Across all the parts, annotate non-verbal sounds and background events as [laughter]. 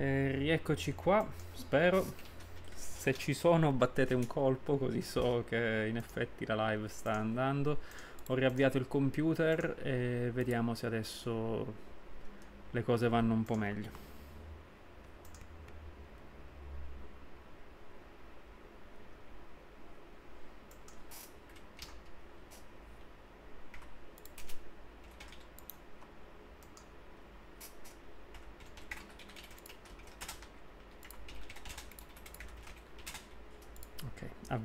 E rieccoci qua, spero. Se ci sono battete un colpo così so che in effetti la live sta andando. Ho riavviato il computer e vediamo se adesso le cose vanno un po' meglio.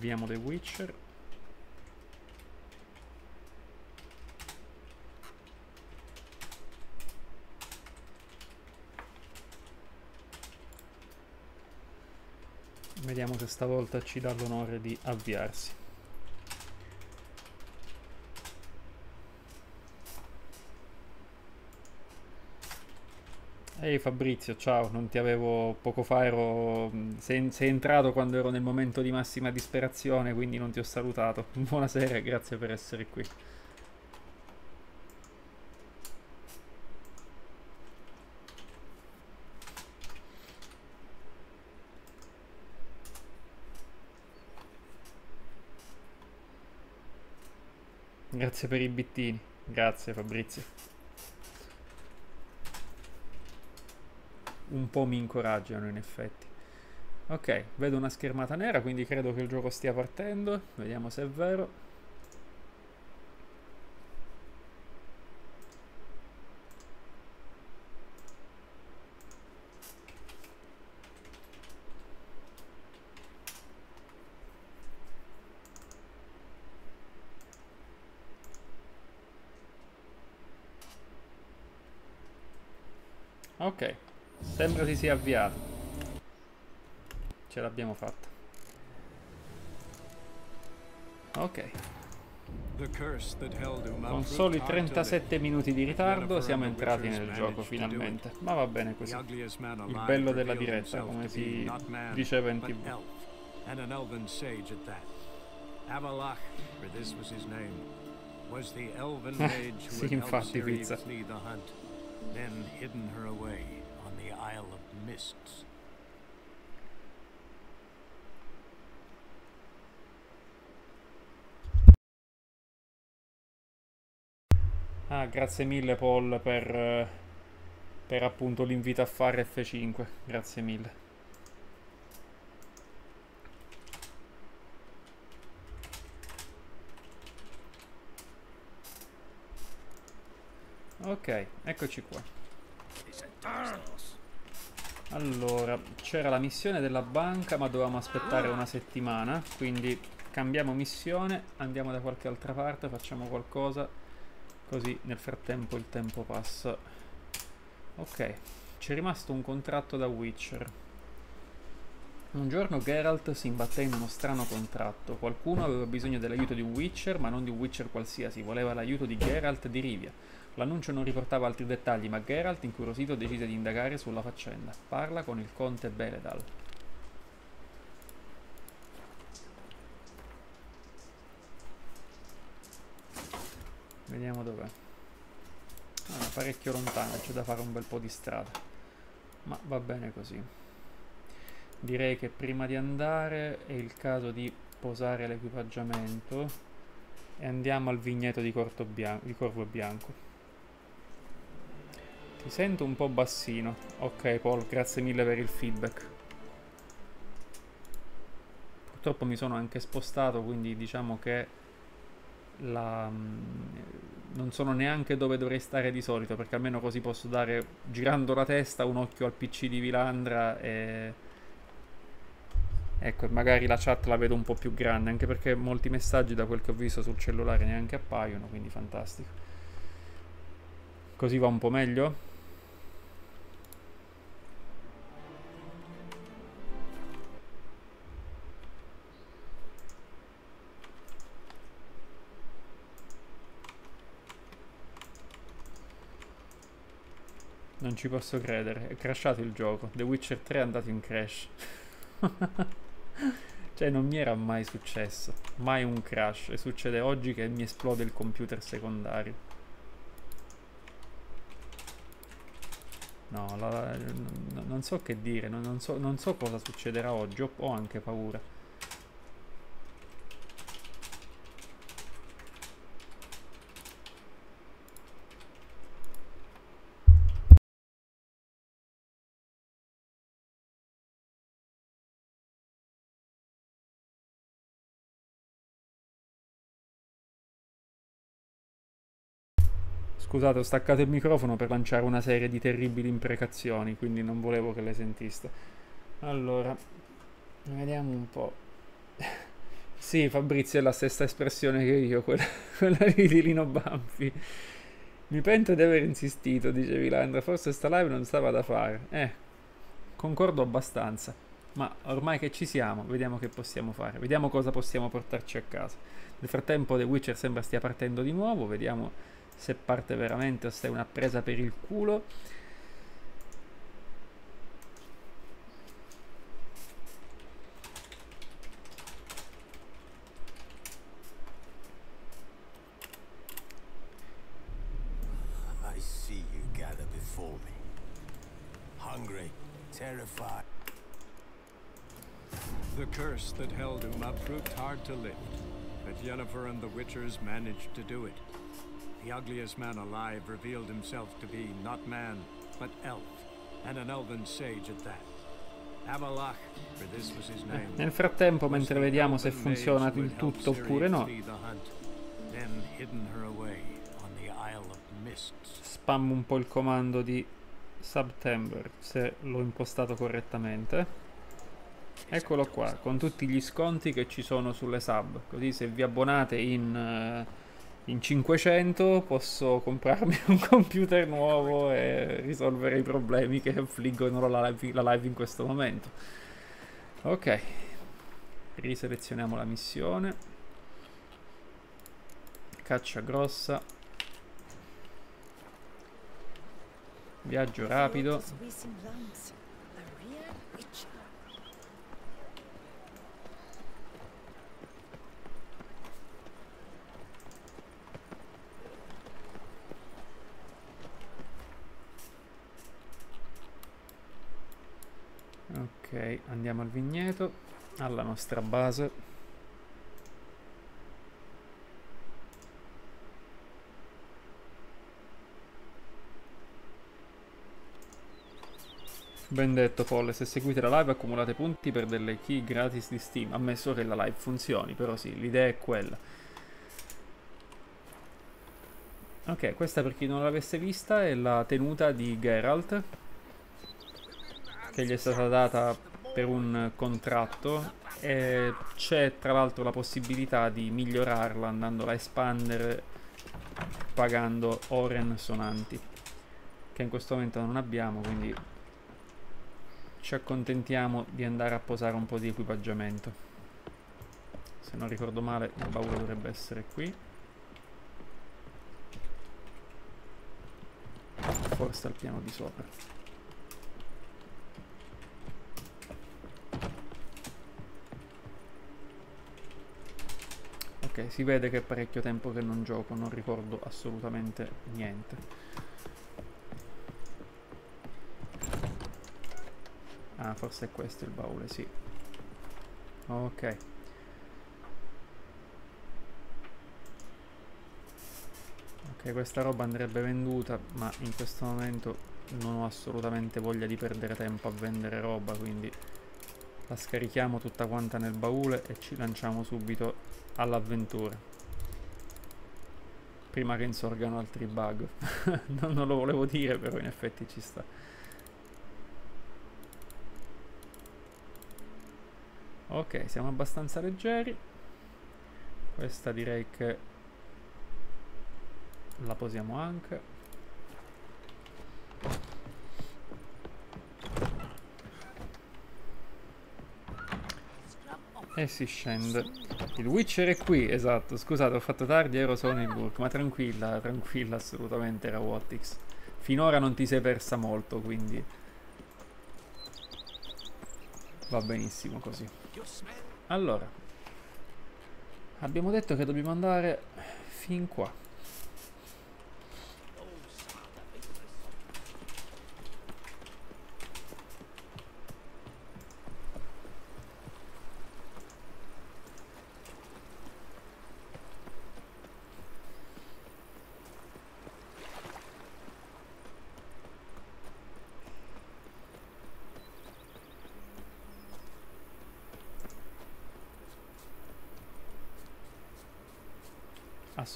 Avviamo The Witcher. Vediamo se stavolta ci dà l'onore di avviarsi Ehi Fabrizio, ciao, non ti avevo poco fa, ero, sei, sei, entrato quando ero nel momento di massima disperazione, quindi non ti ho salutato. [laughs] Buonasera grazie per essere qui. Grazie per i bittini, grazie Fabrizio. Un po' mi incoraggiano in effetti. Ok, vedo una schermata nera, quindi credo che il gioco stia partendo. Vediamo se è vero. Ok, Sembra si sia avviato. Ce l'abbiamo fatta. Ok. Con soli 37 minuti di ritardo siamo entrati nel gioco finalmente. Ma va bene così. Il bello della diretta, come si diceva in tv. Avalach, for this was his name, was the elven [laughs] mage who sì, infatti, pizza. the hunt, then hidden her away. Isle of Mists. Ah, grazie mille Paul per, per appunto l'invito a fare F5. Grazie mille. Ok, eccoci qua. Allora, c'era la missione della banca ma dovevamo aspettare una settimana, quindi cambiamo missione, andiamo da qualche altra parte, facciamo qualcosa, così nel frattempo il tempo passa. Ok, c'è rimasto un contratto da Witcher. Un giorno Geralt si imbatté in uno strano contratto. Qualcuno aveva bisogno dell'aiuto di un Witcher, ma non di un Witcher qualsiasi, voleva l'aiuto di Geralt di Rivia. L'annuncio non riportava altri dettagli, ma Geralt, incuriosito, decise di indagare sulla faccenda. Parla con il conte Beledal. Vediamo dov'è. Ah, parecchio lontano, c'è da fare un bel po' di strada. Ma va bene così. Direi che prima di andare è il caso di posare l'equipaggiamento e andiamo al vigneto di, Bian di Corvo Bianco. Ti sento un po' bassino. Ok Paul, grazie mille per il feedback. Purtroppo mi sono anche spostato, quindi diciamo che la, mm, non sono neanche dove dovrei stare di solito, perché almeno così posso dare, girando la testa, un occhio al PC di Vilandra e... Ecco, magari la chat la vedo un po' più grande, anche perché molti messaggi da quel che ho visto sul cellulare neanche appaiono, quindi fantastico. Così va un po' meglio? Non ci posso credere, è crashato il gioco. The Witcher 3 è andato in crash. [laughs] cioè non mi era mai successo. Mai un crash. E succede oggi che mi esplode il computer secondario. No, la, la, non so che dire, non, non, so, non so cosa succederà oggi, ho, ho anche paura. Scusate, ho staccato il microfono per lanciare una serie di terribili imprecazioni, quindi non volevo che le sentiste. Allora, vediamo un po'. [laughs] sì, Fabrizio è la stessa espressione che io, quella, [laughs] quella di Lino Banfi. Mi pento di aver insistito, dice Vilandra, forse sta live non stava da fare. Eh, concordo abbastanza, ma ormai che ci siamo, vediamo che possiamo fare, vediamo cosa possiamo portarci a casa. Nel frattempo The Witcher sembra stia partendo di nuovo, vediamo se parte veramente o se è una presa per il culo. I see you gather before me. Hungry, terrified. The curse that held him up proved hard to lift, but Yennefer and the Witchers managed to do it. The ugliest man alive revealed himself to be not man, but elf, and an elven sage at that. Avalach, for this was his name. Nel frattempo, mentre vediamo se funziona il tutto oppure no, spammo un po' il comando di September se l'ho impostato correttamente. Eccolo qua, con tutti gli sconti che ci sono sulle sub. Così se vi abbonate in, eh, in 500 posso comprarmi un computer nuovo e risolvere i problemi che affliggono la live, la live in questo momento. Ok, riselezioniamo la missione. Caccia grossa. Viaggio rapido. Ok, andiamo al vigneto, alla nostra base. Ben detto Folle, se seguite la live accumulate punti per delle key gratis di Steam, ammesso che la live funzioni, però sì, l'idea è quella. Ok, questa per chi non l'avesse vista è la tenuta di Geralt, che gli è stata data per un contratto e c'è tra l'altro la possibilità di migliorarla andandola a espandere pagando oren sonanti, che in questo momento non abbiamo, quindi ci accontentiamo di andare a posare un po' di equipaggiamento. Se non ricordo male il baule dovrebbe essere qui. Forse al piano di sopra. Ok, si vede che è parecchio tempo che non gioco, non ricordo assolutamente niente. Ah, forse è questo il baule, sì. Ok. Ok, questa roba andrebbe venduta, ma in questo momento non ho assolutamente voglia di perdere tempo a vendere roba, quindi la scarichiamo tutta quanta nel baule e ci lanciamo subito all'avventura. Prima che insorgano altri bug. [laughs] non, non lo volevo dire, però in effetti ci sta. Ok, siamo abbastanza leggeri. Questa direi che la posiamo anche. E si scende. Il Witcher è qui, esatto. Scusate, ho fatto tardi, ero solo in Burk. Ma tranquilla, tranquilla, assolutamente era Wattix. Finora non ti sei persa molto, quindi... Va benissimo così. Allora, abbiamo detto che dobbiamo andare fin qua.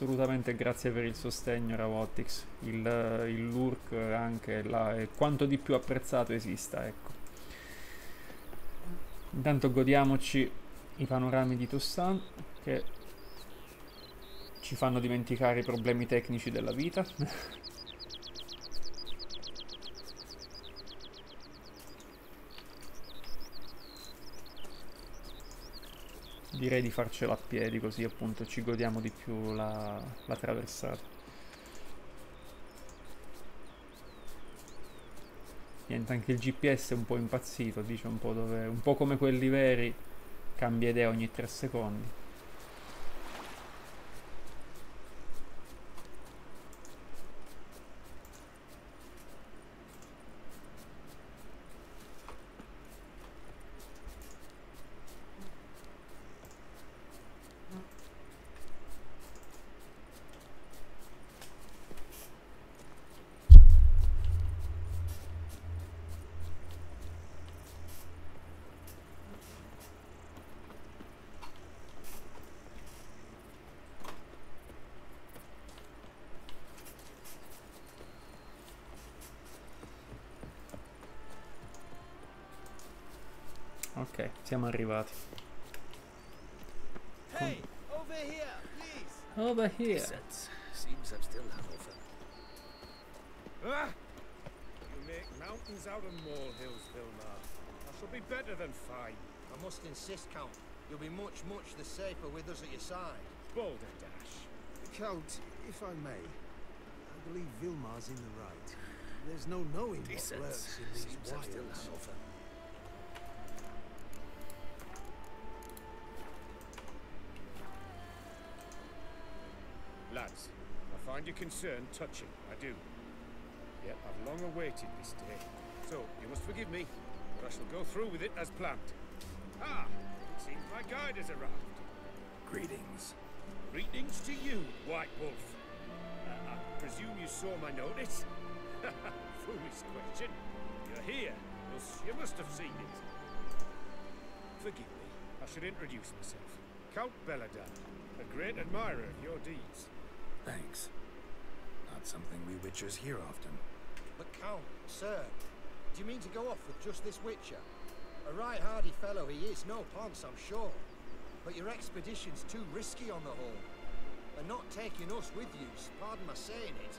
Assolutamente grazie per il sostegno Ravotix, il, il lurk anche là, è quanto di più apprezzato esista, ecco. Intanto godiamoci i panorami di Tossan che ci fanno dimenticare i problemi tecnici della vita. [laughs] Direi di farcela a piedi così appunto ci godiamo di più la, la traversata. Niente, anche il GPS è un po' impazzito, dice un po' dove... un po' come quelli veri, cambia idea ogni tre secondi. Siamo arrivati. Hey, over here, please. Over here. Seems I'm still Hanover. Ah! You make mountains out of molehills, Vilmar. I shall be better than fine. I must insist, Count. You'll be much, much the safer with us at your side. Boulder Dash. Count, if I may, I believe Vilmar's in the right. There's no knowing what Decent. lurks in these Seems I'm still wilds. Hanover. Lads, I find your concern touching, I do. Yet I've long awaited this day. So, you must forgive me, but I shall go through with it as planned. Ah! It seems my guide has arrived. Greetings. Greetings to you, White Wolf. Uh, I presume you saw my notice? [laughs] Foolish question. You're here, you must have seen it. Forgive me, I should introduce myself. Count Belladon, a great admirer of your deeds. Thanks. Not something we Witchers hear often. But Count, sir, do you mean to go off with just this Witcher? A right hardy fellow he is, no ponce, I'm sure. But your expedition's too risky on the whole. And not taking us with you, pardon my saying it,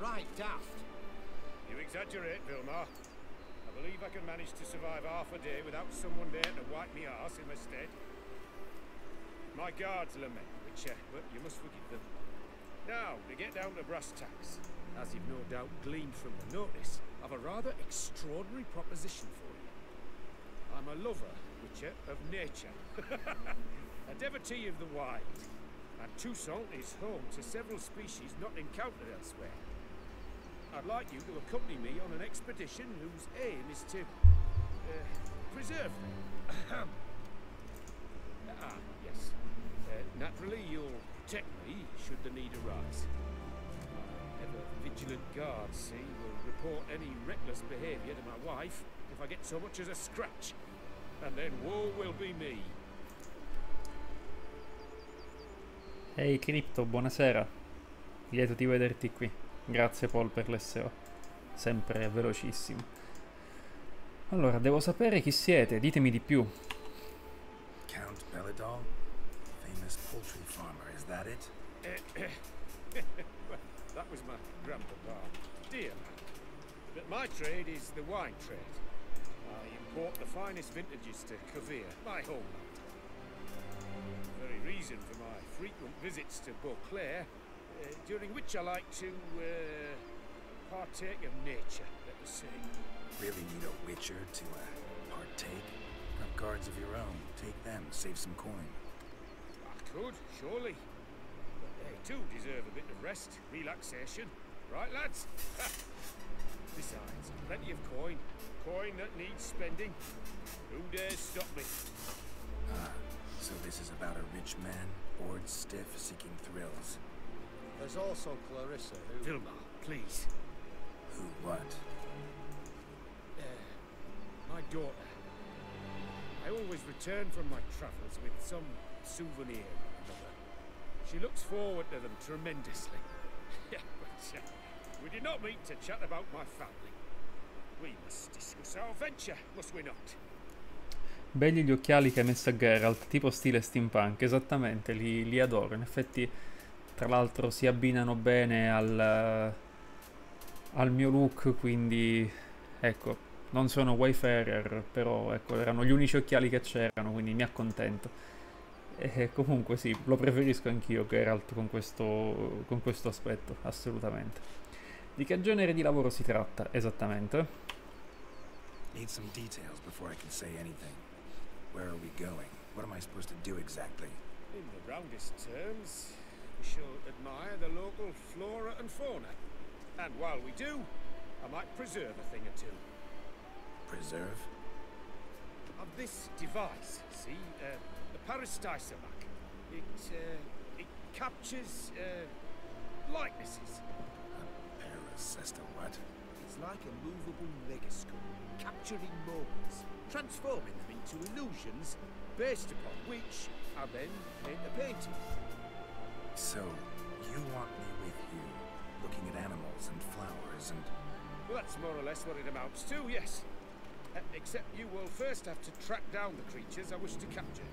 right daft. You exaggerate, Vilmar. I believe I can manage to survive half a day without someone there to wipe me arse in my stead. My guards lament, Witcher, but you must forgive them. Now, to get down to brass tacks. As you've no doubt gleaned from the notice, I've a rather extraordinary proposition for you. I'm a lover, Witcher, of nature. [laughs] a devotee of the wild. And Toussaint is home to several species not encountered elsewhere. I'd like you to accompany me on an expedition whose aim is to uh, preserve them. [coughs] ah, yes. Uh, naturally, you'll protect me should the need arise. My ever vigilant guard, see, will report any reckless behaviour to my wife if I get so much as a scratch. And then woe will be me. Ehi Crypto, buonasera. Lieto di vederti qui. Grazie Paul per l'SO. Sempre velocissimo. Allora, devo sapere chi siete, ditemi di più. Count Belladol? Famous poultry farmer, is that it? well, [coughs] that was my grandpapa. Dear man. But my trade is the wine trade. I import the finest vintages to Kavir, my homeland. The very reason for my frequent visits to Beauclair, uh, during which I like to uh, partake of nature, let us say. Really need a Witcher to uh, partake? Have guards of your own. Take them, save some coin. I could, surely. But they too deserve a bit of rest, relaxation. Right, lads? Besides, plenty of coin. Coin that needs spending. Who dares stop me? Ah, so this is about a rich man, bored stiff, seeking thrills. There's also Clarissa, who... Vilma, please. Who what? Uh, my daughter. I always return from my travels with some souvenir or another. She looks forward to them tremendously. [laughs] yeah, but uh, we did not meet to chat about my family. We must discuss our venture, must we not? Belli gli occhiali che hai messo Geralt, tipo stile steampunk, esattamente, li, li adoro. In effetti, tra l'altro, si abbinano bene al, al mio look, quindi ecco, non sono Wayfarer, però ecco, erano gli unici occhiali che c'erano, quindi mi accontento. E comunque sì, lo preferisco anch'io Geralt con questo, con questo aspetto, assolutamente. Di che genere di lavoro si tratta esattamente? Need some details before I can say anything. Where are we going? What am I supposed to do exactly? In the roundest terms, we shall admire the local flora and fauna. And while we do, I might preserve a thing or two. Preserve? Of this device, see, uh, the Parastysomac. It, uh, it captures, uh, likenesses. Paracesta what? It's like a movable megascope, capturing moments, transforming them into illusions, based upon which I then paint a painting. So, you want me with you, looking at animals and flowers and... Well, that's more or less what it amounts to, yes. Uh, except you will first have to track down the creatures I wish to capture.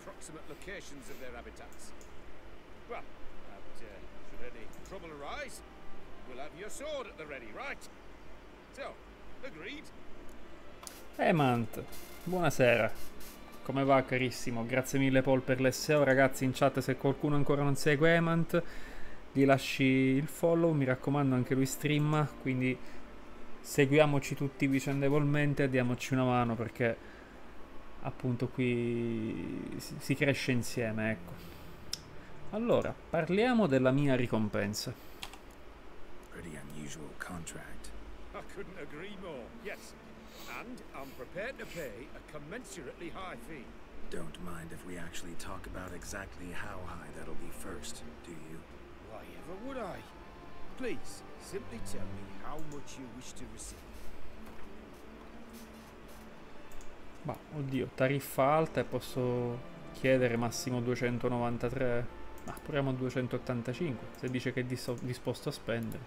Approximate locations of their habitats. Well, and, uh, should any trouble arise, we'll have your sword at the ready, right? So, agreed? Emant, buonasera. Come va carissimo? Grazie mille Paul per l'SEO. Ragazzi in chat se qualcuno ancora non segue Emant, gli lasci il follow, mi raccomando anche lui streama, quindi seguiamoci tutti vicendevolmente e diamoci una mano perché appunto qui si- cresce insieme, ecco. Allora, parliamo della mia ricompensa. Pretty unusual contract. I couldn't agree more, yes. And I'm prepared to pay a commensurately high fee. Don't mind if we actually talk about exactly how high that'll be first, do you? Why ever would I? Please, simply tell me how much you wish to receive. Ma oddio, tariffa alta e posso chiedere massimo 293. Ma proviamo a 285, se dice che è disposto a spendere.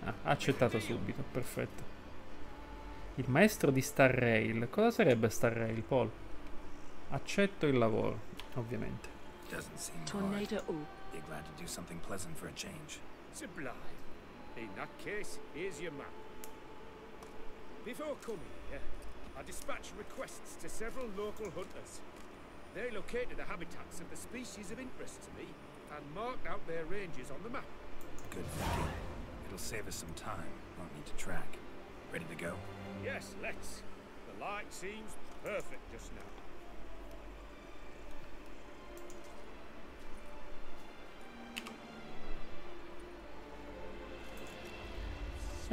Ah, ha accettato subito, perfetto. Il maestro di Star Rail. Cosa sarebbe Star Rail, Paul? Accetto il lavoro, ovviamente. Tornado O. You glad to do something pleasant for a change? Sublime. In that case, here's your map. Before coming here, I dispatched requests to several local hunters. They located the habitats of the species of interest to me and marked out their ranges on the map. Good thinking. It'll save us some time. Won't need to track. Ready to go? Yes, let's. The light seems perfect just now.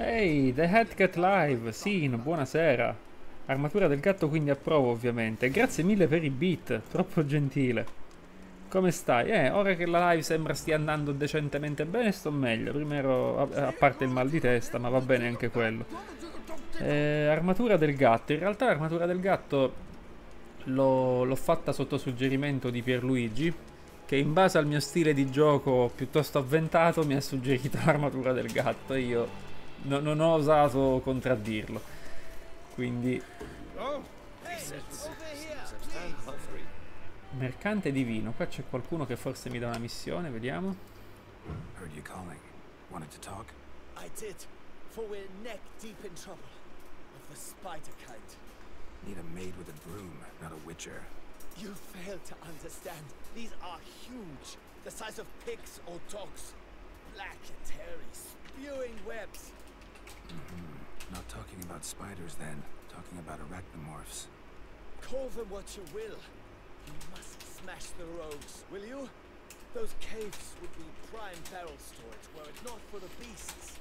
Ehi, The Headcat Live, Sin, buonasera. Armatura del gatto quindi approvo ovviamente. Grazie mille per i beat, troppo gentile. Come stai? Eh, ora che la live sembra stia andando decentemente bene sto meglio. Prima ero, a, a parte il mal di testa, ma va bene anche quello. Eh, armatura del gatto. In realtà l'armatura del gatto l'ho, fatta sotto suggerimento di Pierluigi, che in base al mio stile di gioco piuttosto avventato mi ha suggerito [laughs] l'armatura del gatto io no- non ho osato contraddirlo. Quindi, Oh, mercante divino. Qua c'è qualcuno che forse mi dà una missione, vediamo. Heard you calling. Wanted to talk? I did, for we're neck deep in trouble. Of the spider kind. Need a maid with a broom, not a witcher. You fail to understand. These are huge. The size of pigs or dogs. Black and hairy, spewing webs. Not talking about spiders then. Talking about arachnomorphs. Call them what you will. You must smash the rogues, will you? Those caves would be prime barrel storage were it not for the beasts.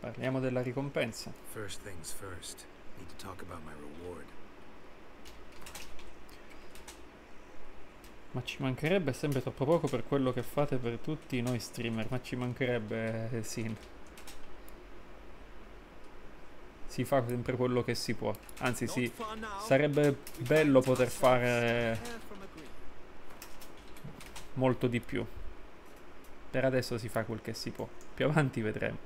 Parliamo della ricompensa. First things first. Need to talk about my reward. Ma ci mancherebbe sempre troppo poco per quello che fate per tutti noi streamer, ma ci mancherebbe eh, Sin. si fa sempre quello che si può. Anzi, sì, sarebbe bello poter fare molto di più. Per adesso si fa quel che si può. Più avanti vedremo.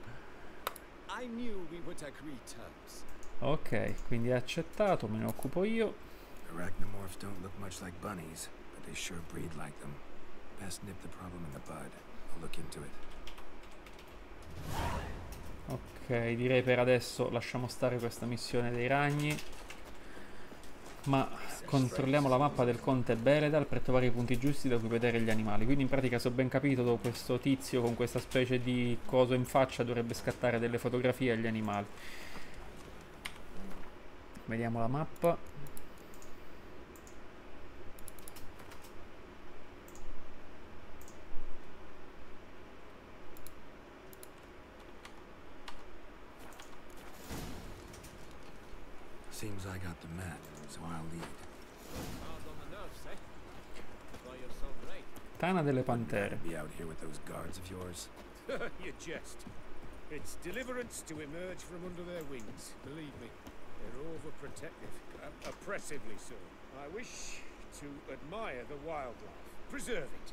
Ok, quindi è accettato, me ne occupo io. Arachnomorphs don't look much like bunnies, they sure breed like them. Best nip the problem in the bud. I'll look into it. Ok, direi per adesso lasciamo stare questa missione dei ragni. Ma controlliamo la mappa del conte Beledal per trovare i punti giusti da cui vedere gli animali. Quindi in pratica, se ho ben capito, questo tizio con questa specie di coso in faccia dovrebbe scattare delle fotografie agli animali. Vediamo la mappa. Great. Tana delle pantere. Be out here with those guards of yours. [laughs] you jest. It's deliverance to emerge from under their wings. Believe me, they're overprotective, uh, oppressively so. I wish to admire the wildlife, preserve it,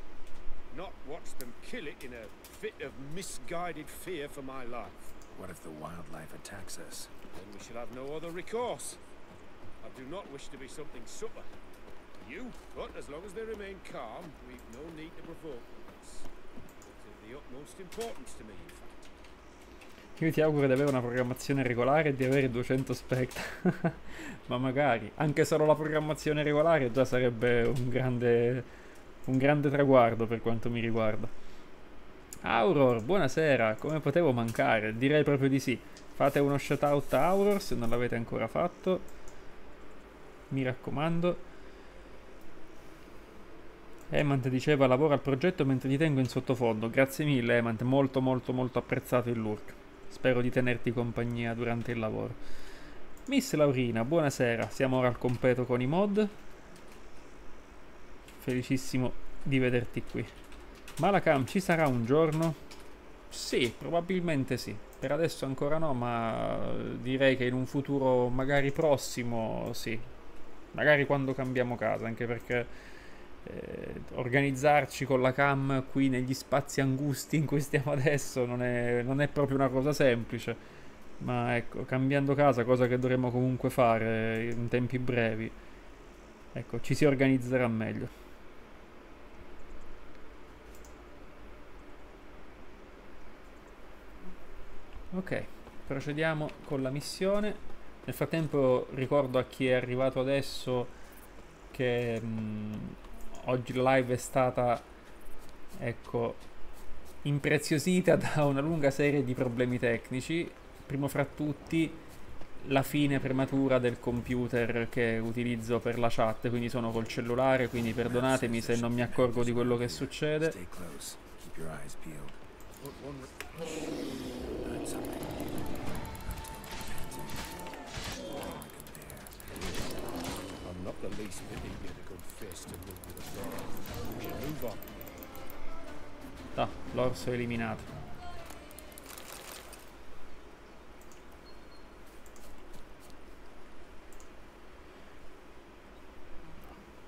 not watch them kill it in a fit of misguided fear for my life. What if the wildlife attacks us? Then we shall have no other recourse. I do not wish to be something subtle. You, but as long as they remain calm, we've no need to provoke. It's, of the utmost importance to me, in fact. Io ti auguro di avere una programmazione regolare e di avere 200 specta. [laughs] Ma magari, anche solo la programmazione regolare già sarebbe un grande, un grande traguardo per quanto mi riguarda. Auror, buonasera, come potevo mancare? Direi proprio di sì. Fate uno shout out a Auror se non l'avete ancora fatto. Mi raccomando. Emant diceva lavora al progetto mentre ti tengo in sottofondo. Grazie mille Emant, molto molto molto apprezzato il lurk. Spero di tenerti compagnia durante il lavoro. Miss Laurina, buonasera. Siamo ora al completo con i mod. Felicissimo di vederti qui. Malakam, ci sarà un giorno? Sì, probabilmente sì. Per adesso ancora no, ma direi che in un futuro magari prossimo sì. Magari quando cambiamo casa, anche perché eh, organizzarci con la cam qui negli spazi angusti in cui stiamo adesso non è, non è proprio una cosa semplice. Ma ecco, cambiando casa, cosa che dovremmo comunque fare in tempi brevi, ecco, ci si organizzerà meglio. Ok, procediamo con la missione. Nel frattempo ricordo a chi è arrivato adesso che mh, oggi la live è stata ecco impreziosita [laughs] da una lunga serie di problemi tecnici. Primo fra tutti la fine prematura del computer che utilizzo per la chat, quindi sono col cellulare, quindi perdonatemi se non mi accorgo di quello che succede. I'm not the least bit eager to go face to look with a dog. We should move on. Ah, l'orso è eliminato.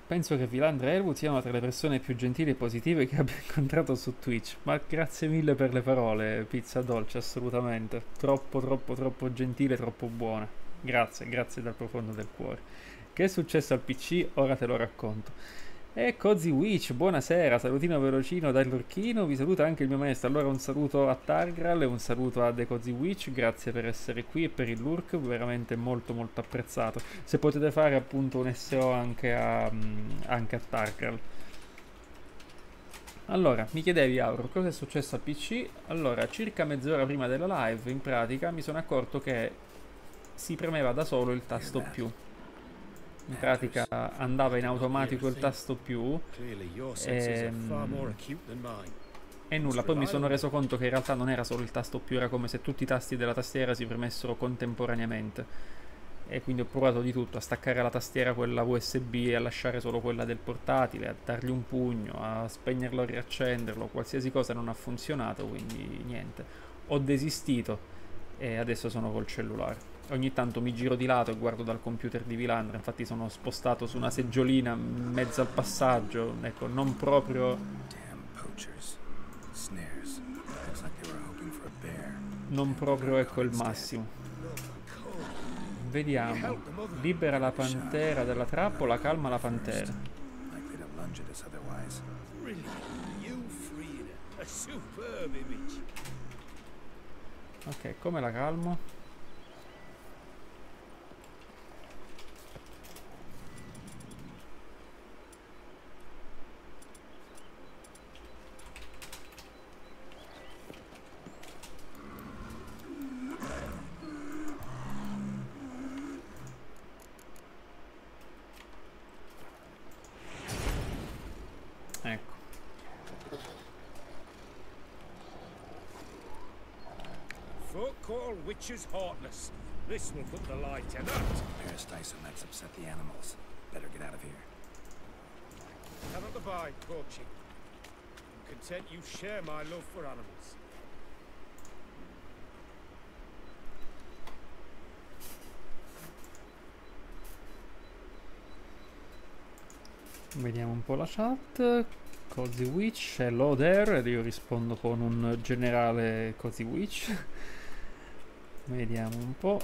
Penso che Vilandra Elwood siano tra le persone più gentili e positive che abbia [laughs] incontrato su Twitch. Ma grazie mille per le parole, Pizza Dolce, assolutamente. Troppo, troppo, troppo gentile, troppo buona. Grazie, grazie dal profondo del cuore. Che è successo al PC? Ora te lo racconto. E Cozy Witch, buonasera, salutino velocino dall'Orchino, vi saluta anche il mio maestro. Allora un saluto a Targral e un saluto a The Cozy Witch, grazie per essere qui e per il lurk, veramente molto molto apprezzato. Se potete fare appunto un SO anche a, mm, anche a Targral. Allora, mi chiedevi Auro, cosa è successo al PC? Allora, circa mezz'ora prima della live, in pratica, mi sono accorto che si premeva da solo il tasto più. In pratica andava in automatico il tasto più far Ehm, e nulla. Poi mi sono reso conto che in realtà non era solo il tasto più, era come se tutti i tasti della tastiera si premessero contemporaneamente. E quindi ho provato di tutto, a staccare la tastiera quella USB e a lasciare solo quella del portatile, a dargli un pugno, a spegnerlo e riaccenderlo, qualsiasi cosa non ha funzionato, quindi niente. Ho desistito e adesso sono col cellulare. Ogni tanto mi giro di lato e guardo dal computer di Vilandra, infatti sono spostato su una seggiolina in mezzo al passaggio, ecco, non proprio, non proprio ecco il massimo. Vediamo, libera la pantera dalla trappola, calma la pantera. Ok, come la calmo? Ecco. Folk call heartless. This will put the light in that. Parasticum that's upset the animals. Better get out of here. Cannot abide poaching. I'm content you share my love for animals. Vediamo un po' la chat. Cozy Witch, hello there, ed io rispondo con un generale Cozy Witch. Vediamo un po'.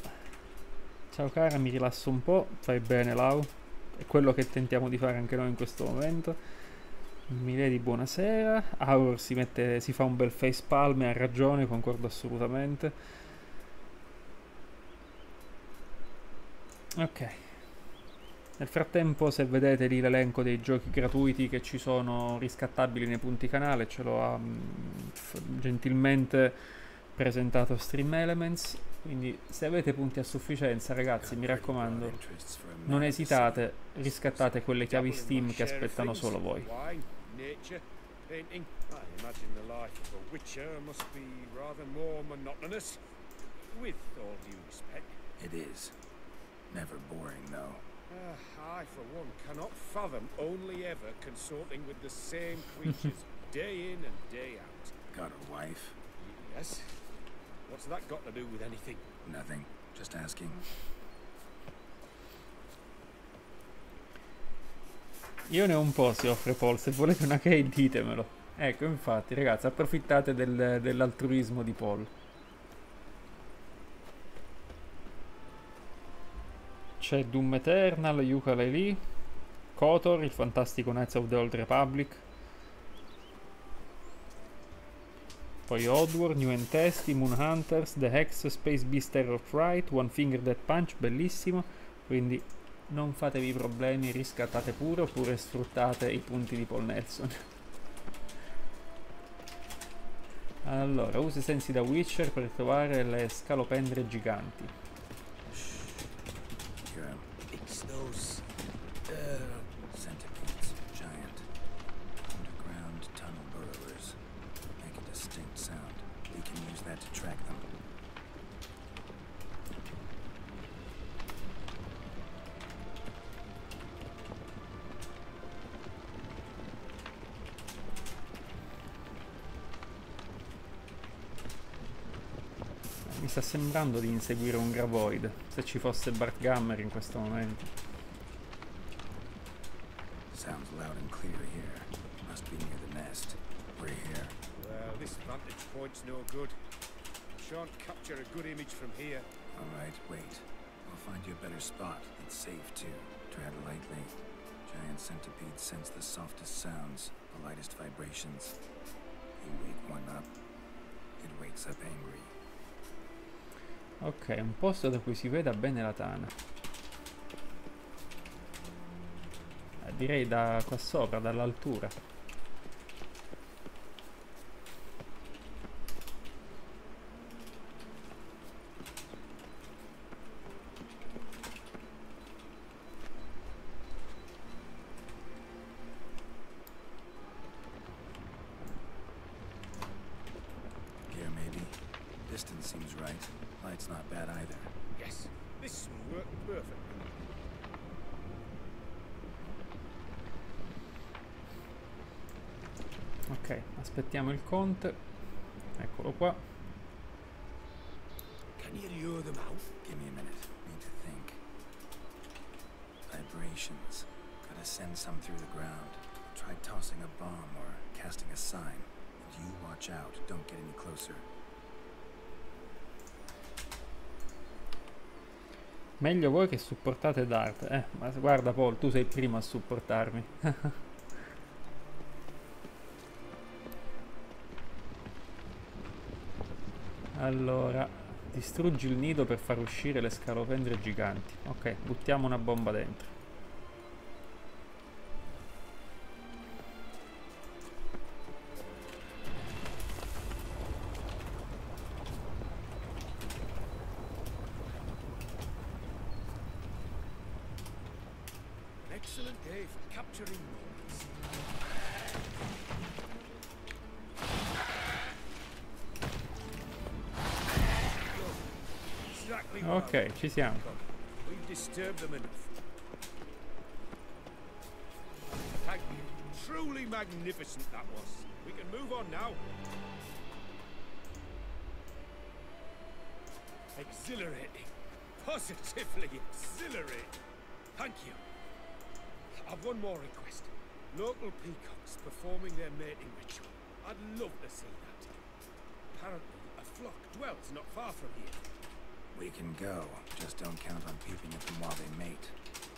Ciao cara, mi rilasso un po', fai bene Lau. È quello che tentiamo di fare anche noi in questo momento. Milady, buonasera. Auror si, mette, si fa un bel face palm ha ragione, concordo assolutamente. Ok. Nel frattempo, se vedete lì l'elenco dei giochi gratuiti che ci sono riscattabili nei punti canale, ce lo ha mm, gentilmente presentato Stream Elements. Quindi, se avete punti a sufficienza, ragazzi, mi raccomando, non esitate, riscattate quelle chiavi Steam che aspettano solo voi. It is. Never boring, though. Ah, I, for one, cannot fathom only ever consorting with the same creatures [laughs] day in and day out. Got a wife? Yes? What's that got to do with anything? Nothing. Just asking. Io ne ho un po', si offre Paul, se volete una key ditemelo. Ecco, infatti, ragazzi, approfittate del- dell'altruismo di Paul. C'è Doom Eternal, Yooka-Laylee, Kotor, il fantastico Knights of the Old Republic. Poi Oddworld, New and Testy, Moon Hunters, The Hex, Space Beast Terror Fright, One Finger Death Punch, bellissimo. Quindi non fatevi problemi, riscattate pure oppure sfruttate i punti di Paul Nelson. Allora, usa i sensi da Witcher per trovare le scalopendre giganti. Sembrando di inseguire un Gravoid, se ci fosse Bart Gammer in questo momento. Sounds loud and clear here. Must be near the nest. We're here. Well, this vantage point's no good. I shan't capture a good image from here. All right, wait. I'll find you a better spot. It's safe too. Tread lightly. Giant centipedes sense the softest sounds, the lightest vibrations. You wake one up, it wakes up angry. Ok, un posto da cui si veda bene la tana. Eh, direi da qua sopra, dall'altura. Here, maybe. Distance seems right. Light's not bad either. Yes, this will work perfectly. Ok, aspettiamo il conte. Eccolo qua. Can you lure them out? Give me a minute. Need to think. Vibrations. Gotta send some through the ground. Try tossing a bomb or casting a sign. And you watch out. Don't get any closer. Meglio voi che supportate Dart. Eh, ma guarda Paul, tu sei il primo a supportarmi. [laughs] allora, distruggi il nido per far uscire le scalopendre giganti. Ok, buttiamo una bomba dentro. Ci siamo. Truly magnificent that was. We can move on now. Exhilarating. Positively exhilarating. Thank you. I've one more request. Local peacocks performing their mating ritual. I'd love to see that. Apparently, a flock dwells not far from here. We can go. Just don't count on peeping at them while they mate.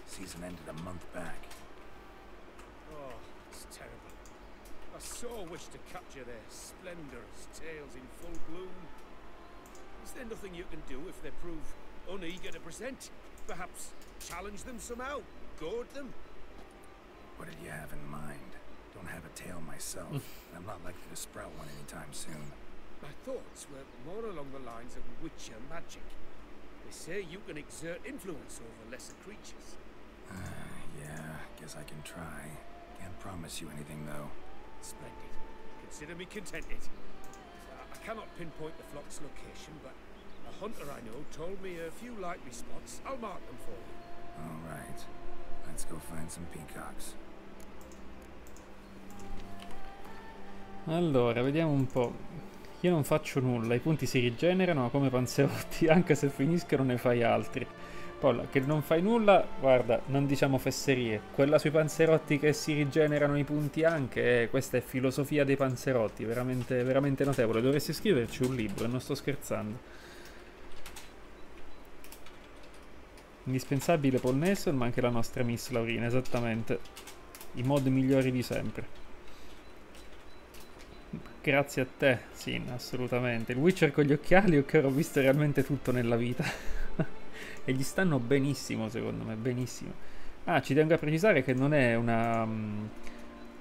Season ended a month back. Oh, it's terrible. I so wish to capture their splendorous tails in full bloom. Is there nothing you can do if they prove uneager to present? Perhaps challenge them somehow? Goad them? What did you have in mind? Don't have a tail myself. [laughs] and I'm not likely to sprout one anytime soon. My thoughts were more along the lines of witcher magic. They say you can exert influence over lesser creatures. Uh, yeah, guess I can try. Can't promise you anything, though. Splendid. Consider me contented. I- I cannot pinpoint the flock's location, but a hunter I know told me a few likely spots. I'll mark them for you. All right. Let's go find some peacocks. Allora, vediamo un po'. Io non faccio nulla, i punti si rigenerano come panzerotti, [laughs] anche se finiscono ne fai altri. Poi, che non fai nulla, guarda, non diciamo fesserie. Quella sui panzerotti che si rigenerano i punti anche, eh, questa è filosofia dei panzerotti, veramente, veramente notevole. Dovresti scriverci un libro, non sto scherzando. Indispensabile Paul Nelson, ma anche la nostra Miss Laurina, esattamente. I mod migliori di sempre. Grazie a te, Sin, assolutamente. Il Witcher con gli occhiali che ho visto realmente tutto nella vita. [laughs] e gli stanno benissimo, secondo me, benissimo. Ah, ci tengo a precisare che non è una... mm,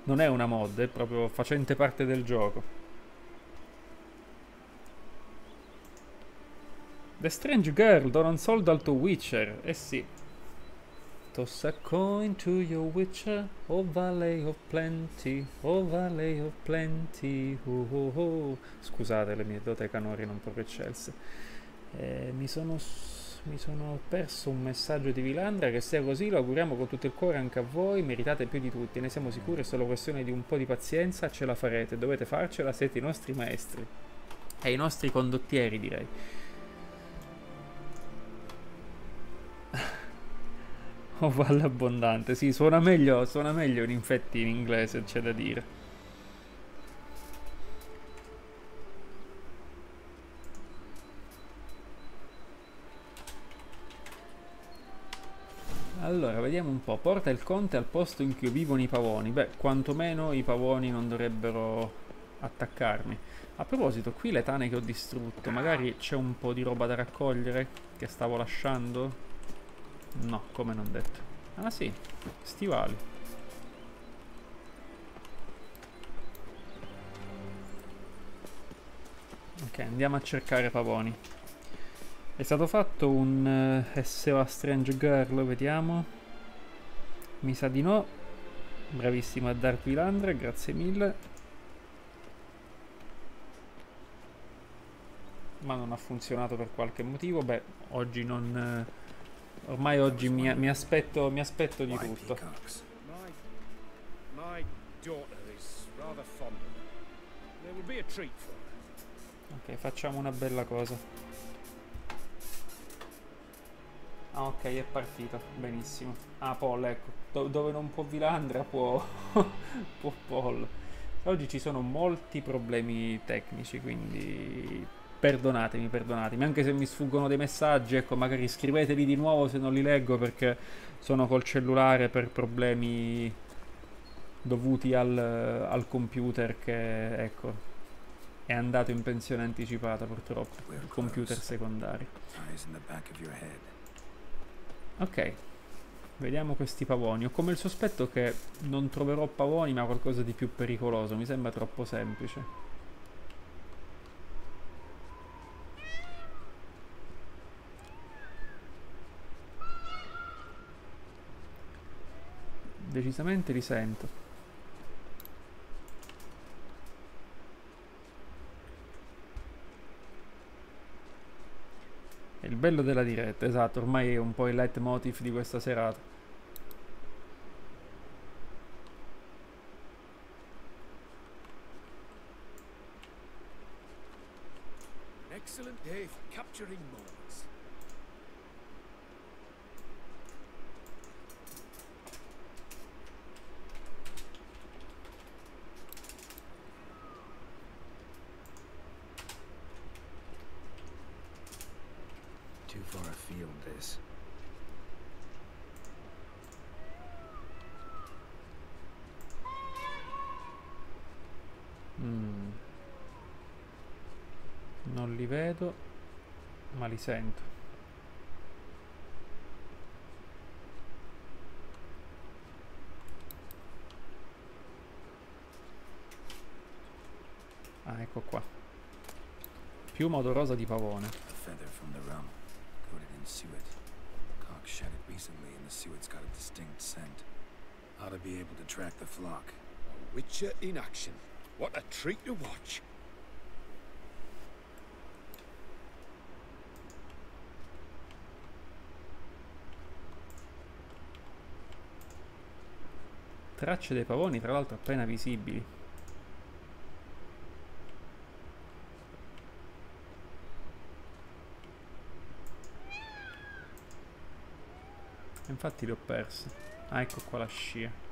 non è una mod, è proprio facente parte del gioco. The Strange Girl, dona un soldo al tuo Witcher. Eh sì. Toss a coin to your Witcher, oh Valley of Plenty, oh Valley of Plenty, oh oh oh. Scusate, le mie dote canori non proprio eccelse. Eh, mi, sono, mi sono perso un messaggio di Vilandra che sia così, lo auguriamo con tutto il cuore anche a voi, meritate più di tutti, ne siamo sicuri, è solo questione di un po' di pazienza, ce la farete, dovete farcela, siete i nostri maestri e i nostri condottieri direi. [laughs] Oh, Valle Abbondante, sì, suona meglio, suona meglio in infetti in inglese, c'è da dire. Allora, vediamo un po'. Porta il conte al posto in cui vivono i pavoni. Beh, quantomeno i pavoni non dovrebbero attaccarmi. A proposito, qui le tane che ho distrutto, magari c'è un po' di roba da raccogliere che stavo lasciando? No, come non detto. Ah sì, stivali. Ok, andiamo a cercare pavoni. È stato fatto un uh, SEO a Strange Girl, vediamo. Mi sa di no. Bravissimo a Dark Vilandre, grazie mille. Ma non ha funzionato per qualche motivo. Beh, oggi non... eh, Ormai oggi mi, mi aspetto, mi aspetto di tutto. Ok, facciamo una bella cosa. Ah ok, è partito, benissimo. Ah Paul, ecco, Do- dove non può Vilandra può, [laughs] può Paul. Oggi ci sono molti problemi tecnici, quindi perdonatemi, perdonatemi, anche se mi sfuggono dei messaggi, ecco, magari scriveteli di nuovo se non li leggo perché sono col cellulare per problemi dovuti al, al computer che, ecco, è andato in pensione anticipata purtroppo, il computer secondario. Ok, vediamo questi pavoni. Ho come il sospetto che non troverò pavoni ma qualcosa di più pericoloso, mi sembra troppo semplice. Decisamente li sento. È il bello della diretta, esatto, ormai è un po' il leitmotiv di questa serata. Sento. Ah, ecco qua. Piuma odorosa di pavone. A feather from the rum, coated in suet. Cock shed it recently, and the suet's got a distinct scent. Ought to be able to track the flock. A Witcher in action. What a treat to watch. Tracce dei pavoni, tra l'altro, appena visibili. Infatti li ho persi. Ah, ecco qua la scia.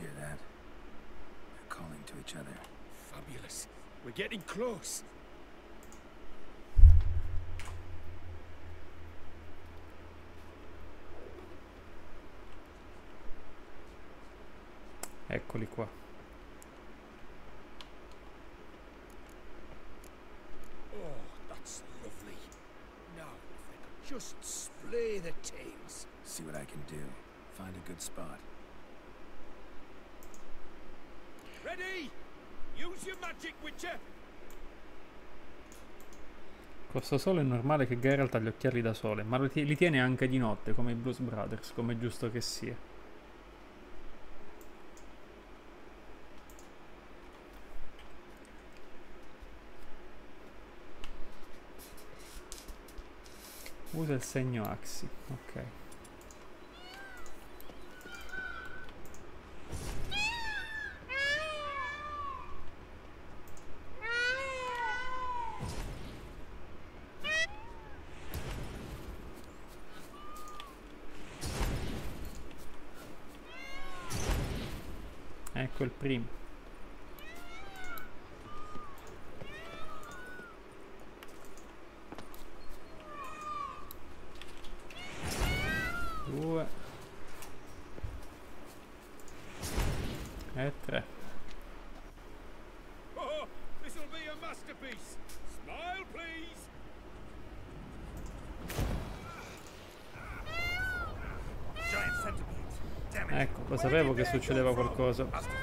Hear that? They're calling to each other. Fabulous. We're getting close. Eccoli qua. Oh, that's lovely. Now, if they could just splay the tails. See what I can do. Find a good spot. Ready? Questo sole è normale che Geralt ha gli occhiali da sole, ma li tiene anche di notte, come i Blues Brothers, come è giusto che sia. Usa il segno Axi, ok. quel primo. Due. E tre. Oh, this'll be a masterpiece. Smile, please. Giant centipedes. Damn it. Ecco, lo sapevo che succedeva qualcosa.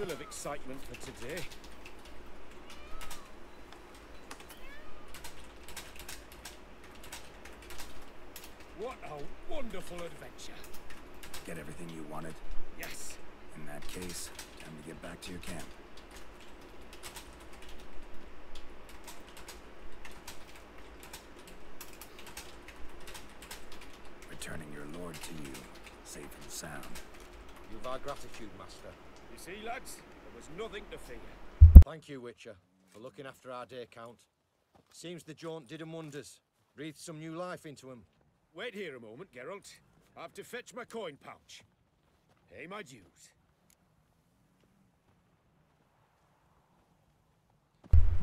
I've had my fill of excitement for today. What a wonderful adventure. Get everything you wanted? Yes. In that case, time to get back to your camp. Returning your lord to you, safe and sound. You've our gratitude, Master. You see, lads, there was nothing to fear. Thank you, Witcher, for looking after our day count. Seems the jaunt did him wonders. Breathed some new life into him. Wait here a moment, Geralt. I have to fetch my coin pouch. Pay my dues.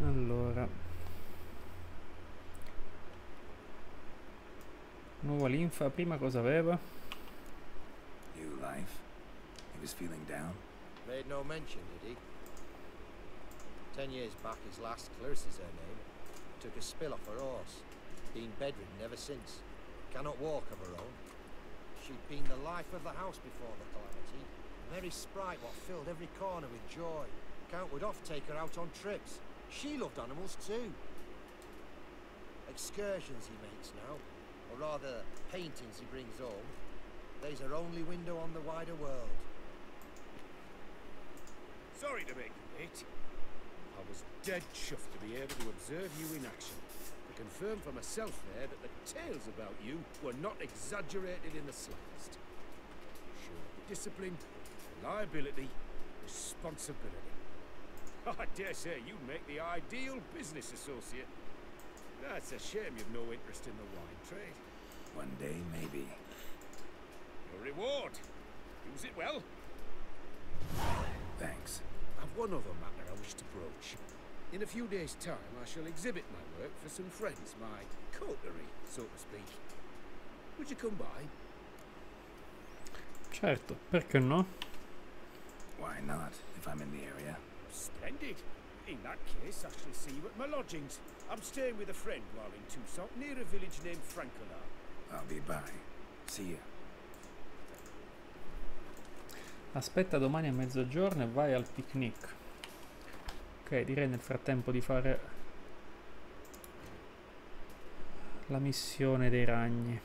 allora. Nuova linfa, prima cosa aveva? New life? He was feeling down? Made no mention, did he? Ten years back, his last, Clarissa's her name, took a spill off her horse. Been bedridden ever since. Cannot walk of her own. She'd been the life of the house before the calamity. Merry sprite what filled every corner with joy. Count would oft take her out on trips. She loved animals too. Excursions he makes now, or rather paintings he brings home. They's her only window on the wider world. Sorry to make you late. I was dead chuffed to be able to observe you in action. To confirm for myself there that the tales about you were not exaggerated in the slightest. Sure, discipline, reliability, responsibility. [laughs] I dare say you'd make the ideal business associate. That's a shame you've no interest in the wine trade. One day, maybe. Your reward. Use it well. Thanks. I've one other matter I wish to broach. In a few days' time, I shall exhibit my work for some friends, my coterie, so to speak. Would you come by? Certo, perché no? Why not, if I'm in the area? Splendid. In that case, I shall see you at my lodgings. I'm staying with a friend while in Toussaint, near a village named Francola. I'll be by. See ya. Aspetta domani a mezzogiorno e vai al picnic. Ok, direi nel frattempo di fare la missione dei ragni.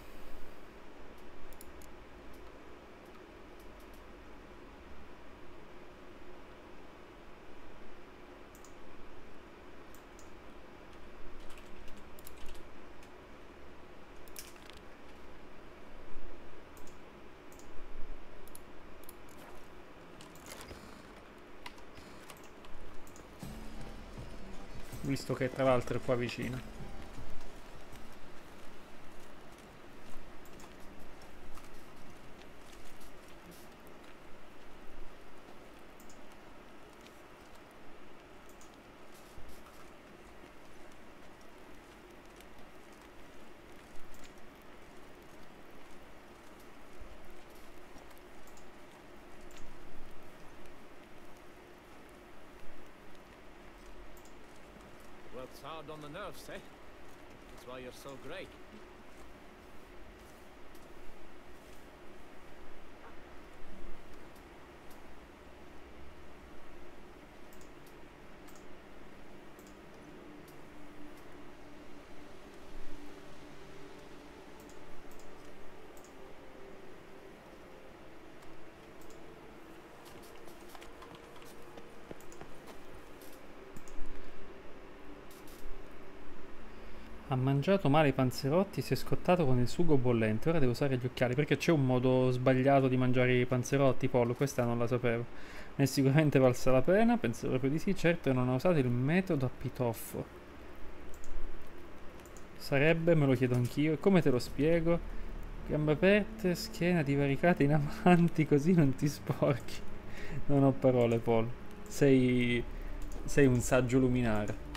Visto che tra l'altro è qua vicino. Nerves, eh? That's why you're so great. Mangiato male i panzerotti, si è scottato con il sugo bollente. Ora devo usare gli occhiali perché c'è un modo sbagliato di mangiare i panzerotti, Paul. Questa non la sapevo. Ne è sicuramente valsa la pena, penso proprio di sì. Certo non ho usato il metodo a pitoffo. Sarebbe, me lo chiedo anch'io. E come te lo spiego? Gambe aperte, schiena divaricata in avanti, così non ti sporchi. Non ho parole, Paul. Sei, sei un saggio luminare.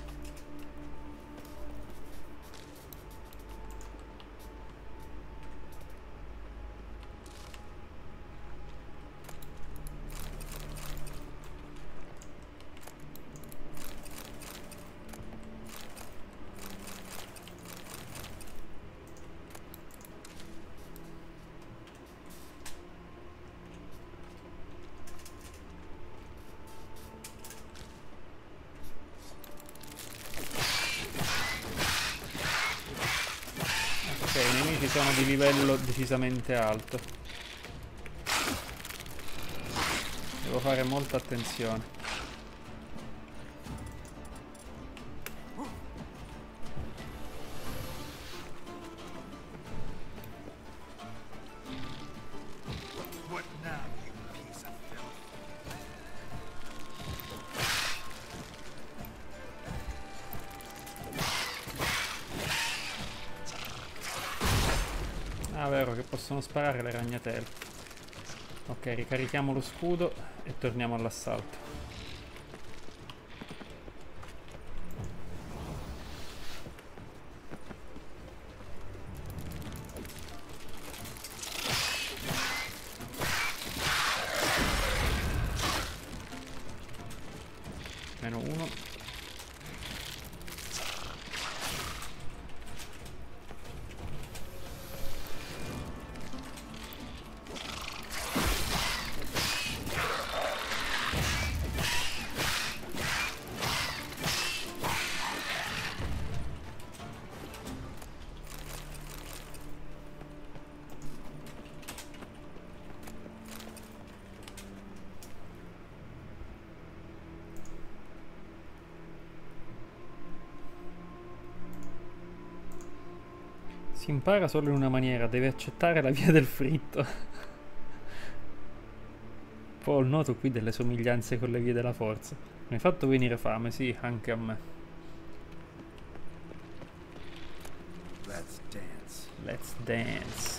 Ok, i nemici sono di livello decisamente alto. Devo fare molta attenzione. Sparare le ragnatele. Ok, ricarichiamo lo scudo e torniamo all'assalto. Impara solo in una maniera, devi accettare la via del fritto. Paul, noto qui delle somiglianze con le vie della forza. Mi hai fatto venire fame, sì, anche a me. Let's dance. Let's dance.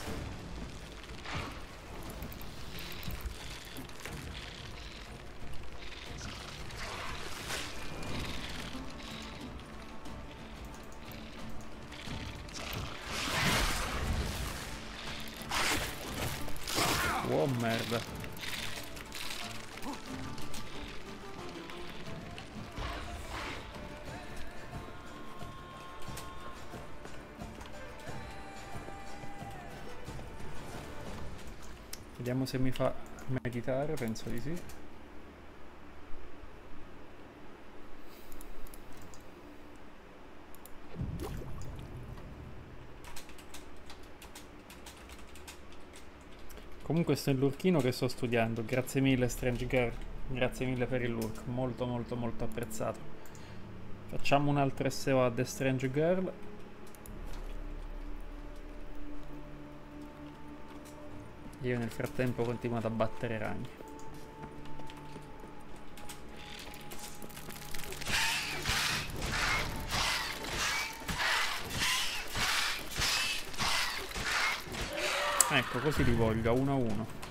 Se mi fa meditare, penso di sì. Comunque sto in lurchino che sto studiando. Grazie mille Strange Girl. Grazie mille per il lurk. Molto molto molto apprezzato. Facciamo un altro SO a The Strange Girl. Io nel frattempo continuo ad abbattere ragni. Ecco, così li voglio, uno a uno.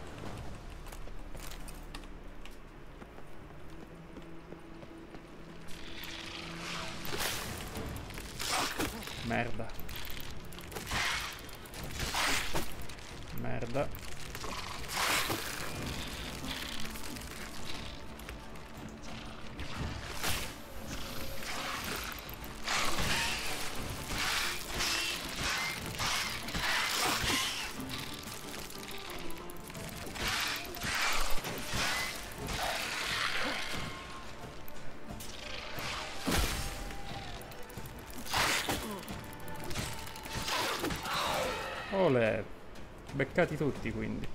Beccati tutti quindi.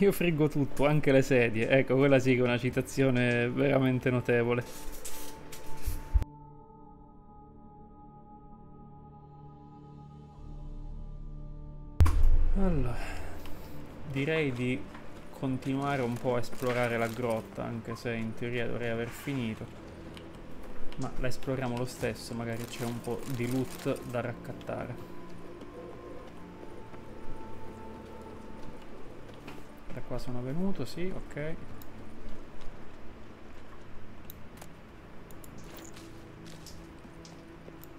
Io friggo tutto, anche le sedie. Ecco, quella sì che è una citazione veramente notevole. Allora, direi di continuare un po' a esplorare la grotta, anche se in teoria dovrei aver finito. Ma la esploriamo lo stesso, magari c'è un po' di loot da raccattare. Da qua sono venuto, sì, ok.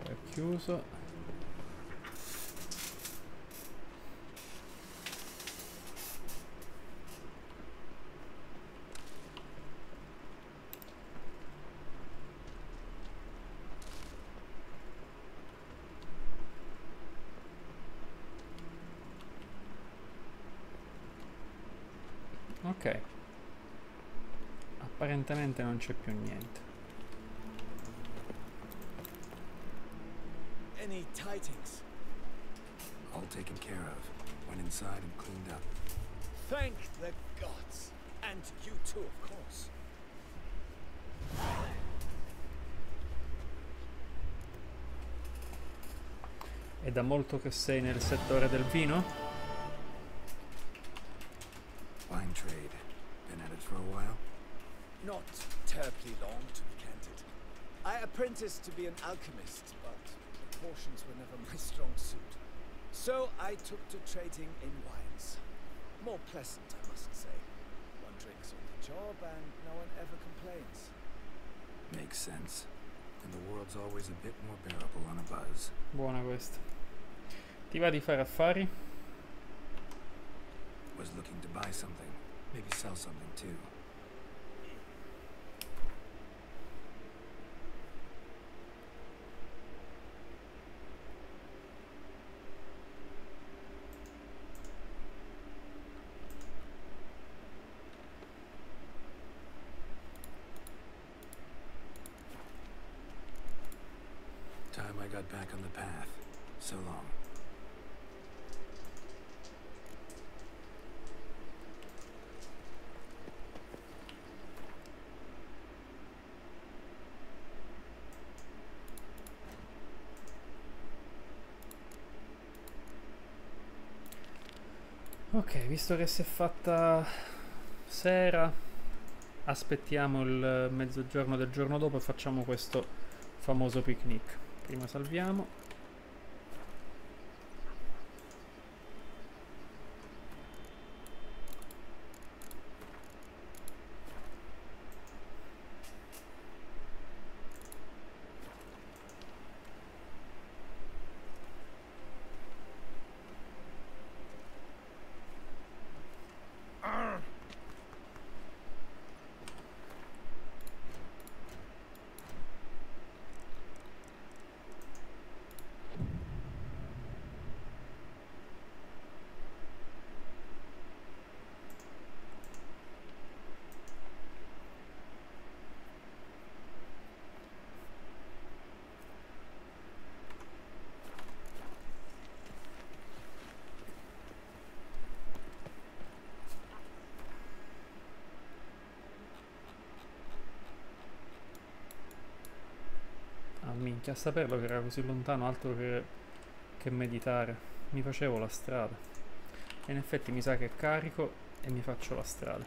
È chiuso. Ok. Apparentemente non c'è più niente. Any tidings? All taken care of. Went inside and cleaned up. Thank the gods. And you too, of course. È da molto che sei nel settore del vino? Wine trade. Been at it for a while? Not terribly long, to be candid. I apprenticed to be an alchemist, but proportions were never [laughs] my strong suit. So I took to trading in wines. More pleasant, I must say. One drinks on the job and no one ever complains. Makes sense. And the world's always a bit more bearable on a buzz. Buona questa. Ti va di fare affari? Was looking to buy something. Maybe sell something too. Ok, visto che si è fatta sera, aspettiamo il mezzogiorno del giorno dopo e facciamo questo famoso picnic. Prima salviamo. Ah, minchia, a saperlo che era così lontano, altro che, che meditare. Mi facevo la strada. E in effetti mi sa che carico e mi faccio la strada.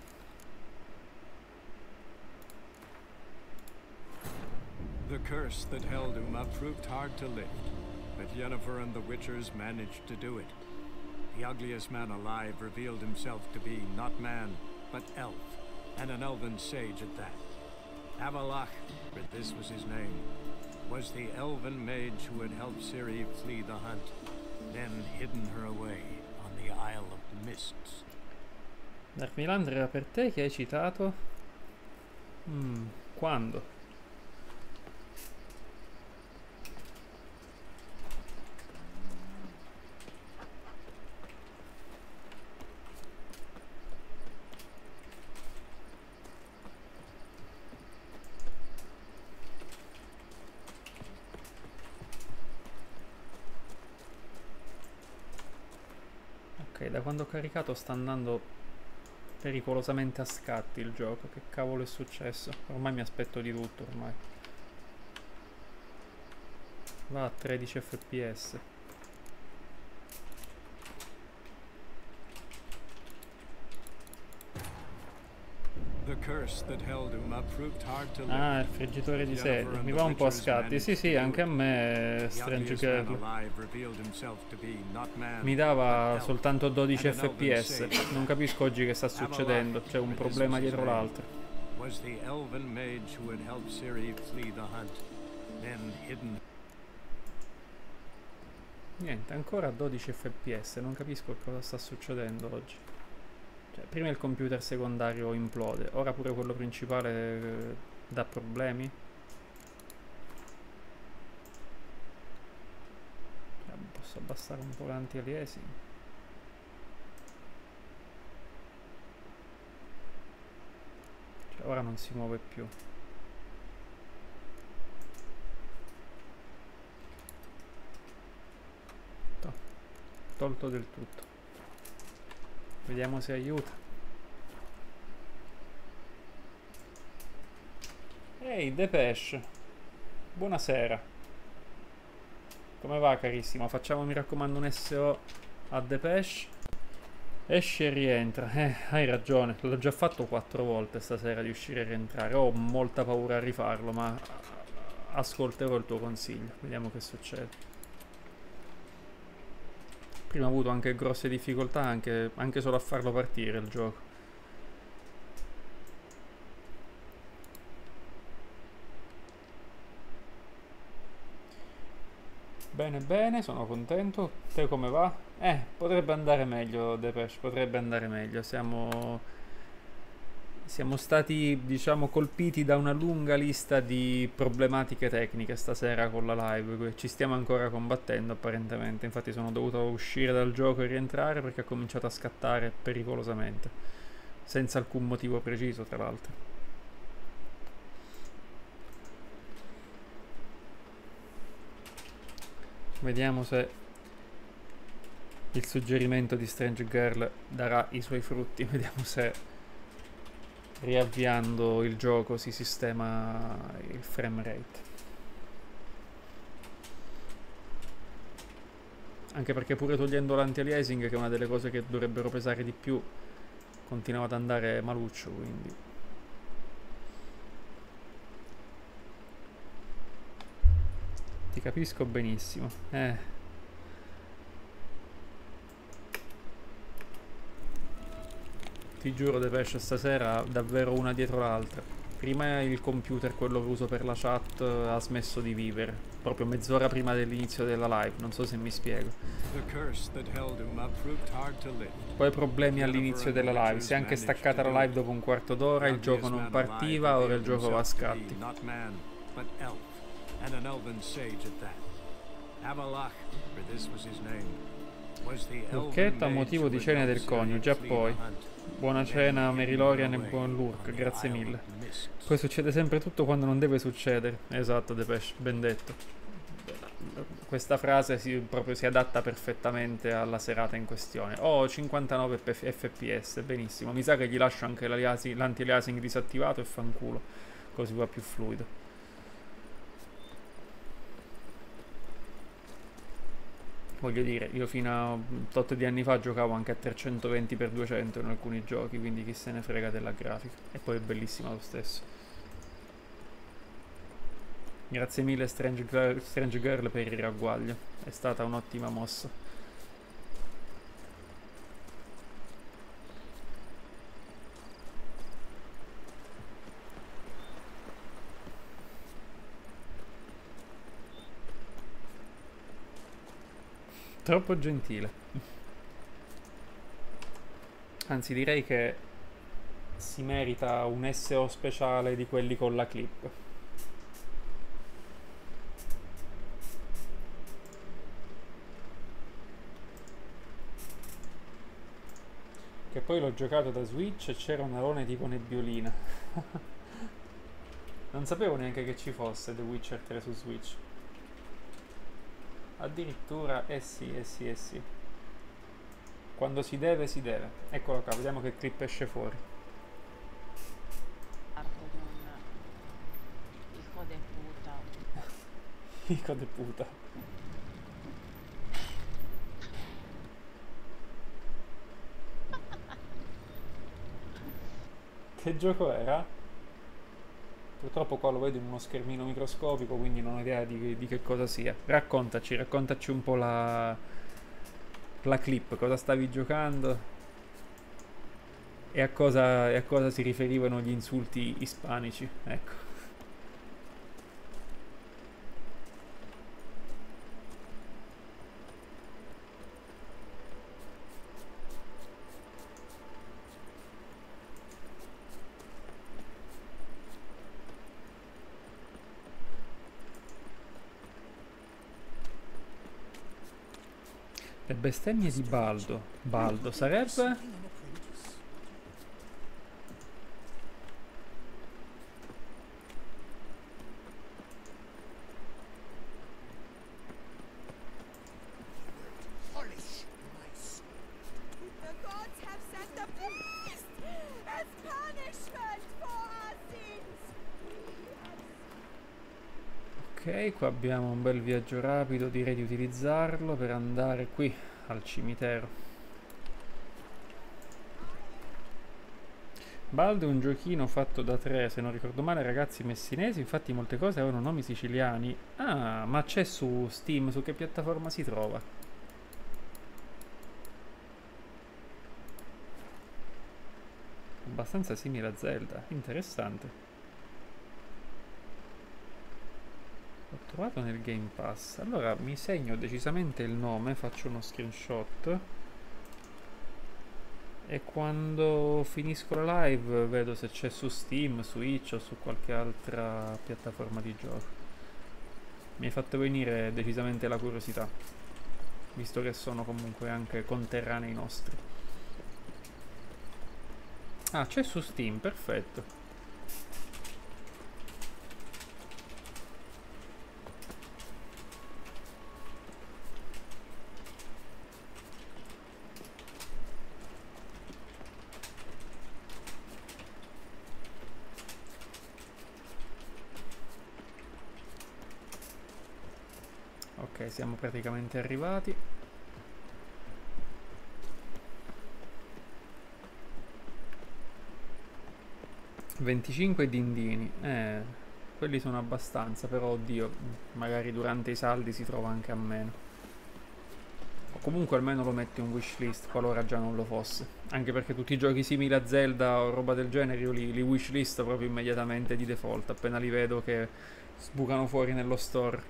The curse that held Uma proved hard to lift, but Yennefer and the Witchers managed to do it. The ugliest man alive revealed himself to be not man, but elf, and an elven sage at that. Avalach, for this was his name, was the elven mage who had helped Ciri flee the hunt, then hidden her away on the Isle of Mists. Dark Milandra era per te che hai citato? Mm, quando? Ok, da quando ho caricato sta andando pericolosamente a scatti il gioco. Che cavolo è successo? Ormai mi aspetto di tutto, ormai. Va a 13 fps. The curse that held Uma proved hard to lift. Ah, il friggitore di sedie. Mi va un po' a scatti. Sì, sì, anche a me Strange Girl. Mi dava soltanto 12 and an elven fps. Non capisco oggi che sta succedendo. C'è un problema dietro l'altro. Niente, ancora 12 fps. Non capisco cosa sta succedendo oggi. Cioè, prima il computer secondario implode, ora pure quello principale eh, dà problemi. Cioè, posso abbassare un po' l'anti-aliasing? Cioè, ora non si muove più. To- Tolto del tutto. Vediamo se aiuta. Ehi, Depeche. Buonasera. Come va carissimo? Facciamo mi raccomando un SO a Depeche. Esce e rientra. Eh, hai ragione. L'ho già fatto quattro volte stasera di uscire e rientrare. Ho molta paura a rifarlo, ma ascolterò il tuo consiglio. Vediamo che succede. Prima ho avuto anche grosse difficoltà, anche, anche solo a farlo partire il gioco. Bene, bene, sono contento. Te come va? Eh, potrebbe andare meglio, Depeche, potrebbe andare meglio. Siamo, siamo stati, diciamo, colpiti da una lunga lista di problematiche tecniche stasera con la live. Ci stiamo ancora combattendo, apparentemente. Infatti, sono dovuto uscire dal gioco e rientrare perché ha cominciato a scattare pericolosamente. Senza alcun motivo preciso, tra l'altro. Vediamo se il suggerimento di Strange Girl darà i suoi frutti. [laughs] Vediamo se riavviando il gioco si sistema il frame rate. Anche perché pure togliendo l'anti-aliasing, che è una delle cose che dovrebbero pesare di più, continuava ad andare maluccio, quindi... Ti capisco benissimo. Eh. Ti giuro, Depeche, stasera davvero una dietro l'altra. Prima il computer, quello che uso per la chat, ha smesso di vivere. Proprio mezz'ora prima dell'inizio della live, non so se mi spiego. Poi problemi all'inizio della live. Si è anche staccata la live dopo un quarto d'ora, il gioco non partiva, ora il gioco va a scatti. Lucchetta a motivo di helped del coniuge, flee poi. Buona cena, hidden Merilorian e buon on Lurk, grazie mille. Poi succede sempre tutto quando non deve succedere. Esatto, Depeche, ben detto. Questa frase si, proprio si adatta perfettamente alla serata in questione. Ho 59 F- fps, benissimo. Mi sa che gli lascio anche l'anti-aliasing disattivato e fanculo. Così va più fluido. Voglio dire, io fino a tot di anni fa giocavo anche a 320x200 in alcuni giochi, quindi chi se ne frega della grafica. E poi è bellissima lo stesso. Grazie mille Strange Girl, Strange Girl per il ragguaglio, è stata un'ottima mossa. Troppo gentile. Anzi, direi che si merita un SO speciale di quelli con la clip. Che poi l'ho giocato da Switch e c'era un alone tipo nebbiolina. [laughs] non sapevo neanche che ci fosse The Witcher 3 su Switch. Addirittura, eh sì, eh sì, eh sì. Quando si deve, si deve. Eccolo qua, vediamo che clip esce fuori. Hijo de puta. [laughs] Fico de puta. [laughs] che gioco era? Purtroppo qua lo vedo in uno schermino microscopico, quindi non ho idea di, di che cosa sia. Raccontaci, raccontaci un po' la, la clip, cosa stavi giocando e a cosa, e a cosa si riferivano gli insulti ispanici. Ecco. Bestemmie di Baldo. Baldo sarebbe? The gods have sent a beast as punishment for our sins. Ok, qua abbiamo un bel viaggio rapido, direi di utilizzarlo per andare qui al cimitero. Baldo è un giochino fatto da tre, se non ricordo male, ragazzi messinesi, infatti molte cose avevano nomi siciliani. Ah, ma c'è su Steam, su che piattaforma si trova? Abbastanza simile a Zelda, interessante. L'ho trovato nel Game Pass. Allora mi segno decisamente il nome, faccio uno screenshot. E quando finisco la live vedo se c'è su Steam, su Itch o su qualche altra piattaforma di gioco. Mi hai fatto venire decisamente la curiosità, visto che sono comunque anche conterranei nostri. Ah, c'è su Steam, perfetto. Siamo praticamente arrivati. ...25 dindini... Eh, quelli sono abbastanza, però oddio... ...magari durante i saldi si trova anche a meno. O comunque almeno lo metti in wishlist, qualora già non lo fosse. Anche perché tutti i giochi simili a Zelda o roba del genere io li, li wishlist proprio immediatamente di default, appena li vedo che sbucano fuori nello store.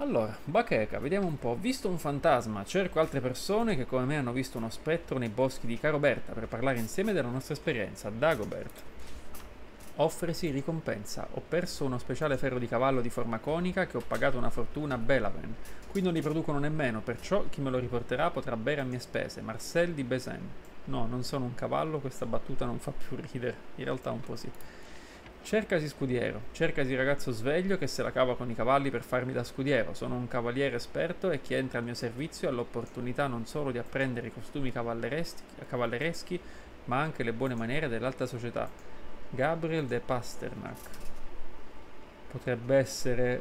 Allora, bacheca, vediamo un po'. Ho visto un fantasma, cerco altre persone che come me hanno visto uno spettro nei boschi di Caroberta per parlare insieme della nostra esperienza. Dagobert. Offresi ricompensa. Ho perso uno speciale ferro di cavallo di forma conica che ho pagato una fortuna a Belaven. Qui non li producono nemmeno, perciò chi me lo riporterà potrà bere a mie spese. Marcel di Besen. No, non sono un cavallo, questa battuta non fa più ridere. In realtà un po' sì. Cercasi scudiero, cercasi ragazzo sveglio che se la cava con i cavalli per farmi da scudiero. Sono un cavaliere esperto e chi entra al mio servizio ha l'opportunità non solo di apprendere i costumi cavallereschi, ma anche le buone maniere dell'alta società. Gabriel de Pasternak. Potrebbe essere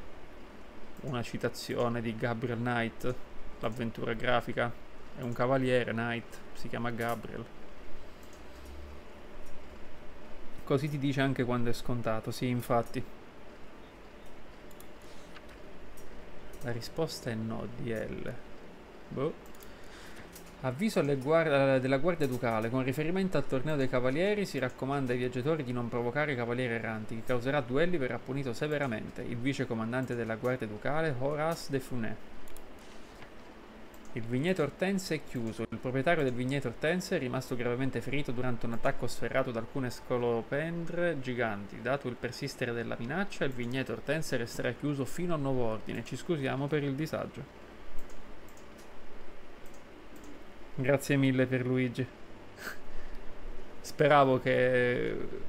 una citazione di Gabriel Knight, l'avventura grafica. È un cavaliere Knight, si chiama Gabriel. Così ti dice anche quando è scontato, sì, infatti. La risposta è no, DL. Boh. Avviso guard della Guardia Ducale. Con riferimento al torneo dei Cavalieri si raccomanda ai viaggiatori di non provocare cavalieri erranti. Chi causerà duelli verrà punito severamente. Il vice comandante della Guardia Ducale, Horace de Funet. Il vigneto Ortense è chiuso. Il proprietario del vigneto Ortense è rimasto gravemente ferito durante un attacco sferrato da alcune scolopendre giganti. Dato il persistere della minaccia, il vigneto Ortense resterà chiuso fino a nuovo ordine. Ci scusiamo per il disagio. Grazie mille per Luigi. [laughs] Speravo che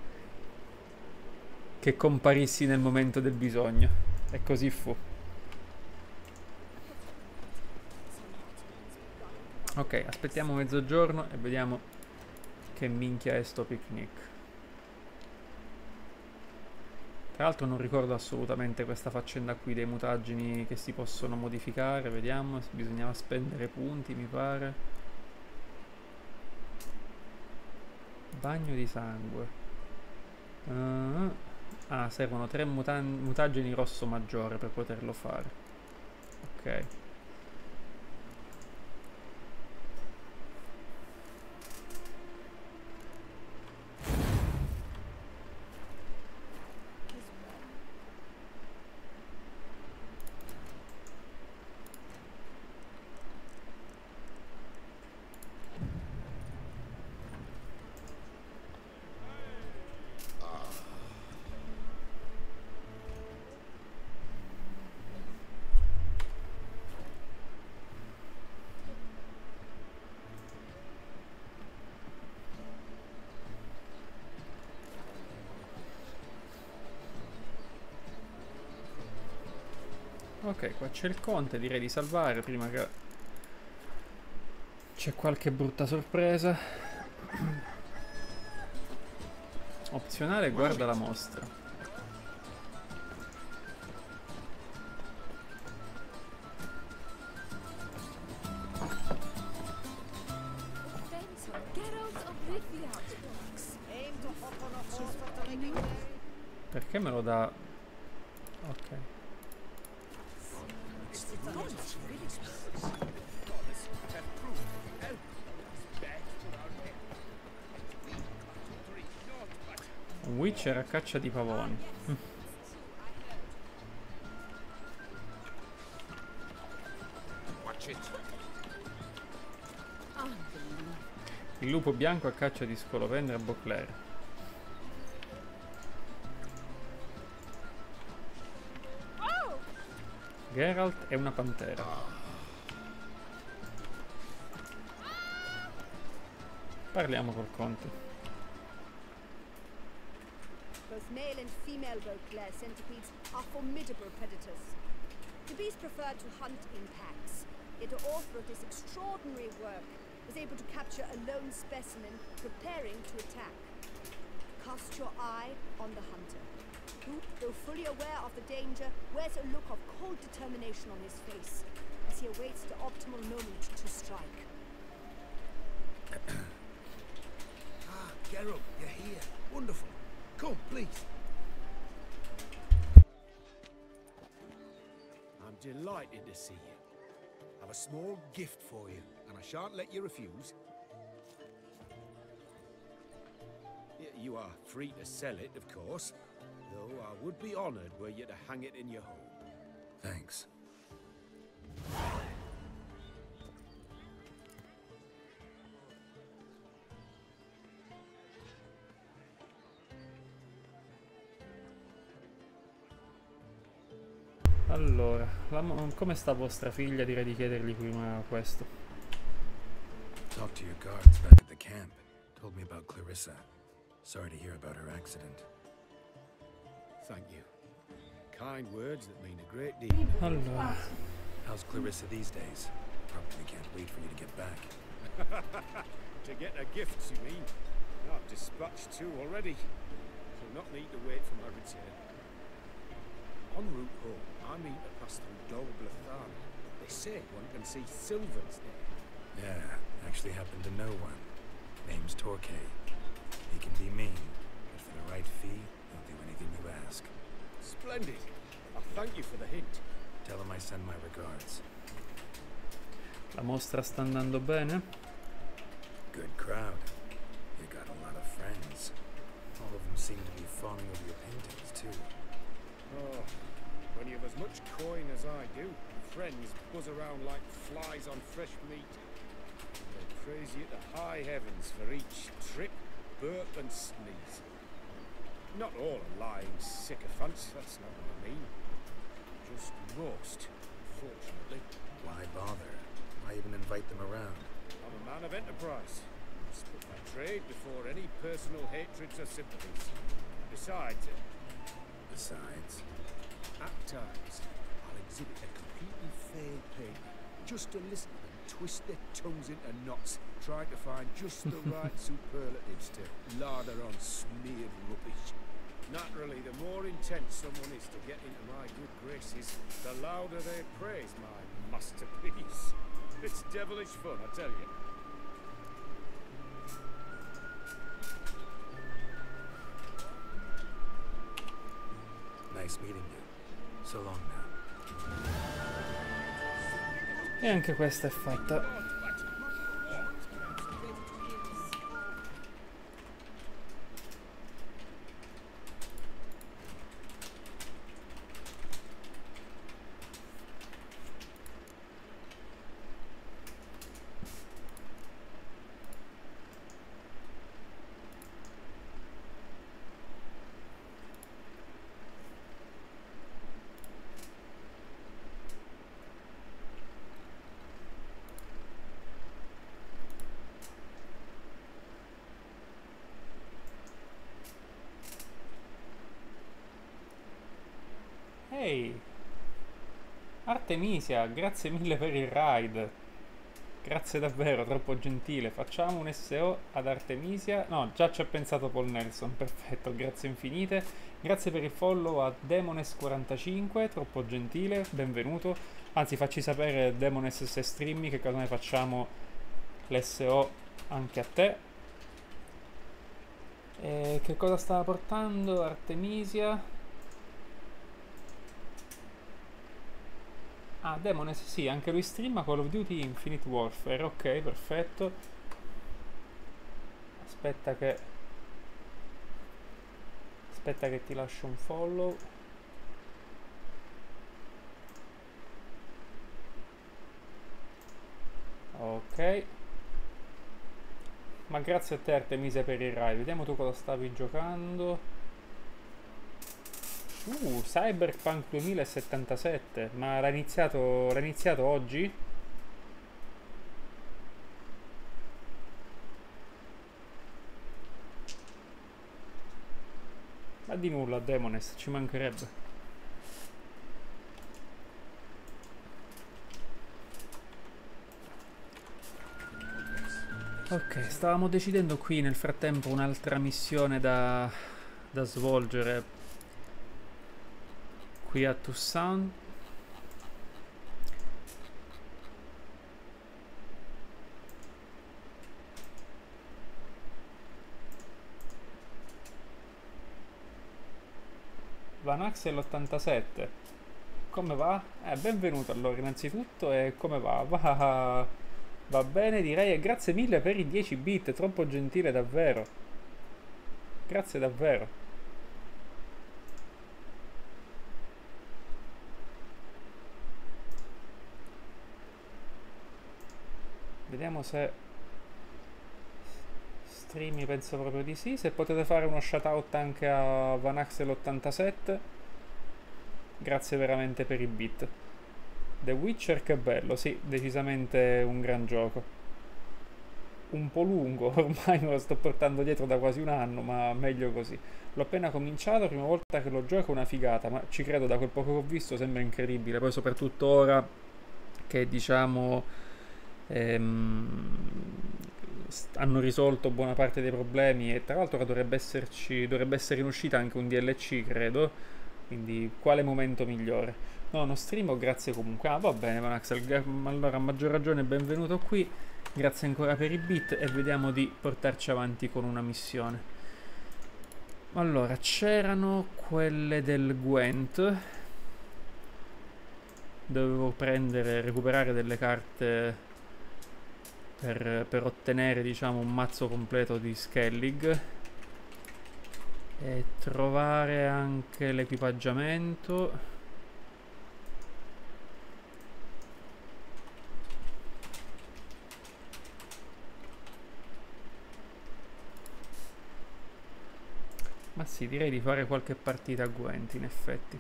che comparissi nel momento del bisogno. E così fu. Ok, aspettiamo mezzogiorno e vediamo che minchia è sto picnic. Tra l'altro non ricordo assolutamente questa faccenda qui dei mutaggini che si possono modificare, vediamo, bisognava spendere punti mi pare. Bagno di sangue. Uh, ah, servono tre mutaggini rosso maggiore per poterlo fare. Ok. Ok, qua c'è il conte, direi di salvare prima che c'è qualche brutta sorpresa. [clears throat] Opzionale, guarda la mostra. Caccia di pavoni. Il lupo bianco a caccia di scolovendre e boclere. Geralt è una pantera. Parliamo col conte. Male and female Beauclair centipedes are formidable predators. The beast prefer to hunt in packs, yet the author of this extraordinary work was able to capture a lone specimen preparing to attack. Cast your eye on the hunter, who, though fully aware of the danger, wears a look of cold determination on his face as he awaits the optimal moment to strike. [clears throat] Ah, Geralt, you're here. Wonderful. Come, please. I'm delighted to see you. I've a small gift for you, and I shan't let you refuse. You are free to sell it, of course, though I would be honoured were you to hang it in your home. Thanks. Allora, come sta vostra figlia? Direi di chiedergli prima questo. Talked to your guards back at the camp. Told me about Clarissa. Sorry to hear about her accident. Thank you. Kind words that mean a great deal. Allora, How's Clarissa these days? Probably can't wait for you to get back. [laughs] to get her gifts, you mean? I've dispatched two already. She'll not need to wait for my return. En route home, I mean to pass through Dol Blathan. They say one can see Sylvans there. Yeah, actually happen to know one. Name's Torquay. He can be mean, but for the right fee, he'll do anything you ask. Splendid. I thank you for the hint. Tell him I send my regards. la mostra sta andando bene? Good crowd. You got a lot of friends. All of them seem to be fawning over your paintings, too. Oh, when you have as much coin as I do, friends buzz around like flies on fresh meat. They praise you to high heavens for each trip, burp, and sneeze. Not all are lying sycophants, that's not what I mean. Just most, fortunately. Why bother? Why even invite them around? I'm a man of enterprise. Must put my trade before any personal hatreds or sympathies. Besides, Besides, At times, I'll exhibit a completely failed painting just to listen to them twist their tongues into knots, trying to find just the [laughs] right superlatives to lather on smeared rubbish. Naturally, the more intent someone is to get into my good graces, the louder they praise my masterpiece. It's devilish fun, I tell you. Nice meeting you. So long now. E anche questa è fatta. Ehi! Artemisia, grazie mille per il raid. Grazie davvero, troppo gentile. Facciamo un SO ad Artemisia. No, già ci ha pensato Paul Nelson. Perfetto, grazie infinite. Grazie per il follow a Demones45, troppo gentile, benvenuto. Anzi, facci sapere Demones se streammi che cosa ne facciamo l'SO anche a te. E che cosa stava portando Artemisia? Ah, Demones, sì, anche lui streama Call of Duty Infinite Warfare. Ok, perfetto. Aspetta che... Aspetta che ti lascio un follow. Ok. Ma grazie a te Artemisia per il raid. Vediamo tu cosa stavi giocando. Uh, Cyberpunk 2077, ma l'ha iniziato, l'ha iniziato oggi? Ma di nulla, Demones, ci mancherebbe. Ok, stavamo decidendo qui nel frattempo un'altra missione da, da svolgere qui a Toussaint Van Axel 87 come va? Eh, benvenuto allora innanzitutto e come va? [laughs] Va, va bene direi e grazie mille per i 10 bit, troppo gentile davvero grazie davvero Vediamo se streami penso proprio di sì. Se potete fare uno shoutout anche a Vanaxel87. Grazie veramente per i beat. The Witcher che bello, sì, decisamente un gran gioco. Un po' lungo, [laughs] ormai me lo sto portando dietro da quasi un anno, ma meglio così. L'ho appena cominciato, prima volta che lo gioco è una figata, ma ci credo da quel poco che ho visto sembra incredibile. Poi soprattutto ora che diciamo ehm, hanno risolto buona parte dei problemi e tra l'altro dovrebbe, esserci, dovrebbe essere in uscita anche un DLC credo. Quindi quale momento migliore? No non streamo grazie comunque. Ah va bene Vanaxel allora a maggior ragione benvenuto qui. Grazie ancora per i beat e vediamo di portarci avanti con una missione. Allora c'erano quelle del Gwent. Dovevo prendere recuperare delle carte per, per ottenere diciamo un mazzo completo di Skellig e trovare anche l'equipaggiamento. Ma sì direi di fare qualche partita a Gwent in effetti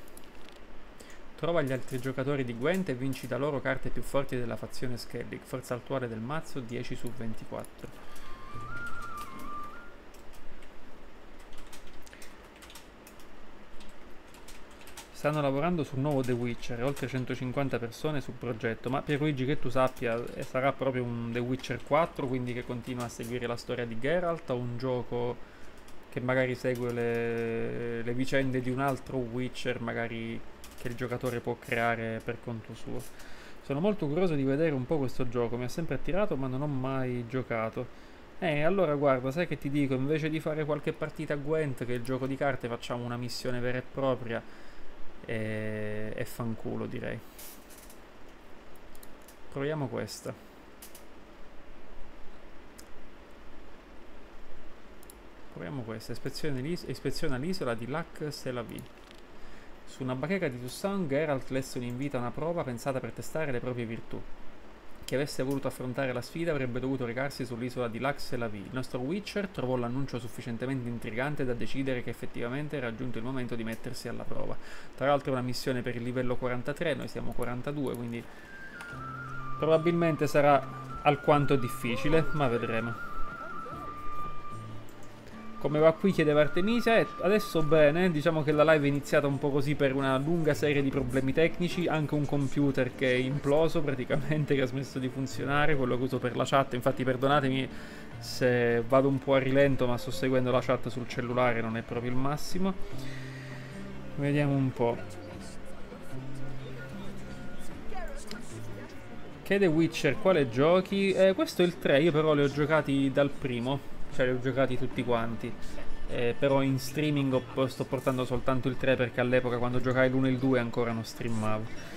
Trova gli altri giocatori di Gwent e vinci da loro carte più forti della fazione Skellig. Forza attuale del mazzo 10 su 24. Stanno lavorando sul nuovo The Witcher, oltre 150 persone sul progetto, ma Pierluigi che tu sappia eh, sarà proprio un The Witcher 4, quindi che continua a seguire la storia di Geralt o un gioco che magari segue le, le vicende di un altro Witcher, magari che il giocatore può creare per conto suo. Sono molto curioso di vedere un po' questo gioco, mi ha sempre attirato ma non ho mai giocato. Eh, allora guarda, sai che ti dico, invece di fare qualche partita a Gwent, che è il gioco di carte, facciamo una missione vera e propria e, e fanculo direi. Proviamo questa. Proviamo questa, ispeziona l'isola di Lac Selavi. Su una bacheca di Toussaint, Geralt lesse un invito a una prova pensata per testare le proprie virtù. Chi avesse voluto affrontare la sfida avrebbe dovuto recarsi sull'isola di Lax e la Il nostro Witcher trovò l'annuncio sufficientemente intrigante da decidere che effettivamente era giunto il momento di mettersi alla prova. Tra l'altro è una missione per il livello 43, noi siamo 42, quindi probabilmente sarà alquanto difficile, ma vedremo. Come va qui chiedeva Artemisia, adesso bene, diciamo che la live è iniziata un po' così per una lunga serie di problemi tecnici, anche un computer che è imploso praticamente, [laughs] che ha smesso di funzionare, quello che uso per la chat, infatti perdonatemi se vado un po' a rilento ma sto seguendo la chat sul cellulare, non è proprio il massimo. Vediamo un po'. Che The Witcher, quale giochi? Eh, questo è il 3, io però li ho giocati dal primo cioè li ho giocati tutti quanti. Eh, però in streaming ho, sto portando soltanto il 3 perché all'epoca quando giocai l'1 e il 2 ancora non streamavo.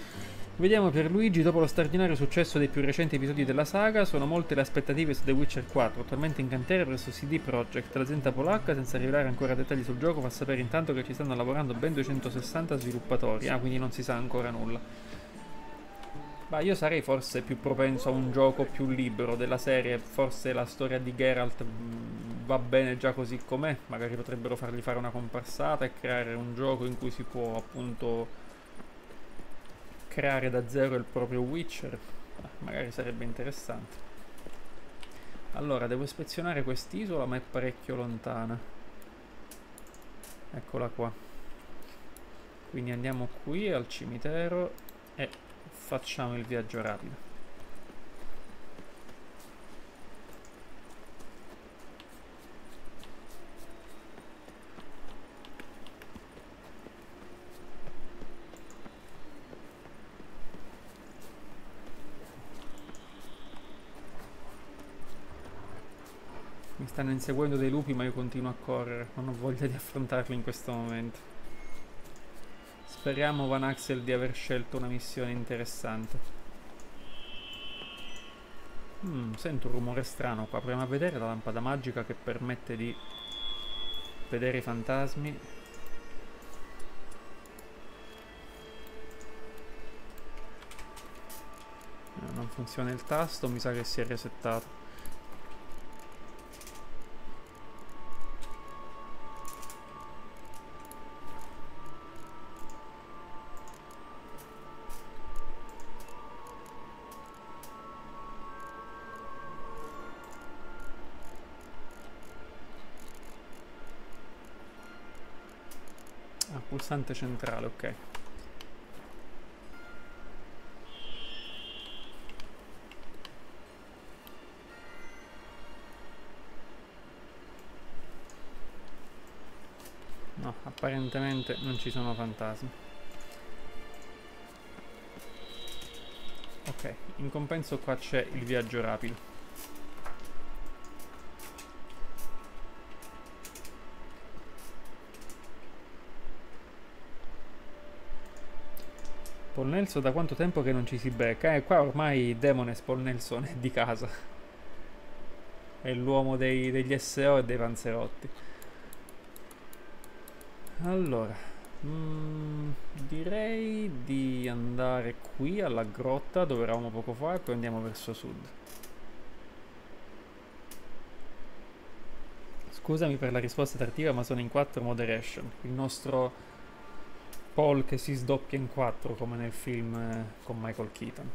Vediamo per Luigi, dopo lo straordinario successo dei più recenti episodi della saga, sono molte le aspettative su The Witcher 4, attualmente in cantiere presso CD Projekt. L'azienda polacca, senza rivelare ancora dettagli sul gioco, fa sapere intanto che ci stanno lavorando ben 260 sviluppatori, ah quindi non si sa ancora nulla. Ma io sarei forse più propenso a un gioco più libero della serie, forse la storia di Geralt mm, va bene già così com'è, magari potrebbero fargli fare una comparsata e creare un gioco in cui si può appunto creare da zero il proprio Witcher, ah, magari sarebbe interessante. Allora, devo ispezionare quest'isola ma è parecchio lontana. Eccola qua. Quindi andiamo qui al cimitero e facciamo il viaggio rapido. Mi stanno inseguendo dei lupi ma io continuo a correre, non ho voglia di affrontarli in questo momento. Speriamo Van Axel di aver scelto una missione interessante. Hmm, sento un rumore strano qua. Proviamo a vedere la lampada magica che permette di vedere i fantasmi. Non funziona il tasto, mi sa che si è resettato. Pulsante centrale, ok. No, apparentemente non ci sono fantasmi. Ok, in compenso qua c'è il viaggio rapido. Paul Nelson da quanto tempo che non ci si becca? Eh, qua ormai Demones Paul Nelson è di casa. È l'uomo degli SEO e dei panzerotti. Allora, mm, direi di andare qui alla grotta dove eravamo poco fa e poi andiamo verso sud. Scusami per la risposta tardiva ma sono in 4 moderation. Il nostro Paul che si sdoppia in quattro come nel film eh, con Michael Keaton.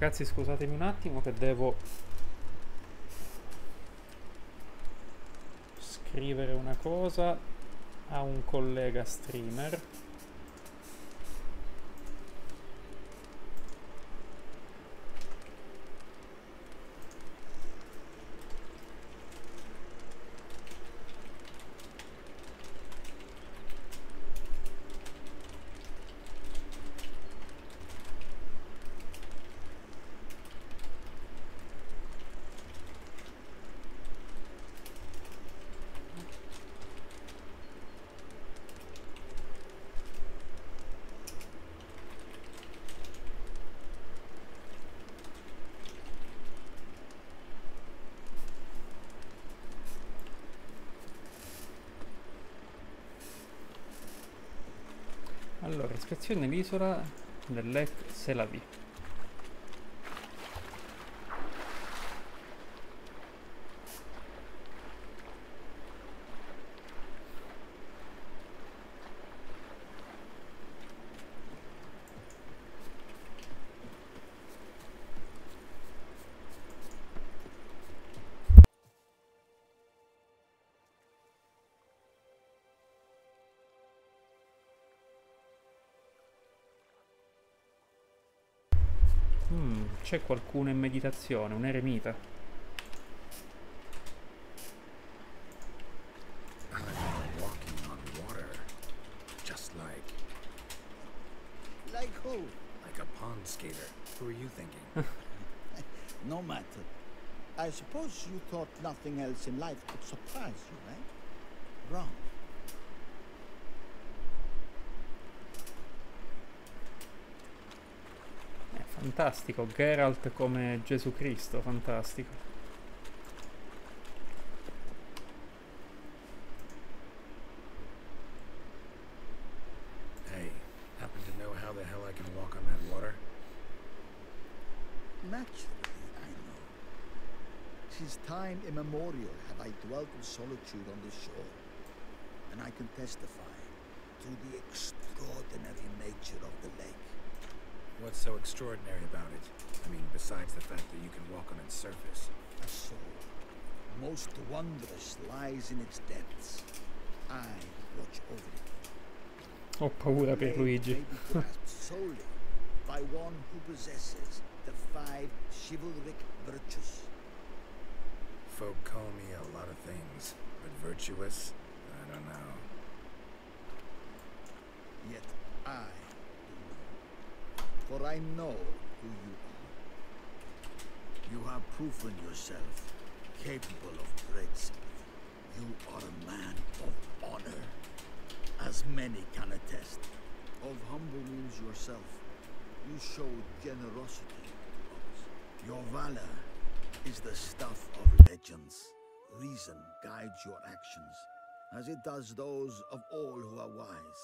Ragazzi scusatemi un attimo che devo scrivere una cosa a un collega streamer. Allora, ispezione l'isola del Lake Selavi. C'è qualcuno in meditazione, un eremita. [laughs] No matter. I suppose you thought nothing else in life could surprise you, right? Fantastico, Geralt come Gesù Cristo, fantastico. hey, happen to know how the hell I can walk on that water? Naturally, I know. Since time immemorial have I dwelt in solitude on this shore, and I can testify to the extraordinary nature of the lake. What's so extraordinary about it? I mean, besides the fact that you can walk on its surface. A soul, most wondrous, lies in its depths. I watch over it. Ho paura per Lake Luigi. may grasped solely by one who possesses the five chivalric virtues. Folk call me a lot of things, but virtuous? I don't know. Yet I do know. For I know who you are. You have proven yourself capable of great sympathy. You are a man of honor, as many can attest. Of humble means yourself. You show generosity. Your valor is the stuff of legends. Reason guides your actions, as it does those of all who are wise.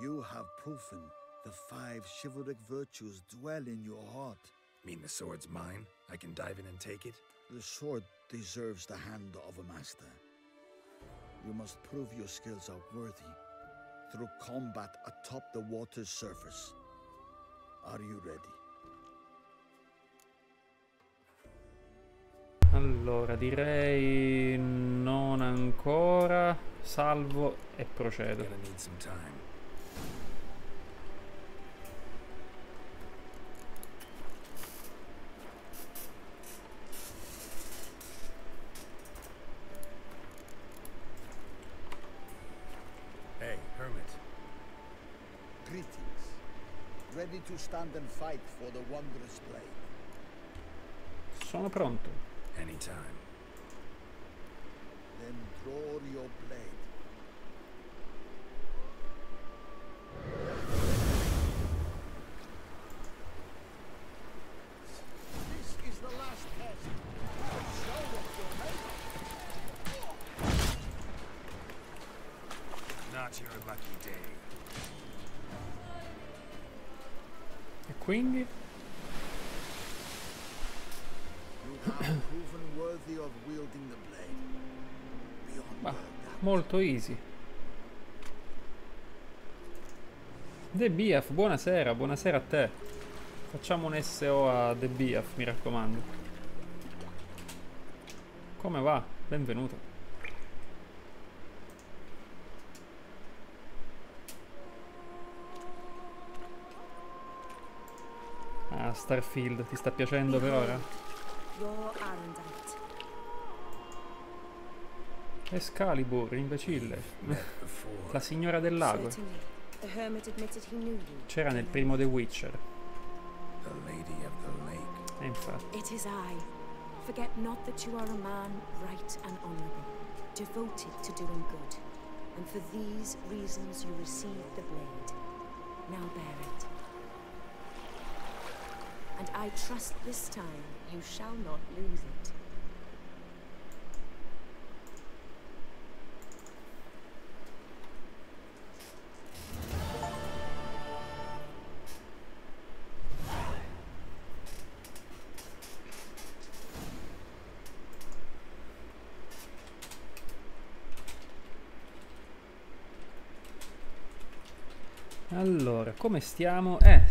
You have proven the five chivalric virtues dwell in your heart. Mean the sword's mine? I can dive in and take it? The sword deserves the hand of a master. You must prove your skills are worthy through combat atop the water's surface. Are you ready? Allora, direi non ancora. Salvo e procedo. Gonna need some time. Hey, Hermit. Greetings. Ready to stand and fight for the wondrous blade. Sono pronto. Anytime. Then draw your blade. All doubt. molto easy. De Biaf, buonasera, buonasera a te. Facciamo un SO a The Beef, mi raccomando. Come va? Benvenuto. Starfield, ti sta piacendo per ora? Excalibur, imbecille. La signora del lago. C'era nel primo The Witcher. E infatti. Forget not that you are a man right and honourable, devoted to doing good. And for these reasons you received the blade. Now bear it. And I trust this time you shall not lose it. Allora, come stiamo? Eh,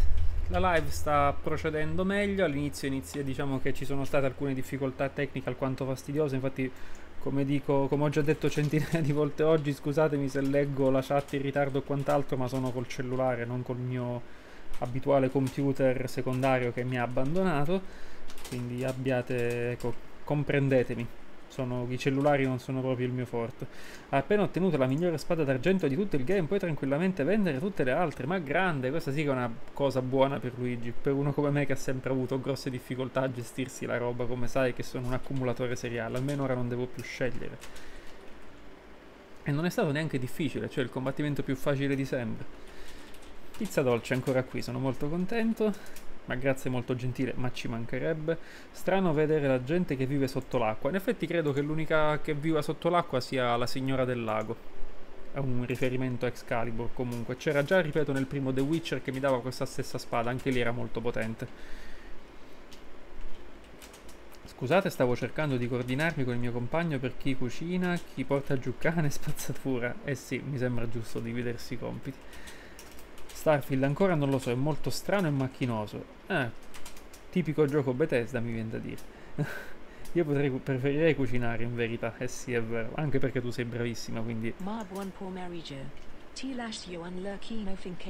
la live sta procedendo meglio. All'inizio inizia, diciamo che ci sono state alcune difficoltà tecniche alquanto fastidiose. Infatti, come dico, come ho già detto centinaia di volte oggi, scusatemi se leggo la chat in ritardo o quant'altro, ma sono col cellulare, non col mio abituale computer secondario che mi ha abbandonato. Quindi abbiate, ecco, comprendetemi. Sono, I cellulari non sono proprio il mio forte. Ha appena ottenuto la migliore spada d'argento di tutto il game, puoi tranquillamente vendere tutte le altre. Ma grande, questa sì che è una cosa buona per Luigi. Per uno come me che ha sempre avuto grosse difficoltà a gestirsi la roba, come sai che sono un accumulatore seriale. Almeno ora non devo più scegliere. E non è stato neanche difficile, cioè il combattimento più facile di sempre. Pizza dolce ancora qui, sono molto contento. Ma grazie, molto gentile, ma ci mancherebbe. Strano vedere la gente che vive sotto l'acqua. In effetti credo che l'unica che viva sotto l'acqua sia la signora del lago. È un riferimento a Excalibur comunque. C'era già, ripeto, nel primo The Witcher che mi dava questa stessa spada, anche lì era molto potente. Scusate, stavo cercando di coordinarmi con il mio compagno per chi cucina, chi porta giù cane e spazzatura. Eh sì, mi sembra giusto dividersi i compiti. Starfield ancora non lo so, è molto strano e macchinoso. Ah, tipico gioco Bethesda mi viene da dire. [laughs] Io potrei, preferirei cucinare in verità, eh sì è vero, anche perché tu sei bravissima, quindi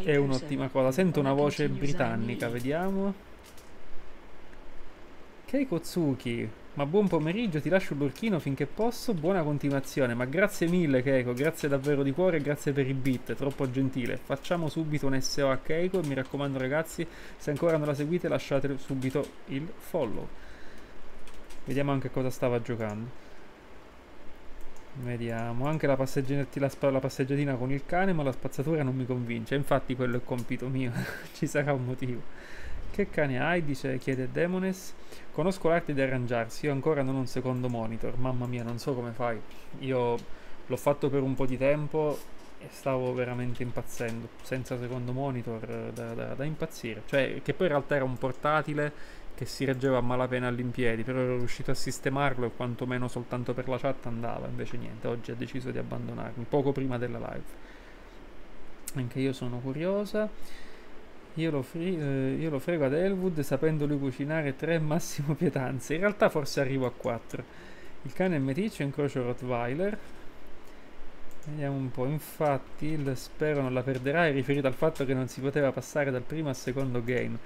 è un'ottima cosa. Sento una voce britannica, vediamo. Keiko Tsuki, ma buon pomeriggio, ti lascio l'urchino finché posso, buona continuazione, ma grazie mille Keiko, grazie davvero di cuore grazie per i beat, troppo gentile. Facciamo subito un SO a Keiko e mi raccomando ragazzi, se ancora non la seguite lasciate subito il follow. Vediamo anche cosa stava giocando. Vediamo, anche la, la, la passeggiatina con il cane, ma la spazzatura non mi convince, infatti quello è compito mio, [laughs] ci sarà un motivo. Che cane hai? Dice, chiede Demones. Conosco l'arte di arrangiarsi, io ancora non ho un secondo monitor, mamma mia, non so come fai. Io l'ho fatto per un po' di tempo e stavo veramente impazzendo, senza secondo monitor da, da, da impazzire. Cioè, che poi in realtà era un portatile che si reggeva a malapena all'impiedi, però ero riuscito a sistemarlo e quantomeno soltanto per la chat andava, invece niente, oggi ha deciso di abbandonarmi, poco prima della live. Anche io sono curiosa. Io lo, eh, io lo frego ad Elwood sapendo lui cucinare tre [laughs] massimo pietanze. In realtà forse arrivo a 4. Il cane è meticcio, incrocio Rottweiler. Vediamo un po'. Infatti, il spero non la perderà è riferito al fatto che non si poteva passare dal primo al secondo game.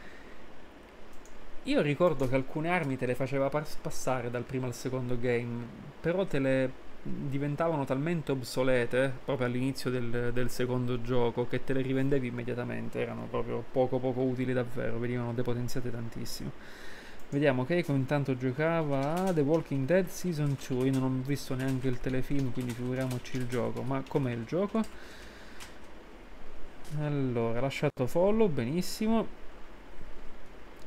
Io ricordo che alcune armi te le faceva pas- passare dal primo al secondo game, però te le diventavano talmente obsolete proprio all'inizio del, del, secondo gioco che te le rivendevi immediatamente, erano proprio poco poco utili davvero, venivano depotenziate tantissimo. Vediamo, Keiko intanto giocava a The Walking Dead Season 2, io non ho visto neanche il telefilm, quindi figuriamoci il gioco, ma com'è il gioco? Allora, lasciato follow, benissimo.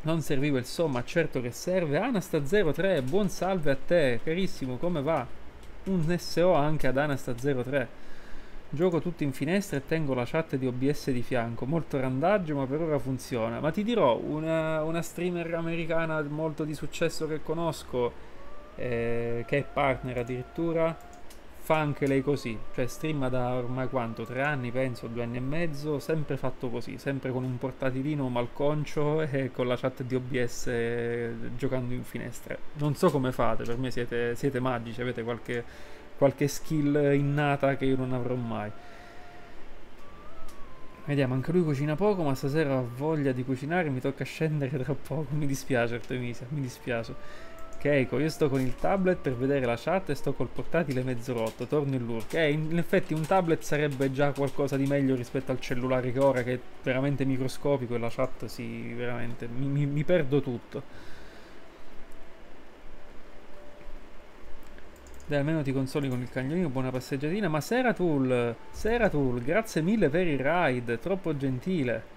Non serviva il so, ma certo che serve. Anasta03, buon salve a te, carissimo, come va? Un SO anche ad Anasta03. Gioco tutto in finestra e tengo la chat di OBS di fianco. Molto randaggio, ma per ora funziona. Ma ti dirò, una, una streamer americana molto di successo che conosco, eh, che è partner addirittura, fa anche lei così, cioè streama da ormai quanto? Tre anni penso, due anni e mezzo, sempre fatto così, sempre con un portatilino malconcio e con la chat di OBS giocando in finestra. Non so come fate, per me siete, siete magici, avete qualche, qualche skill innata che io non avrò mai. Vediamo, anche lui cucina poco, ma stasera ho voglia di cucinare, mi tocca scendere tra poco. [laughs] Mi dispiace Artemisia, mi dispiace. Keiko, io sto con il tablet per vedere la chat e sto col portatile mezzo rotto, torno in lurk. Eh, in effetti un tablet sarebbe già qualcosa di meglio rispetto al cellulare che ora, che è veramente microscopico e la chat si... veramente... mi, mi, mi perdo tutto. Dai, almeno ti consoli con il cagnolino, buona passeggiatina. Ma Seratul, Seratul, grazie mille per il ride, troppo gentile.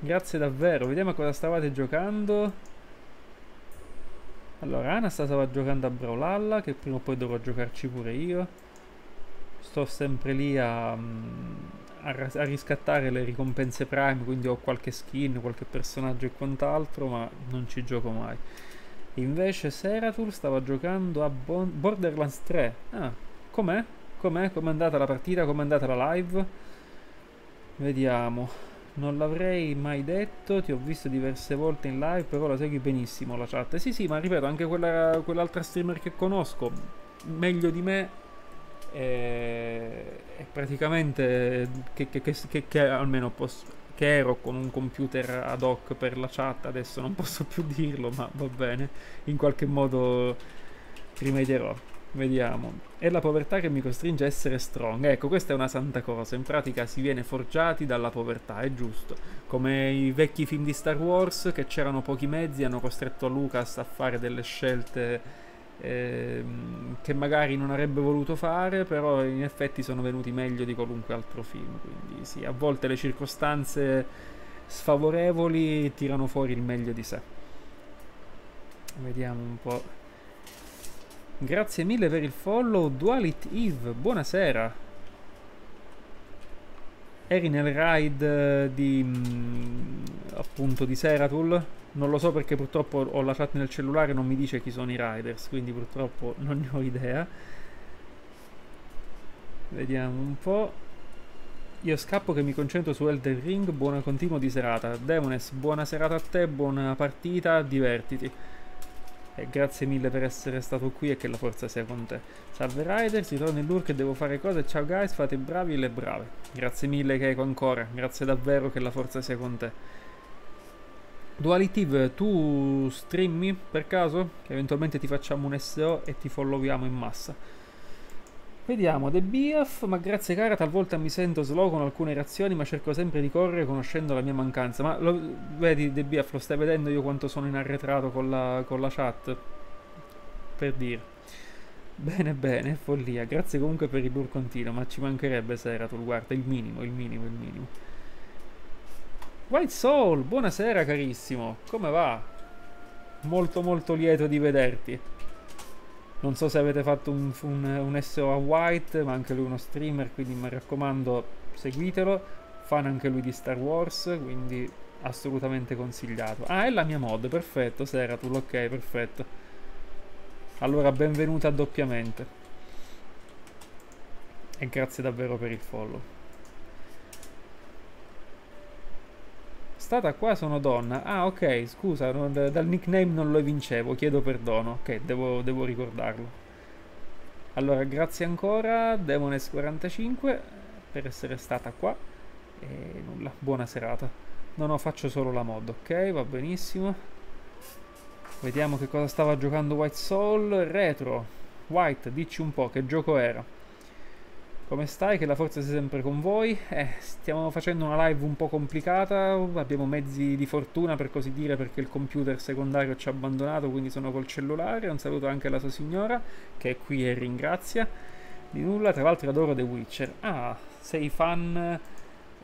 Grazie davvero. Vediamo a cosa stavate giocando. Allora, Ana stava giocando a Brawlhalla, che prima o poi dovrò giocarci pure io. Sto sempre lì a, mm, a, riscattare le ricompense Prime, quindi ho qualche skin, qualche personaggio e quant'altro, ma non ci gioco mai. Invece Seratul stava giocando a bon Borderlands 3. Ah, com'è? Com'è? Com'è andata la partita? Com'è andata la live? Vediamo. Non l'avrei mai detto, ti ho visto diverse volte in live, però la segui benissimo la chat. Sì, sì, ma ripeto, anche quella, quell'altra streamer che conosco, meglio di me, è, è praticamente che, che, che, che almeno posso che ero con un computer ad hoc per la chat, adesso non posso più dirlo, ma va bene, in qualche modo rimedierò. Vediamo. È la povertà che mi costringe a essere strong. Ecco, questa è una santa cosa. In pratica si viene forgiati dalla povertà, è giusto. Come i vecchi film di Star Wars, che c'erano pochi mezzi, hanno costretto Lucas a fare delle scelte eh, che magari non avrebbe voluto fare, però in effetti sono venuti meglio di qualunque altro film. Quindi sì, a volte le circostanze sfavorevoli tirano fuori il meglio di sé. Vediamo un po'. Grazie mille per il follow. Dualit Eve, buonasera. Eri nel ride di mm, appunto di Seratul. Non lo so perché purtroppo ho la chat nel cellulare non mi dice chi sono i riders, quindi purtroppo non ne ho idea. Vediamo un po'. Io scappo che mi concentro su Elden Ring. Buona continuo di serata. Demones, buona serata a te, buona partita, divertiti. E grazie mille per essere stato qui e che la forza sia con te. Salve Riders, ritorno in lurk e devo fare cose. Ciao guys, fate i bravi e le brave. Grazie mille Keiko ancora, grazie davvero che la forza sia con te. Dualitive, tu streammi per caso? Che eventualmente ti facciamo un SO e ti followiamo in massa. Vediamo, The BF, ma grazie cara, talvolta mi sento slow con alcune reazioni, ma cerco sempre di correre conoscendo la mia mancanza. Ma lo, vedi, The BF, lo stai vedendo io quanto sono in arretrato con la, con la chat? Per dire. Bene, bene, follia. Grazie comunque per il lure continuo, ma ci mancherebbe Seratul, guarda, il minimo, il minimo, il minimo. White Soul, buonasera carissimo, come va? Molto molto lieto di vederti. Non so se avete fatto un, un, un SO a White, ma anche lui è uno streamer, quindi mi raccomando seguitelo. Fan anche lui di Star Wars, quindi assolutamente consigliato. Ah, è la mia mod, perfetto, Seratul, ok, perfetto. Allora, benvenuta doppiamente. E grazie davvero per il follow. Stata qua sono donna. Ah, ok, scusa, non, dal nickname non lo vincevo, chiedo perdono. Ok, devo, devo ricordarlo. Allora, grazie ancora, Demones45, per essere stata qua. E nulla, buona serata. No, no, faccio solo la mod, ok, va benissimo. Vediamo che cosa stava giocando White Soul. Retro. White, dici un po' che gioco era. Come stai? Che la forza sia sempre con voi. Eh, stiamo facendo una live un po' complicata, abbiamo mezzi di fortuna per così dire perché il computer secondario ci ha abbandonato, quindi sono col cellulare. Un saluto anche alla sua signora che è qui e ringrazia. Di nulla, tra l'altro adoro The Witcher. Ah, sei fan...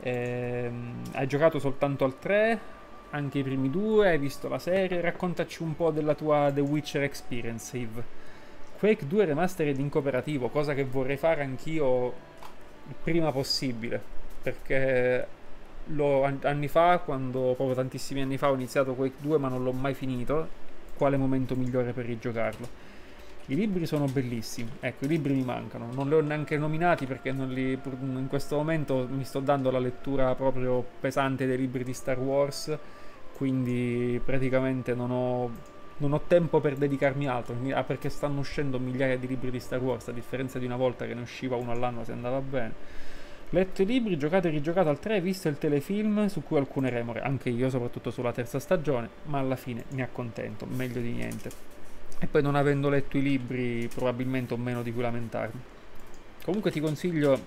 Ehm, hai giocato soltanto al 3, anche i primi due, hai visto la serie. Raccontaci un po' della tua The Witcher experience, Eve. Quake 2 Remastered in cooperativo, cosa che vorrei fare anch'io il prima possibile, perché l'ho anni fa, quando proprio tantissimi anni fa ho iniziato Quake 2 ma non l'ho mai finito, quale momento migliore per rigiocarlo? I libri sono bellissimi, ecco, i libri mi mancano, non li ho neanche nominati perché li, in questo momento mi sto dando la lettura proprio pesante dei libri di Star Wars, quindi praticamente non ho, non ho tempo per dedicarmi altro, ah, perché stanno uscendo migliaia di libri di Star Wars, a differenza di una volta che ne usciva uno all'anno se andava bene. Letto i libri, giocato e rigiocato al 3, visto il telefilm su cui alcune remore, anche io soprattutto sulla terza stagione, ma alla fine mi accontento, meglio di niente. E poi non avendo letto i libri probabilmente ho meno di cui lamentarmi. Comunque ti consiglio,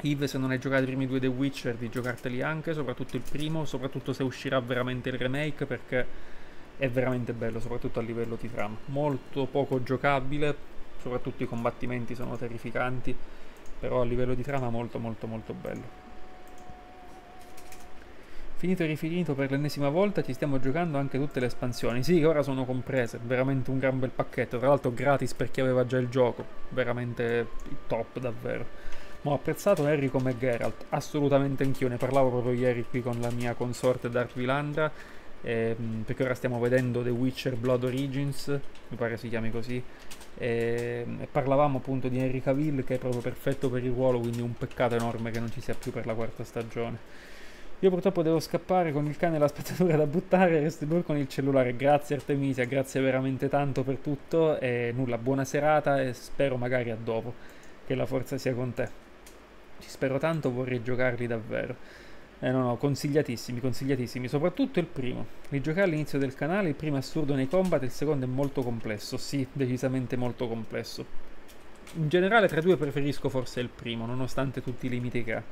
Yves, se non hai giocato i primi due The Witcher, di giocarteli anche, soprattutto il primo, soprattutto se uscirà veramente il remake, perché è veramente bello, soprattutto a livello di trama. Molto poco giocabile, soprattutto i combattimenti sono terrificanti, però a livello di trama molto molto molto bello. Finito e rifinito per l'ennesima volta, ci stiamo giocando anche tutte le espansioni. Sì, ora sono comprese, veramente un gran bel pacchetto. Tra l'altro gratis per chi aveva già il gioco, veramente top davvero. Ma ho apprezzato Harry come Geralt, assolutamente anch'io, ne parlavo proprio ieri qui con la mia consorte Dark Vilandra, ehm, perché ora stiamo vedendo The Witcher Blood Origins, mi pare si chiami così, ehm, e parlavamo appunto di Henry Cavill che è proprio perfetto per il ruolo, quindi un peccato enorme che non ci sia più per la quarta stagione. Io purtroppo devo scappare con il cane e la spazzatura da buttare, resto pure con il cellulare. Grazie Artemisia, grazie veramente tanto per tutto e nulla, buona serata e spero magari a dopo. Che la forza sia con te. Ci spero tanto, vorrei giocarli davvero. Eh no, no, consigliatissimi, consigliatissimi, soprattutto il primo. Li giocai all'inizio del canale, il primo è assurdo nei combat, il secondo è molto complesso, sì, decisamente molto complesso. In generale tra i due preferisco forse il primo, nonostante tutti i limiti che ha.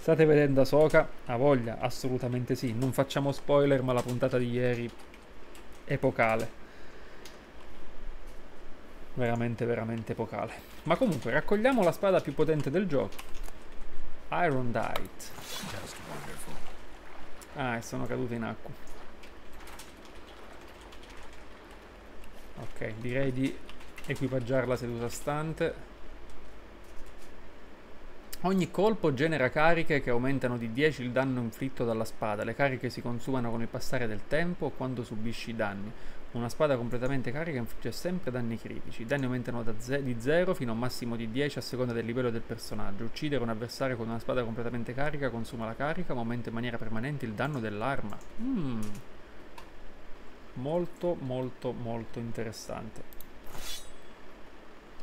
State vedendo Ahsoka? Ha voglia? Assolutamente sì. Non facciamo spoiler, ma la puntata di ieri epocale. Veramente, veramente epocale. Ma comunque, raccogliamo la spada più potente del gioco. Iron Dite. Ah, sono cadute in acqua. Ok, direi di equipaggiarla seduta stante. Ogni colpo genera cariche che aumentano di 10 il danno inflitto dalla spada. Le cariche si consumano con il passare del tempo o quando subisci danni. Una spada completamente carica infligge sempre danni critici. I danni aumentano ze- di 0 fino a un massimo di 10 a seconda del livello del personaggio. Uccidere un avversario con una spada completamente carica consuma la carica ma aumenta in maniera permanente il danno dell'arma. Mm. Molto molto molto interessante.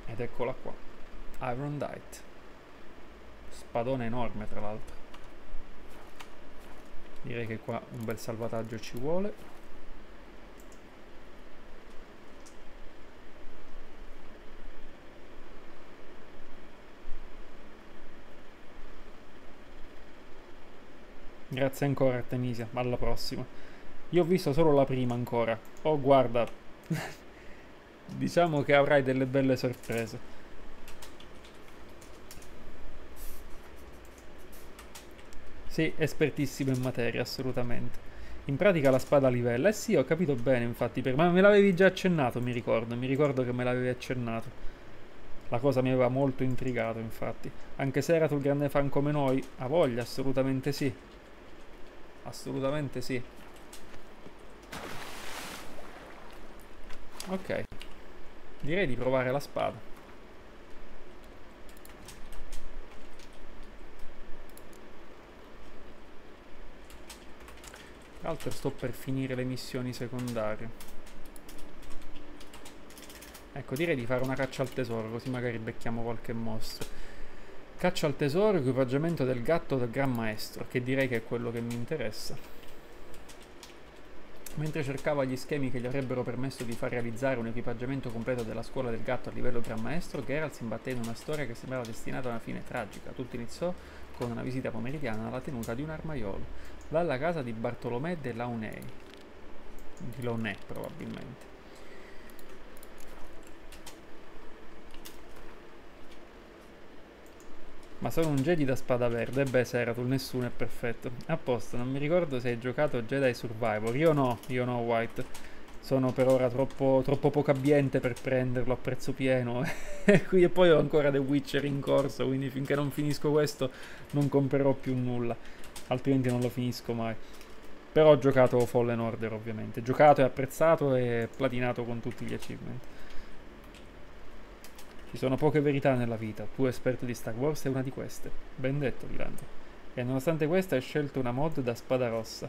Ed eccola qua. Iron Dite spadone enorme tra l'altro direi che qua un bel salvataggio ci vuole grazie ancora Artemisia alla prossima io ho visto solo la prima ancora oh guarda [laughs] diciamo che avrai delle belle sorprese Sei espertissimo in materia, assolutamente. In pratica la spada livella. Eh sì, ho capito bene, infatti, per... ma me l'avevi già accennato, mi ricordo. Mi ricordo che me l'avevi accennato. La cosa mi aveva molto intrigato, infatti. Anche se era tu grande fan come noi, ha voglia, assolutamente sì. Assolutamente sì. Ok. Direi di provare la spada. Tra l'altro sto per finire le missioni secondarie. Ecco, direi di fare una caccia al tesoro, così magari becchiamo qualche mostro. Caccia al tesoro, equipaggiamento del gatto del Gran Maestro, che direi che è quello che mi interessa. Mentre cercava gli schemi che gli avrebbero permesso di far realizzare un equipaggiamento completo della scuola del gatto a livello Gran Maestro, Geralt si imbatté in una storia che sembrava destinata a una fine tragica. Tutto iniziò con una visita pomeridiana alla tenuta di un armaiolo dalla casa di Bartolomé de Launay di Launay probabilmente ma sono un Jedi da spada verde? Beh Seratul nessuno è perfetto. A posto non mi ricordo se hai giocato Jedi Survivor. Io no io no White. Sono per ora troppo, troppo poco abbiente per prenderlo a prezzo pieno [laughs] e poi ho ancora The Witcher in corso quindi finché non finisco questo non comprerò più nulla. Altrimenti non lo finisco mai. Però ho giocato Fallen Order ovviamente, giocato e apprezzato e platinato con tutti gli achievement. Ci sono poche verità nella vita. Tu, esperto di Star Wars, sei una di queste. Ben detto, Vilante. E nonostante questo hai scelto una mod da spada rossa.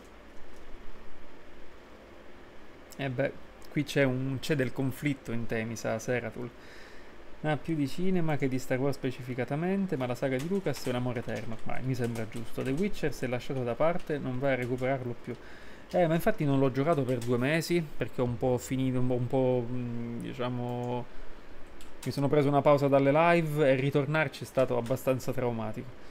E beh, qui c'è, un, c'è del conflitto in te, mi sa, Seratul. Ah, più di cinema che di Star Wars specificatamente, ma la saga di Lucas è un amore eterno ormai, mi sembra giusto. The Witcher, se lasciato da parte, non vai a recuperarlo più. Eh, ma infatti non l'ho giocato per due mesi, perché ho un po' finito, un po', un po' mh, diciamo... Mi sono preso una pausa dalle live e ritornarci è stato abbastanza traumatico.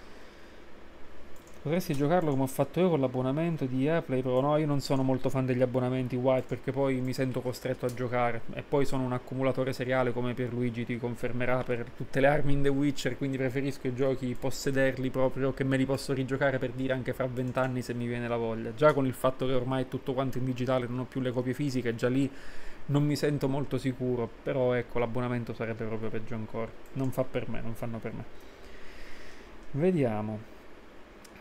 Potresti giocarlo come ho fatto io con l'abbonamento di EA Play Pro. No, io non sono molto fan degli abbonamenti White perché poi mi sento costretto a giocare. E poi sono un accumulatore seriale come Pierluigi ti confermerà per tutte le armi in The Witcher. Quindi preferisco i giochi possederli proprio che me li posso rigiocare per dire anche fra vent'anni se mi viene la voglia. Già con il fatto che ormai è tutto quanto in digitale, non ho più le copie fisiche, già lì non mi sento molto sicuro. Però ecco, l'abbonamento sarebbe proprio peggio ancora. Non fa per me, non fanno per me. Vediamo.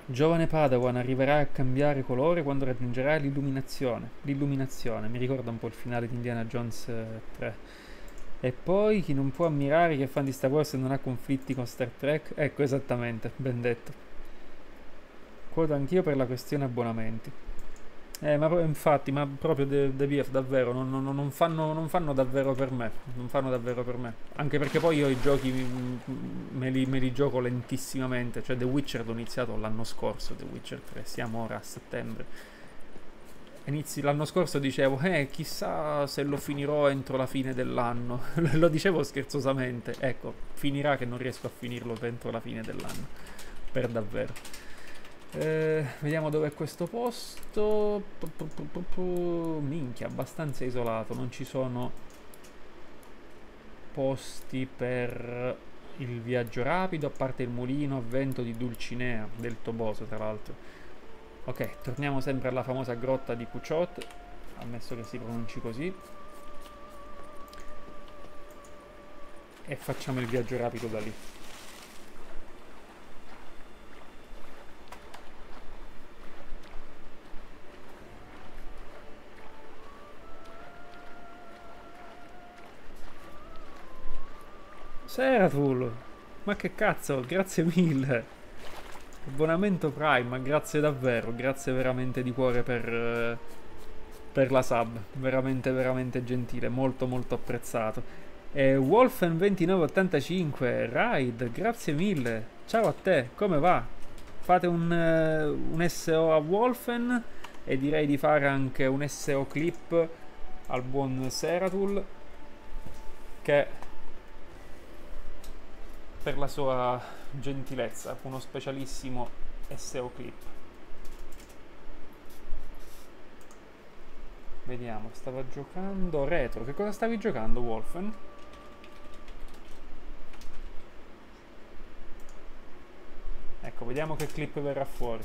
Giovane Padawan arriverà a cambiare colore quando raggiungerà l'illuminazione. L'illuminazione, mi ricorda un po' il finale di Indiana Jones 3. E poi chi non può ammirare che fan di Star Wars non ha conflitti con Star Trek? Ecco, esattamente, ben detto. Quoto anch'io per la questione abbonamenti. Eh, ma infatti, ma proprio The, The BF davvero non, non, non, fanno, non, fanno, davvero per me. Non fanno davvero per me. Anche perché poi io i giochi me li, me li gioco lentissimamente. Cioè, The Witcher l'ho iniziato l'anno scorso. The Witcher 3, siamo ora a settembre. Inizi, l'anno scorso dicevo, eh, chissà se lo finirò entro la fine dell'anno. [laughs] lo dicevo scherzosamente. Ecco, finirà che non riesco a finirlo entro la fine dell'anno. Per davvero. Eh, vediamo dov'è questo posto. Minchia, abbastanza isolato. Non ci sono posti per il viaggio rapido, a parte il mulino a vento di Dulcinea, del Toboso tra l'altro. Ok, torniamo sempre alla famosa grotta di Cuciot, ammesso che si pronunci così. E facciamo il viaggio rapido da lì. Seratul, ma che cazzo, grazie mille. Abbonamento Prime, grazie davvero, grazie veramente di cuore per, per la sub, veramente veramente gentile, molto molto apprezzato. E Wolfen2985, Ride, grazie mille, ciao a te, come va? Fate un, un SO a Wolfen e direi di fare anche un SO clip al buon Seratul che per la sua gentilezza, uno specialissimo SEO clip. Vediamo, stava giocando retro. Che cosa stavi giocando, Wolfen? Ecco, vediamo che clip verrà fuori.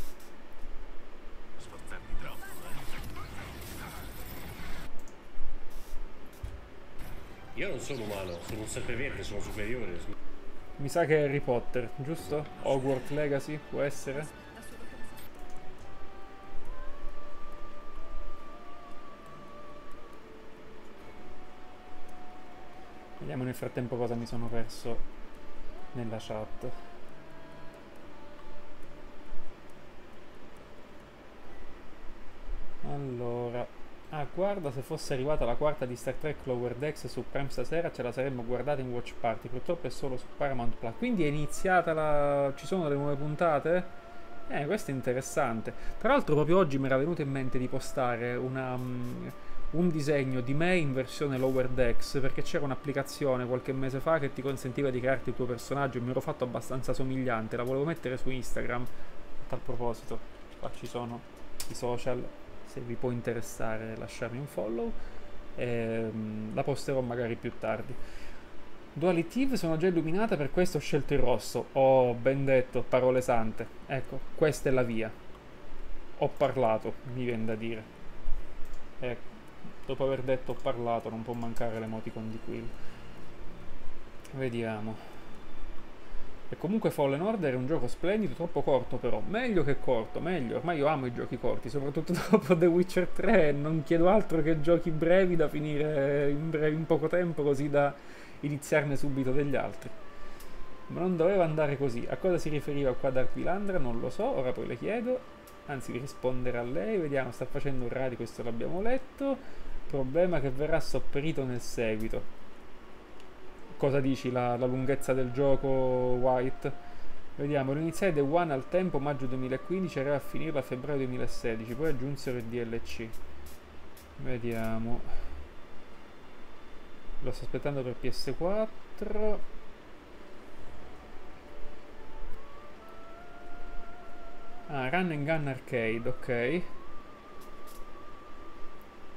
Io non sono umano, sono un sempreverde, sono superiore. Mi sa che è Harry Potter, giusto? Hogwarts Legacy, può essere? Vediamo nel frattempo cosa mi sono perso nella chat. Allora, Ah, guarda, se fosse arrivata la quarta di Star Trek Lower Decks su Prime stasera ce la saremmo guardata in Watch Party. Purtroppo è solo su Paramount Plus. Quindi è iniziata la... ci sono delle nuove puntate? Eh, questo è interessante. Tra l'altro proprio oggi mi era venuto in mente di postare una, um, un disegno di me in versione Lower Decks perché c'era un'applicazione qualche mese fa che ti consentiva di crearti il tuo personaggio mi ero fatto abbastanza somigliante. La volevo mettere su Instagram. A tal proposito, qua ci sono i social se vi può interessare lasciarmi un follow ehm, la posterò magari più tardi. Dualitive sono già illuminata per questo ho scelto il rosso. Oh ben detto parole sante. Ecco questa è la via. Ho parlato mi viene da dire. Ecco dopo aver detto ho parlato non può mancare l'emoticon di Quill. Vediamo E comunque Fallen Order è un gioco splendido, troppo corto però. Meglio che corto, meglio. Ormai io amo i giochi corti, soprattutto [laughs] dopo The Witcher 3. Non chiedo altro che giochi brevi da finire in, brevi, in poco tempo, così da iniziarne subito degli altri. Ma non doveva andare così. A cosa si riferiva qua Dark Vilandra? Non lo so, ora poi le chiedo. Anzi, risponderà a lei. Vediamo, sta facendo un radio, questo l'abbiamo letto. Problema che verrà sopperito nel seguito cosa dici la, la, lunghezza del gioco White? Vediamo l'iniziale The One al tempo maggio 2015 arriva a finirla a febbraio 2016 poi aggiunsero il DLC vediamo. Lo sto aspettando per PS4 ah Run and Gun Arcade ok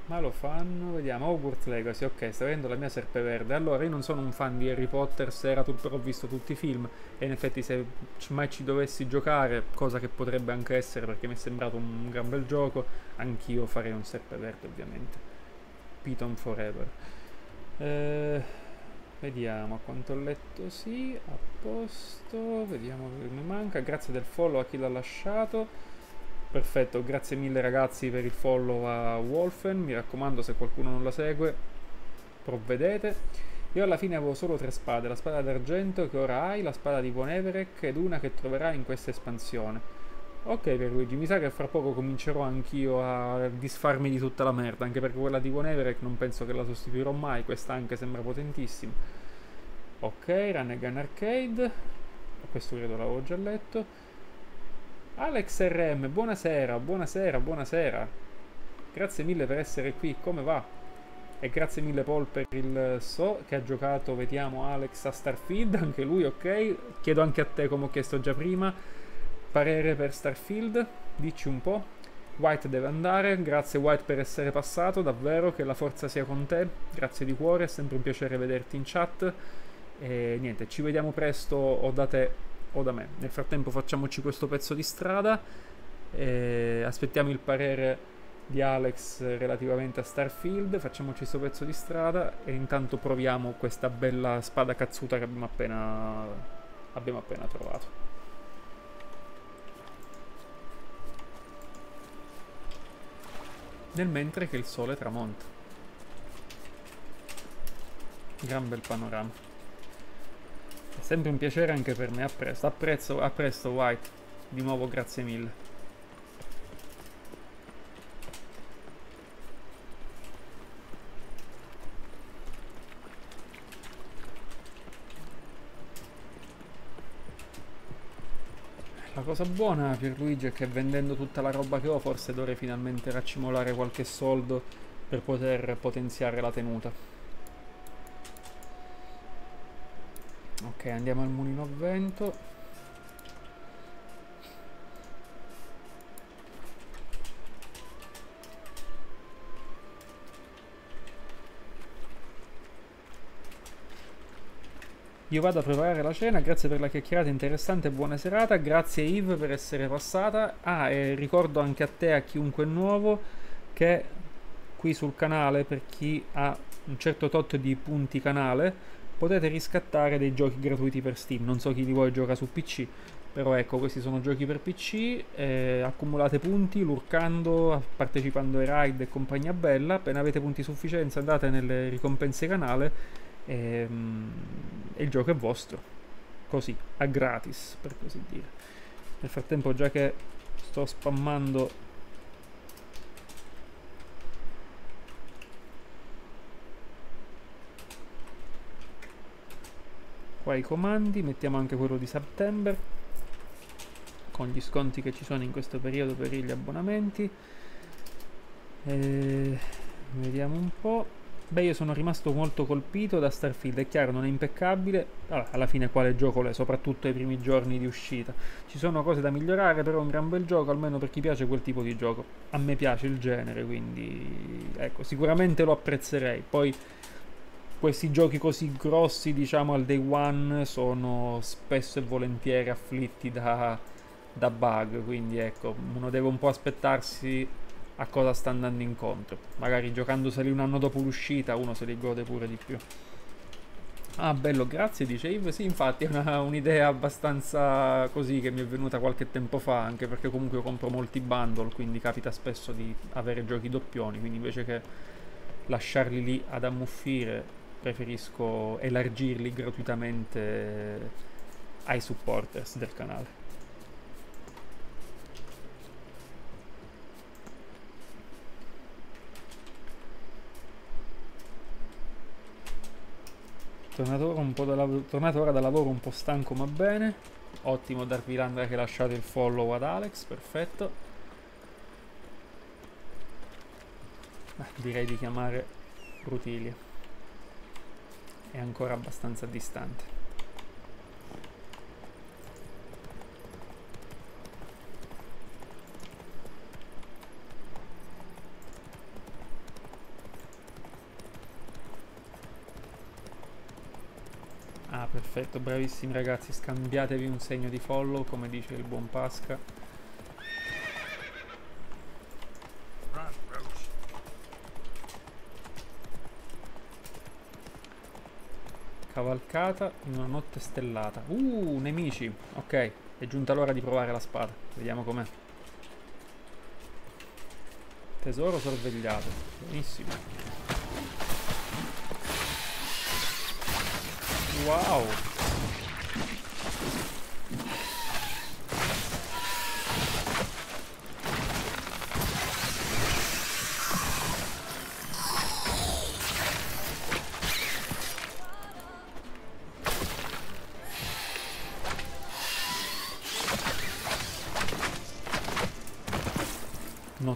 ma lo fanno, vediamo, Hogwarts Legacy, ok, sta vedendo la mia serpeverde. Allora, io non sono un fan di Harry Potter, se era tutto, però ho visto tutti i film, e in effetti se mai ci dovessi giocare, cosa che potrebbe anche essere perché mi è sembrato un gran bel gioco, anch'io farei un serpeverde ovviamente. Python Forever. Eh, vediamo, a quanto ho letto sì, a posto, vediamo che mi manca, grazie del follow a chi l'ha lasciato. Perfetto, grazie mille ragazzi per il follow a Wolfen, mi raccomando se qualcuno non la segue, provvedete. Io alla fine avevo solo tre spade, la spada d'argento che ora hai, la spada di Von Everek ed una che troverai in questa espansione. Ok Pierluigi, mi sa che fra poco comincerò anch'io a disfarmi di tutta la merda, anche perché quella di Von Everek non penso che la sostituirò mai, questa anche sembra potentissima. Ok, Run Gun Arcade, questo credo l'avevo già letto. Alex RM, buonasera, buonasera, buonasera. Grazie mille per essere qui, come va? E grazie mille Paul per il so che ha giocato, vediamo Alex a Starfield, [laughs] anche lui ok. Chiedo anche a te come ho chiesto già prima, parere per Starfield, dici un po'. White deve andare, grazie White per essere passato, davvero che la forza sia con te, grazie di cuore, è sempre un piacere vederti in chat. E niente, ci vediamo presto o da te o da me. Nel frattempo facciamoci questo pezzo di strada, aspettiamo il parere di Alex relativamente a Starfield, facciamoci questo pezzo di strada e intanto proviamo questa bella spada cazzuta che abbiamo appena, abbiamo appena trovato. Nel mentre che il sole tramonta. Gran bel panorama. Sempre un piacere anche per me, a presto, a, prezzo, a presto White, di nuovo grazie mille. La cosa buona Pierluigi è che vendendo tutta la roba che ho forse dovrei finalmente raccimolare qualche soldo per poter potenziare la tenuta. Ok andiamo al mulino a vento Io vado a preparare la cena, grazie per la chiacchierata interessante, buona serata, grazie Yves per essere passata. Ah, e ricordo anche a te, a chiunque nuovo, che qui sul canale, per chi ha un certo tot di punti canale, potete riscattare dei giochi gratuiti per Steam. Non so chi di voi gioca su PC, però ecco, questi sono giochi per PC. Eh, accumulate punti lurcando, partecipando ai raid e compagnia bella. Appena avete punti sufficienti, andate nelle ricompense canale e, mm, e il gioco è vostro. Così, a gratis, per così dire. Nel frattempo, già che sto spammando qua i comandi mettiamo anche quello di September con gli sconti che ci sono in questo periodo per gli abbonamenti. E vediamo un po' beh io sono rimasto molto colpito da Starfield è chiaro non è impeccabile. Allora, alla fine quale gioco l'è soprattutto ai primi giorni di uscita. Ci sono cose da migliorare però è un gran bel gioco almeno per chi piace quel tipo di gioco. A me piace il genere quindi ecco sicuramente lo apprezzerei. Poi questi giochi così grossi, diciamo, al day one sono spesso e volentieri afflitti da, da bug, quindi ecco, uno deve un po' aspettarsi a cosa sta andando incontro. Magari giocandoseli un anno dopo l'uscita uno se li gode pure di più. Ah, bello, grazie, dice Yves. Sì, infatti è un'idea abbastanza così che mi è venuta qualche tempo fa, anche perché comunque compro molti bundle, quindi capita spesso di avere giochi doppioni, quindi invece che lasciarli lì ad ammuffire, preferisco elargirli gratuitamente ai supporters del canale. Tornato ora, da tornato ora da lavoro un po' stanco ma bene. Ottimo Darvilandra che ha lasciato il follow ad Alex, perfetto. Ah, direi di chiamare Rutilia. È ancora abbastanza distante. Ah, perfetto, bravissimi ragazzi, scambiatevi un segno di follow, come dice il buon Pasca. Cavalcata in una notte stellata. Uh, nemici. Ok, è giunta l'ora di provare la spada. Vediamo com'è. Tesoro sorvegliato. Benissimo. Wow.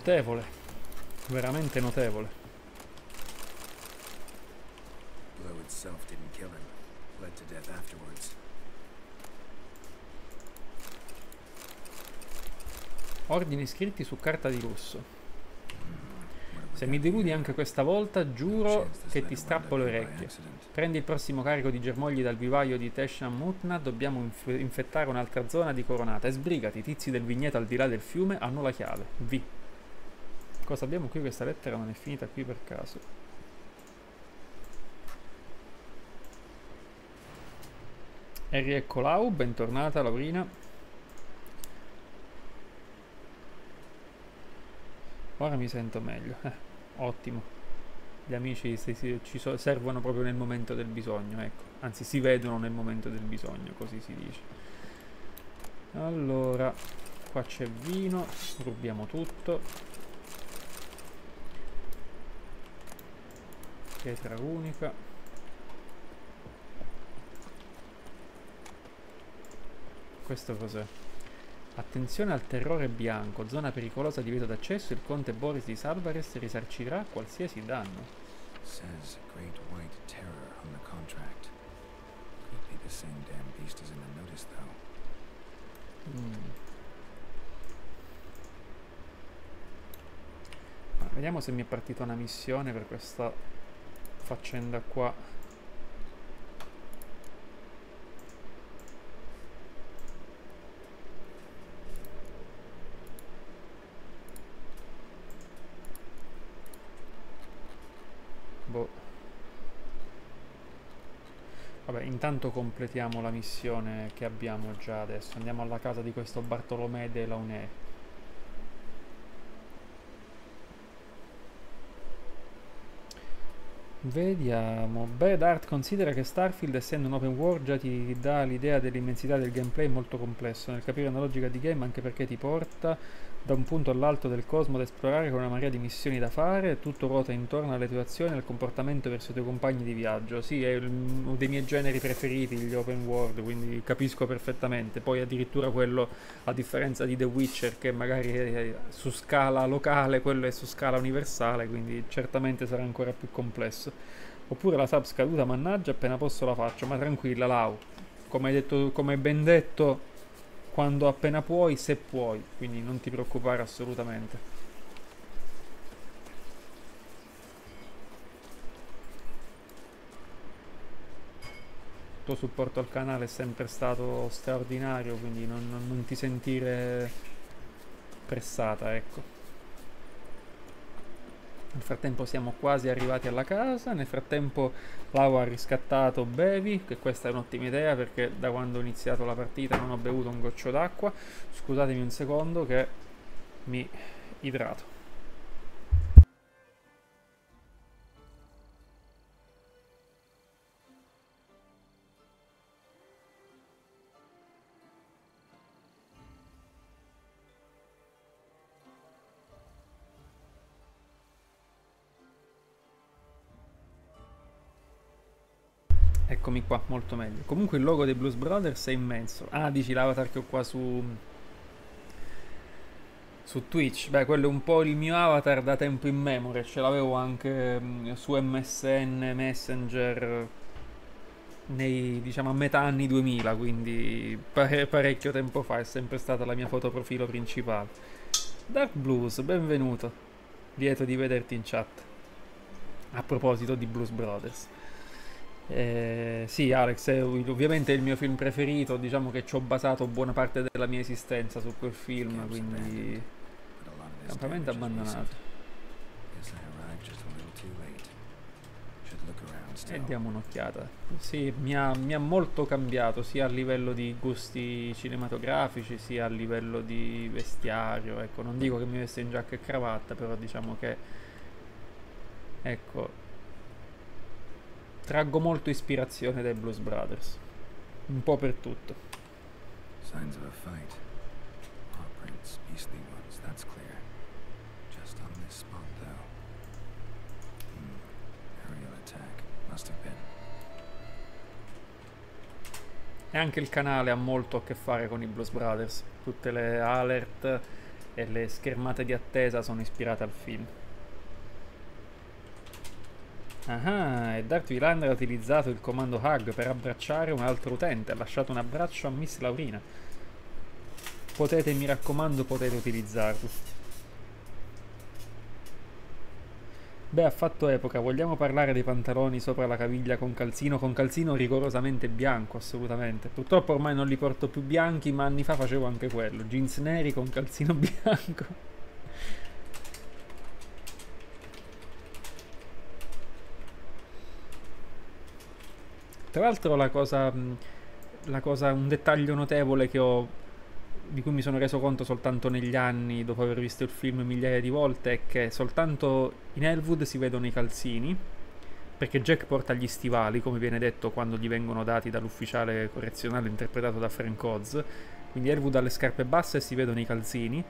Notevole. Veramente notevole. Blow itself didn't kill him. Bled to death afterwards. Ordini scritti su carta di lusso. Se mi deludi anche questa volta, giuro che ti strappo le orecchie. Prendi il prossimo carico di germogli dal vivaio di Tesham Mutna, dobbiamo inf- infettare un'altra zona di coronata. E sbrigati, tizi del vigneto al di là del fiume hanno la chiave. V. Cosa abbiamo qui? Questa lettera non è finita qui per caso. E Colau, bentornata Laurina. Ora mi sento meglio. Eh, ottimo. Gli amici si- si- ci so- servono proprio nel momento del bisogno, ecco. Anzi, si vedono nel momento del bisogno, così si dice. Allora, qua c'è vino, rubiamo tutto. Pietra unica. Questo cos'è? Attenzione al terrore bianco, zona pericolosa di vieto d'accesso, il conte Boris di Salvares risarcirà qualsiasi danno. Says Great White Terror on the contract. Could be the same damn beast as in the notice, though. Mm. Vediamo se mi è partita una missione per questa faccenda qua. Boh. Vabbè, intanto completiamo la missione che abbiamo già adesso. Andiamo alla casa di questo Bartolomé de Launay. Vediamo. Beh, Dart considera che Starfield, essendo un open world, già ti dà l'idea dell'immensità del gameplay molto complesso. Nel capire una logica di game, anche perché ti porta da un punto all'altro del cosmo ad esplorare con una marea di missioni da fare, tutto ruota intorno alle tue azioni e al comportamento verso i tuoi compagni di viaggio. Sì, è uno dei miei generi preferiti, gli open world, quindi capisco perfettamente. Poi addirittura quello, a differenza di The Witcher, che magari è su scala locale, quello è su scala universale, quindi certamente sarà ancora più complesso. Oppure la sub scaduta, mannaggia, appena posso la faccio, ma tranquilla, Lau. Come detto, come ben detto, quando appena puoi, se puoi, quindi non ti preoccupare assolutamente. Il tuo supporto al canale è sempre stato straordinario, quindi non, non- non ti sentire pressata, ecco. Nel frattempo siamo quasi arrivati alla casa, nel frattempo Lau ha riscattato Bevi, che questa è un'ottima idea perché da quando ho iniziato la partita non ho bevuto un goccio d'acqua. Scusatemi un secondo che mi idrato. Qua, molto meglio. Comunque il logo dei Blues Brothers è immenso. Ah, dici l'avatar che ho qua su su Twitch. Beh, quello è un po' il mio avatar da tempo in memoria. Ce l'avevo anche mh, su MSN Messenger nei, diciamo, a metà anni 2000, quindi pare- parecchio tempo fa. È sempre stata la mia foto profilo principale. Dark Blues, benvenuto. Lieto di vederti in chat. A proposito di Blues Brothers. Eh, sì, Alex, è ovviamente il mio film preferito. Diciamo che ci ho basato buona parte della mia esistenza su quel film, quindi. Campamento abbandonato. E diamo un'occhiata. Sì, mi ha, mi ha molto cambiato sia a livello di gusti cinematografici sia a livello di vestiario. Ecco, non dico che mi veste in giacca e cravatta, però diciamo che. Ecco, traggo molto ispirazione dai Blues Brothers. Un po' per tutto. Signs of a fight. Paw prints, beastly ones, that's clear. Just on this spot, though. Hmm. Aerial attack. Must have been. E anche il canale ha molto a che fare con i Blues Brothers. Tutte le alert e le schermate di attesa sono ispirate al film. Ah, e Darth Villander ha utilizzato il comando hug per abbracciare un altro utente. Ha lasciato un abbraccio a Miss Laurina. Potete, mi raccomando, potete utilizzarlo. Beh, ha fatto epoca. Vogliamo parlare dei pantaloni sopra la caviglia con calzino? Con calzino rigorosamente bianco, assolutamente. Purtroppo ormai non li porto più bianchi, ma anni fa facevo anche quello. Jeans neri con calzino [laughs] bianco. Tra l'altro la cosa, la cosa, un dettaglio notevole che ho, di cui mi sono reso conto soltanto negli anni, dopo aver visto il film migliaia di volte, è che soltanto in Elwood si vedono i calzini, perché Jack porta gli stivali, come viene detto quando gli vengono dati dall'ufficiale correzionale interpretato da Frank Oz. Quindi Elwood ha le scarpe basse e si vedono i calzini.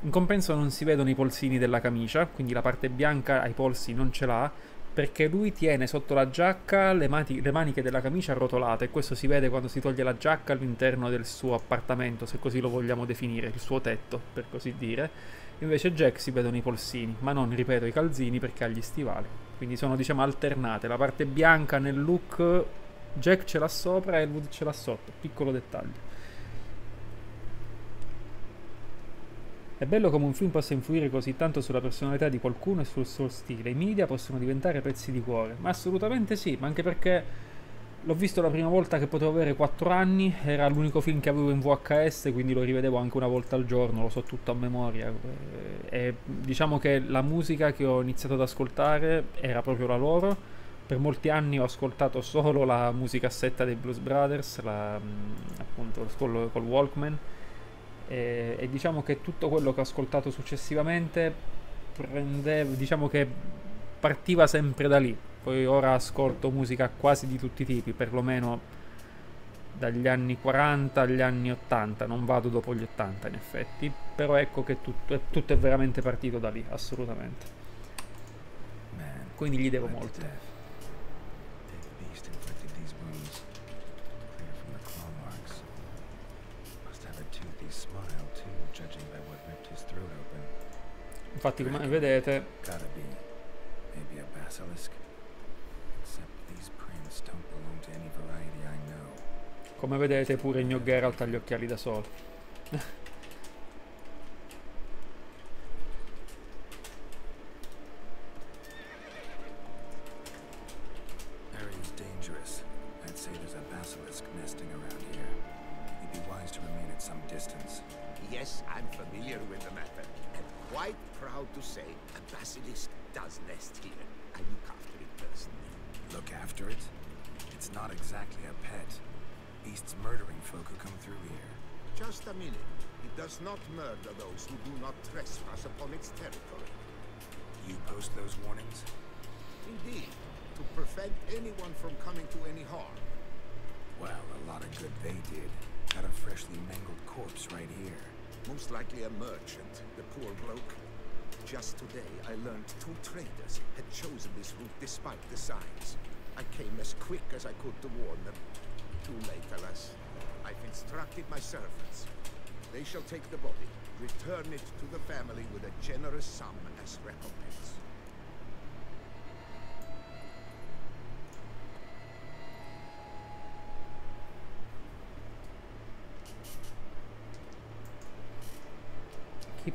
In compenso non si vedono i polsini della camicia, quindi la parte bianca ai polsi non ce l'ha, perché lui tiene sotto la giacca le, mani- le maniche della camicia arrotolate e questo si vede quando si toglie la giacca all'interno del suo appartamento, se così lo vogliamo definire, il suo tetto, per così dire. Invece Jack si vedono i polsini, ma non, ripeto, i calzini perché ha gli stivali. Quindi sono, diciamo, alternate. La parte bianca nel look Jack ce l'ha sopra e Elwood ce l'ha sotto. Piccolo dettaglio. È bello come un film possa influire così tanto sulla personalità di qualcuno e sul suo stile. I media possono diventare pezzi di cuore. Ma assolutamente sì, ma anche perché l'ho visto la prima volta che potevo avere 4 anni, era l'unico film che avevo in VHS, quindi lo rivedevo anche una volta al giorno, lo so tutto a memoria. E diciamo che la musica che ho iniziato ad ascoltare era proprio la loro. Per molti anni ho ascoltato solo la musicassetta dei Blues Brothers, la, appunto col, col Walkman e, e, diciamo che tutto quello che ho ascoltato successivamente prendeva, diciamo che partiva sempre da lì. Poi ora ascolto musica quasi di tutti i tipi, perlomeno dagli anni 40 agli anni 80, non vado dopo gli 80 in effetti, però ecco che tutto è, tutto è veramente partito da lì, assolutamente. Quindi gli devo molto. Infatti come vedete. Come vedete pure il mio Geralt ha gli occhiali da solo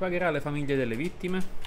pagherà le famiglie delle vittime?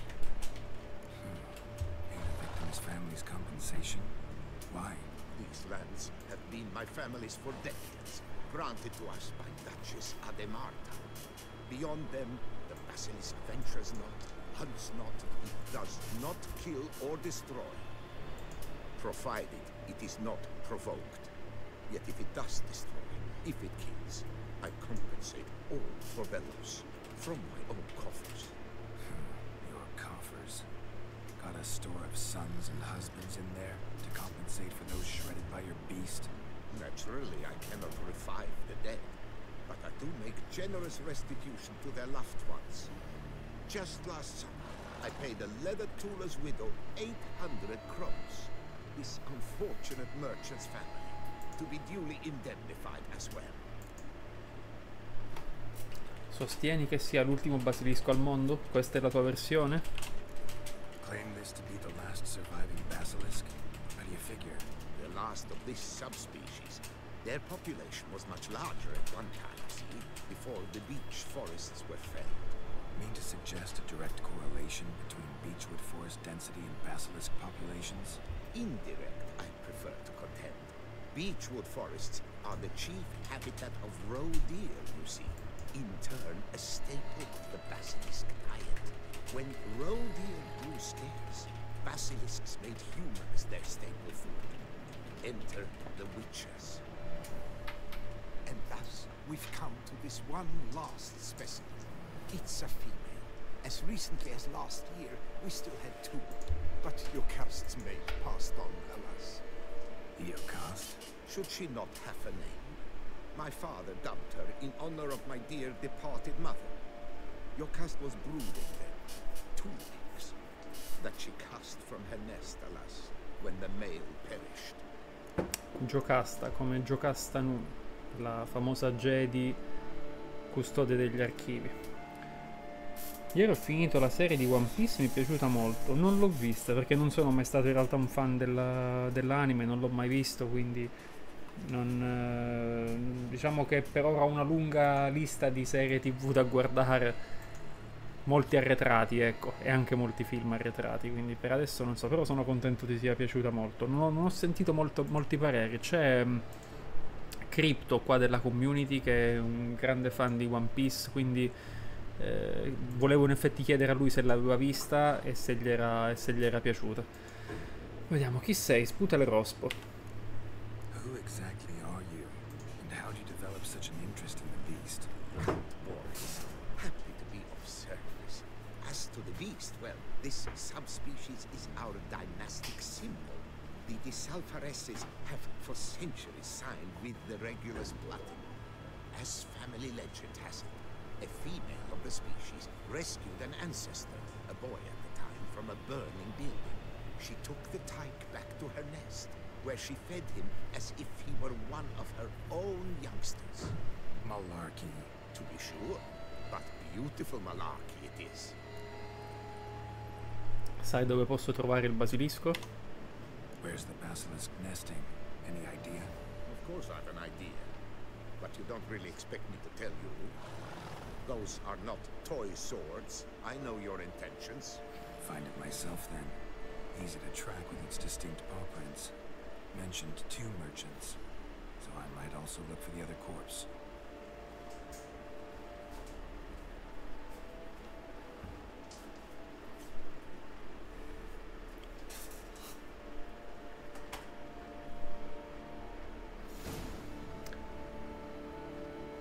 Sostieni che sia l'ultimo basilisco al mondo? Questa è la tua versione? Claim this to be the last surviving basilisk? How do you figure? The last of this subspecies. Their population was much larger at one time, see, before the beech forests were felled. Mean to suggest a direct correlation between beechwood forest density and basilisk populations? Indirect, I prefer to contend. Beechwood forests are the chief habitat of roe deer, one last specimen. It's a female. As recently as last year, we still had two. But Yokast's mate passed on, alas. Your cast? Should she not have a name? My father dubbed her in honor of my dear departed mother. Your cast was brooding then. Two weeks. That she cast from her nest, alas, when the male perished. Giocasta, come Giocasta Nu, la famosa Jedi custode degli archivi. Ieri ho finito la serie di One Piece, mi è piaciuta molto. Non l'ho vista perché non sono mai stato in realtà un fan della- dell'anime, non l'ho mai visto, quindi non, eh, diciamo che per ora ho una lunga lista di serie TV da guardare. Molti arretrati, ecco, e anche molti film arretrati, quindi per adesso non so, però sono contento ti sia piaciuta molto. Non ho, non ho sentito molto- molti pareri. C'è mm, Crypto qua della community che è un grande fan di One Piece, quindi eh, volevo in effetti chiedere a lui se l'aveva vista e se gli era, e se gli era piaciuta. Vediamo, chi sei? Sputa le rospo. Who exactly are you? And how do you develop such an interest in the beast? Boris, happy to be of service. As to the beast, well, this subspecies is our dynastic symbol. The Disalfareses have for centuries signed with the Regulus Platinum. As family legend has it, a female of the species rescued an ancestor, a boy at the time, from a burning building. She took the tyke back to her nest, where she fed him as if he were one of her own youngsters. Malarkey. To be sure, but beautiful malarkey it is. Sai dove posso trovare il basilisco? Where's the basilisk nesting? Any idea? Of course I have an idea, but you don't really expect me to tell you. Those are not toy swords. I know your intentions. Find it myself then. Easy to track with its distinct paw prints. Mentioned two merchants, so I might also look for the other corpse.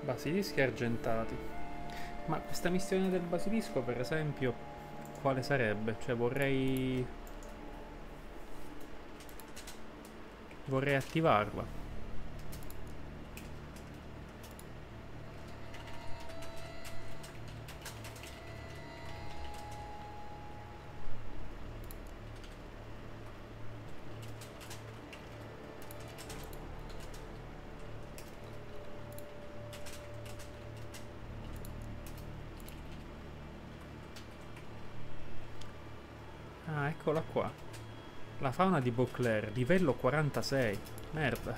Basilischi argentati. Ma questa missione del basilisco, per esempio, quale sarebbe? Cioè vorrei... Vorrei attivarla. Ah, eccola qua. La fauna di Beauclair, livello 46. Merda.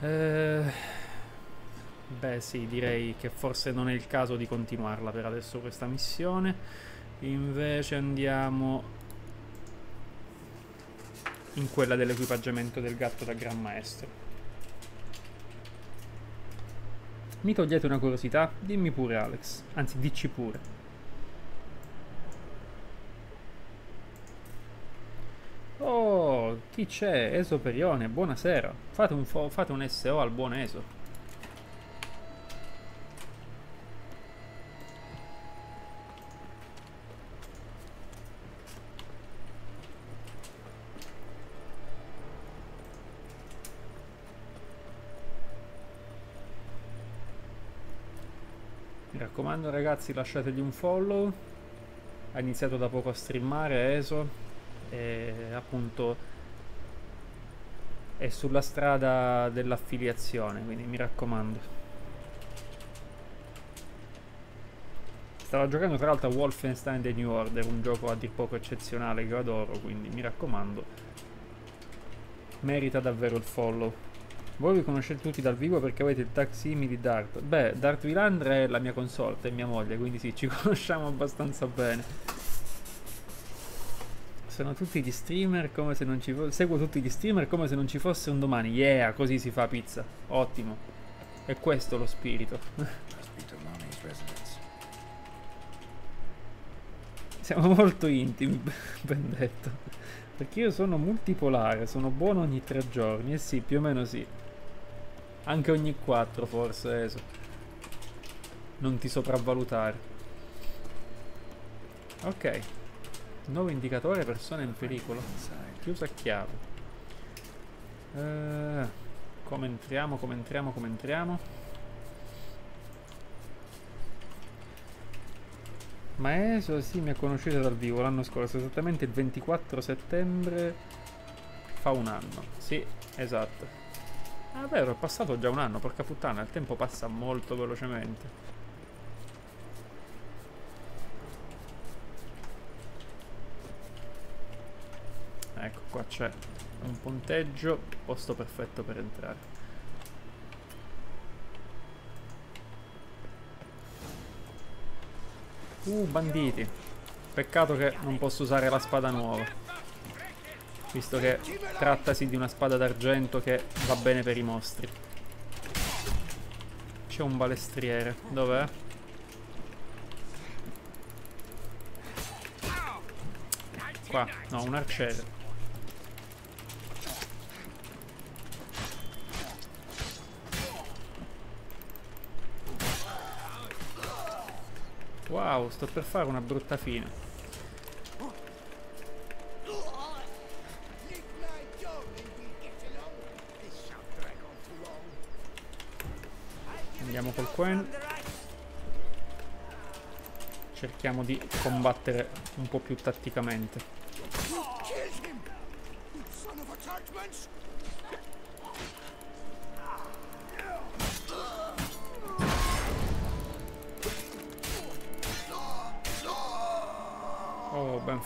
Eh... Beh sì, direi che forse non è il caso di continuarla per adesso questa missione. Invece andiamo in quella dell'equipaggiamento del gatto da Gran Maestro. Mi togliete una curiosità? Dimmi pure Alex, anzi dici pure. Chi c'è? Eso Perione, buonasera. Fate un, fate un SO al buon Eso. Mi raccomando ragazzi lasciategli un follow. Ha iniziato da poco a streamare Eso e appunto è sulla strada dell'affiliazione, quindi mi raccomando. Stava giocando tra l'altro a Wolfenstein The New Order, un gioco a dir poco eccezionale che adoro, quindi mi raccomando. Merita davvero il follow. Voi vi conoscete tutti dal vivo perché avete il tag simile di Dart. Beh, Dart Vilandra è la mia consorte, è mia moglie, quindi sì, ci [laughs] conosciamo abbastanza bene. Sono tutti gli streamer come se non ci fosse. Seguo tutti gli streamer come se non ci fosse un domani. Yeah, così si fa pizza. Ottimo. È questo lo spirito. Siamo molto intimi, [laughs] ben detto. Perché io sono multipolare, sono buono ogni tre giorni. Eh sì, più o meno sì. Anche ogni quattro forse, Eso. Non ti sopravvalutare. Ok. Nuovo indicatore persone in pericolo. Chiusa a chiave. Eh, come entriamo, come entriamo, come entriamo. Maeso sì, mi ha conosciuto dal vivo l'anno scorso, esattamente il 24 settembre fa un anno. Sì, esatto. Ah, vero, è passato già un anno, porca puttana, il tempo passa molto velocemente. Ecco, qua c'è un ponteggio, posto perfetto per entrare. Uh, banditi. Peccato che non posso usare la spada nuova. Visto che trattasi di una spada d'argento che va bene per i mostri. C'è un balestriere. Dov'è? Qua. No, un arciere. Wow, sto per fare una brutta fine. Andiamo col Quen. Cerchiamo di combattere un po' più tatticamente.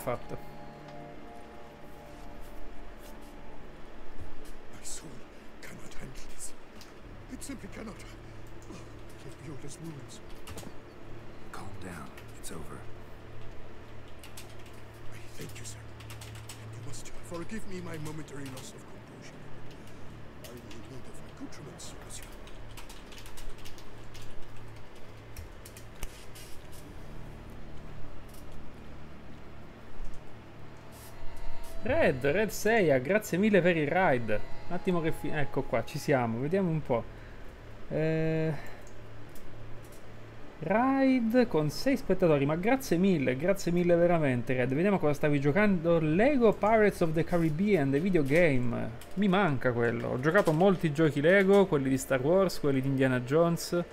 Fatto. My soul cannot handle this. It simply cannot. Oh, Let me hold his wounds. Calm down. It's over. I thank you, sir. And you must forgive me my momentary loss of composure. I need need of accoutrements, monsieur. Red, 6, grazie mille per il ride. Un attimo che... ecco qua, ci siamo, vediamo un po'. Eh, Ride con 6 spettatori, ma grazie mille, grazie mille veramente Red. Vediamo cosa stavi giocando. Lego Pirates of the Caribbean, the videogame. Mi manca quello. Ho giocato molti giochi Lego, quelli di Star Wars, quelli di Indiana Jones.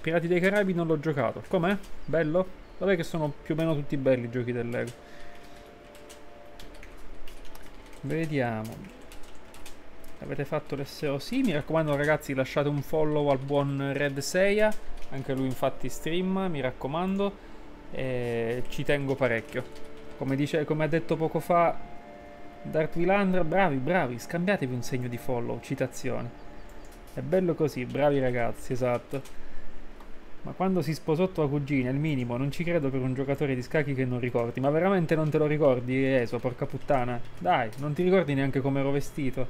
Pirati dei Caraibi non l'ho giocato. Com'è? Bello? Vabbè che sono più o meno tutti belli i giochi del Lego. Vediamo. Avete fatto l'SO? Sì, mi raccomando ragazzi lasciate un follow al buon Red Seiya anche lui infatti stream, mi raccomando, e ci tengo parecchio. Come, dice, come ha detto poco fa Darth Vilandra, bravi, bravi, scambiatevi un segno di follow, citazione. È bello così, bravi ragazzi, esatto. Ma quando si sposò tua cugina, il minimo, non ci credo per un giocatore di scacchi che non ricordi. Ma veramente non te lo ricordi, Eso, porca puttana? Dai, non ti ricordi neanche come ero vestito?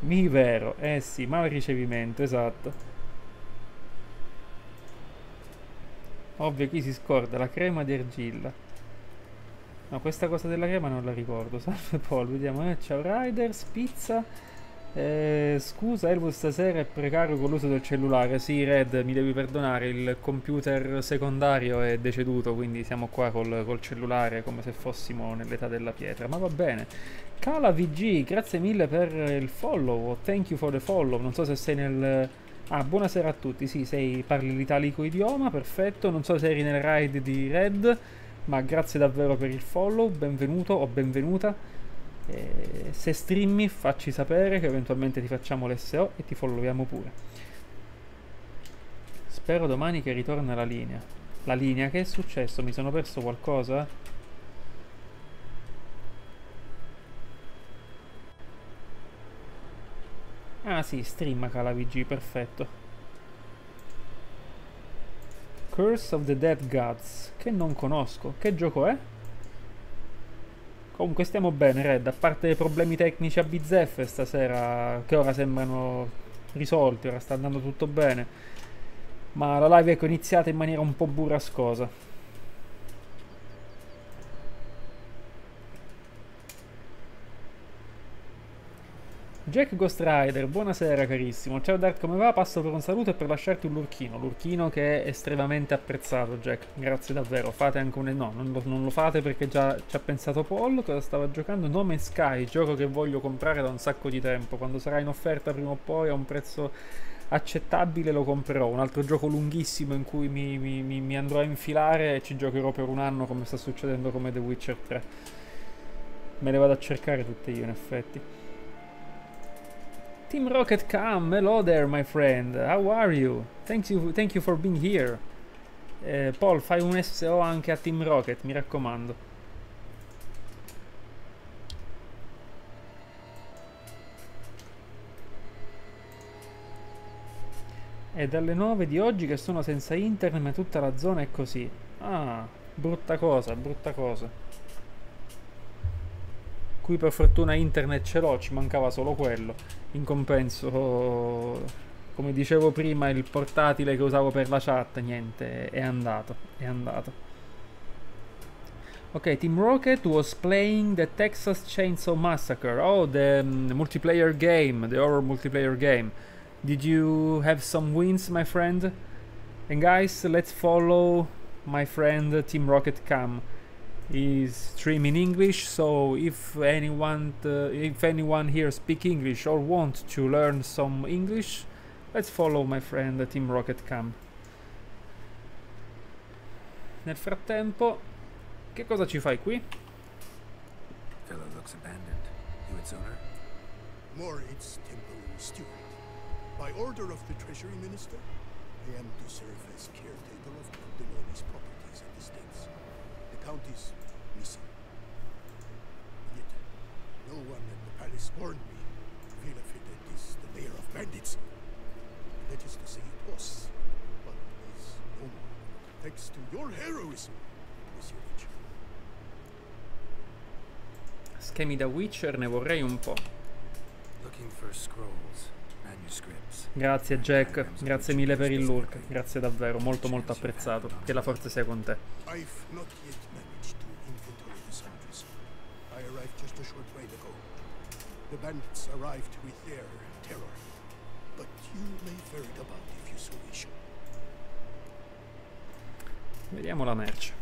Mi vero, eh sì, mal ricevimento, esatto. Ovvio, chi si scorda? La crema di argilla. No, questa cosa della crema non la ricordo. [laughs] Salve Paul, vediamo. Eh, ciao Riders, pizza. Eh, scusa Elvis, stasera è precario con l'uso del cellulare. Sì, Red, mi devi perdonare. Il computer secondario è deceduto, quindi siamo qua col, col cellulare come se fossimo nell'età della pietra. Ma va bene. Cala VG, grazie mille per il follow. Thank you for the follow. Non so se sei nel Ah, buonasera a tutti. Sì, sei, parli l'italico idioma, perfetto. Non so se eri nel ride di Red, ma grazie davvero per il follow. Benvenuto o benvenuta. E se streammi, facci sapere che eventualmente ti facciamo l'SO e ti followiamo pure. Spero domani che ritorna la linea. La linea, che è successo? Mi sono perso qualcosa? Ah sì, stream VG, perfetto. Curse of the Dead Gods, che non conosco. Che gioco è? Comunque stiamo bene, Red, a parte i problemi tecnici a bizzeffe stasera, che ora sembrano risolti, ora sta andando tutto bene. Ma la live ecco iniziata in maniera un po' burrascosa. Jack Ghost Rider, buonasera carissimo. Ciao Dark, come va? Passo per un saluto e per lasciarti un lurchino. Lurchino che è estremamente apprezzato, Jack. Grazie davvero. Fate anche un... No, non lo, non lo fate perché già ci ha pensato Paul, cosa stava giocando. Nome Sky, gioco che voglio comprare da un sacco di tempo. Quando sarà in offerta prima o poi a un prezzo accettabile lo comprerò. Un altro gioco lunghissimo in cui mi, mi, mi, andrò a infilare e ci giocherò per un anno come sta succedendo come The Witcher 3. Me le vado a cercare tutte io in effetti. Team Rocket come, hello there my friend, how are you? Thank you, thank you for being here. Eh, Paul, fai un SO anche a Team Rocket, mi raccomando. È dalle 9 di oggi che sono senza internet ma tutta la zona è così. Ah, brutta cosa, brutta cosa. Qui per fortuna internet ce l'ho, ci mancava solo quello in compenso come dicevo prima il portatile che usavo per la chat niente è andato è andato. Ok Team Rocket was playing the Texas Chainsaw Massacre. Oh the um, multiplayer game the horror multiplayer game. Did you have some wins my friend? And guys let's follow my friend Team Rocket Cam is streaming English so if anyone uh, if anyone here speak English or want to learn some English let's follow my friend Team Rocket Cam nel frattempo che cosa ci fai qui? Fellow looks abandoned. You its owner? Moritz Temple Steward. By order of the Treasury Minister, I am to serve as caretaker of Candeloni's properties and estates. The county's warned me. Vilafit is the lair of bandits. That is to say, it was, but is no more. Thanks to your heroism, Monsieur Witcher. Schemi da Witcher ne vorrei un po'. Grazie Jack, grazie mille per il lurk, grazie davvero, molto molto apprezzato. Che la forza sia con te. I've not yet managed to inventory the sundries. I arrived just a short while ago. The bandits arrived with their terror. But you ferret about if you so wish. Vediamo la merce.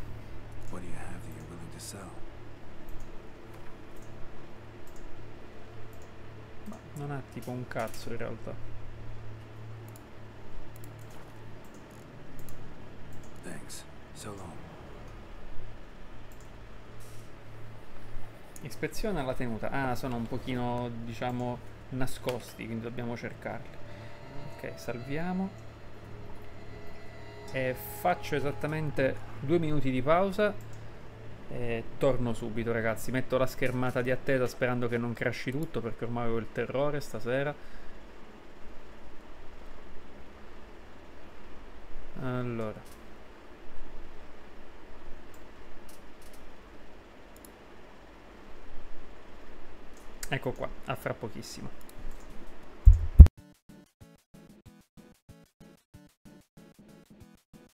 What do you have that you're willing to sell? Ma non ha tipo un cazzo in realtà. Thanks. So long. Ispezione alla tenuta. Ah, sono un pochino, diciamo, nascosti, quindi dobbiamo cercarli. Ok, salviamo. E faccio esattamente due minuti di pausa. E torno subito, ragazzi. Metto la schermata di attesa sperando che non crashi tutto, perché ormai ho il terrore stasera. Allora. Ecco qua, a fra pochissimo.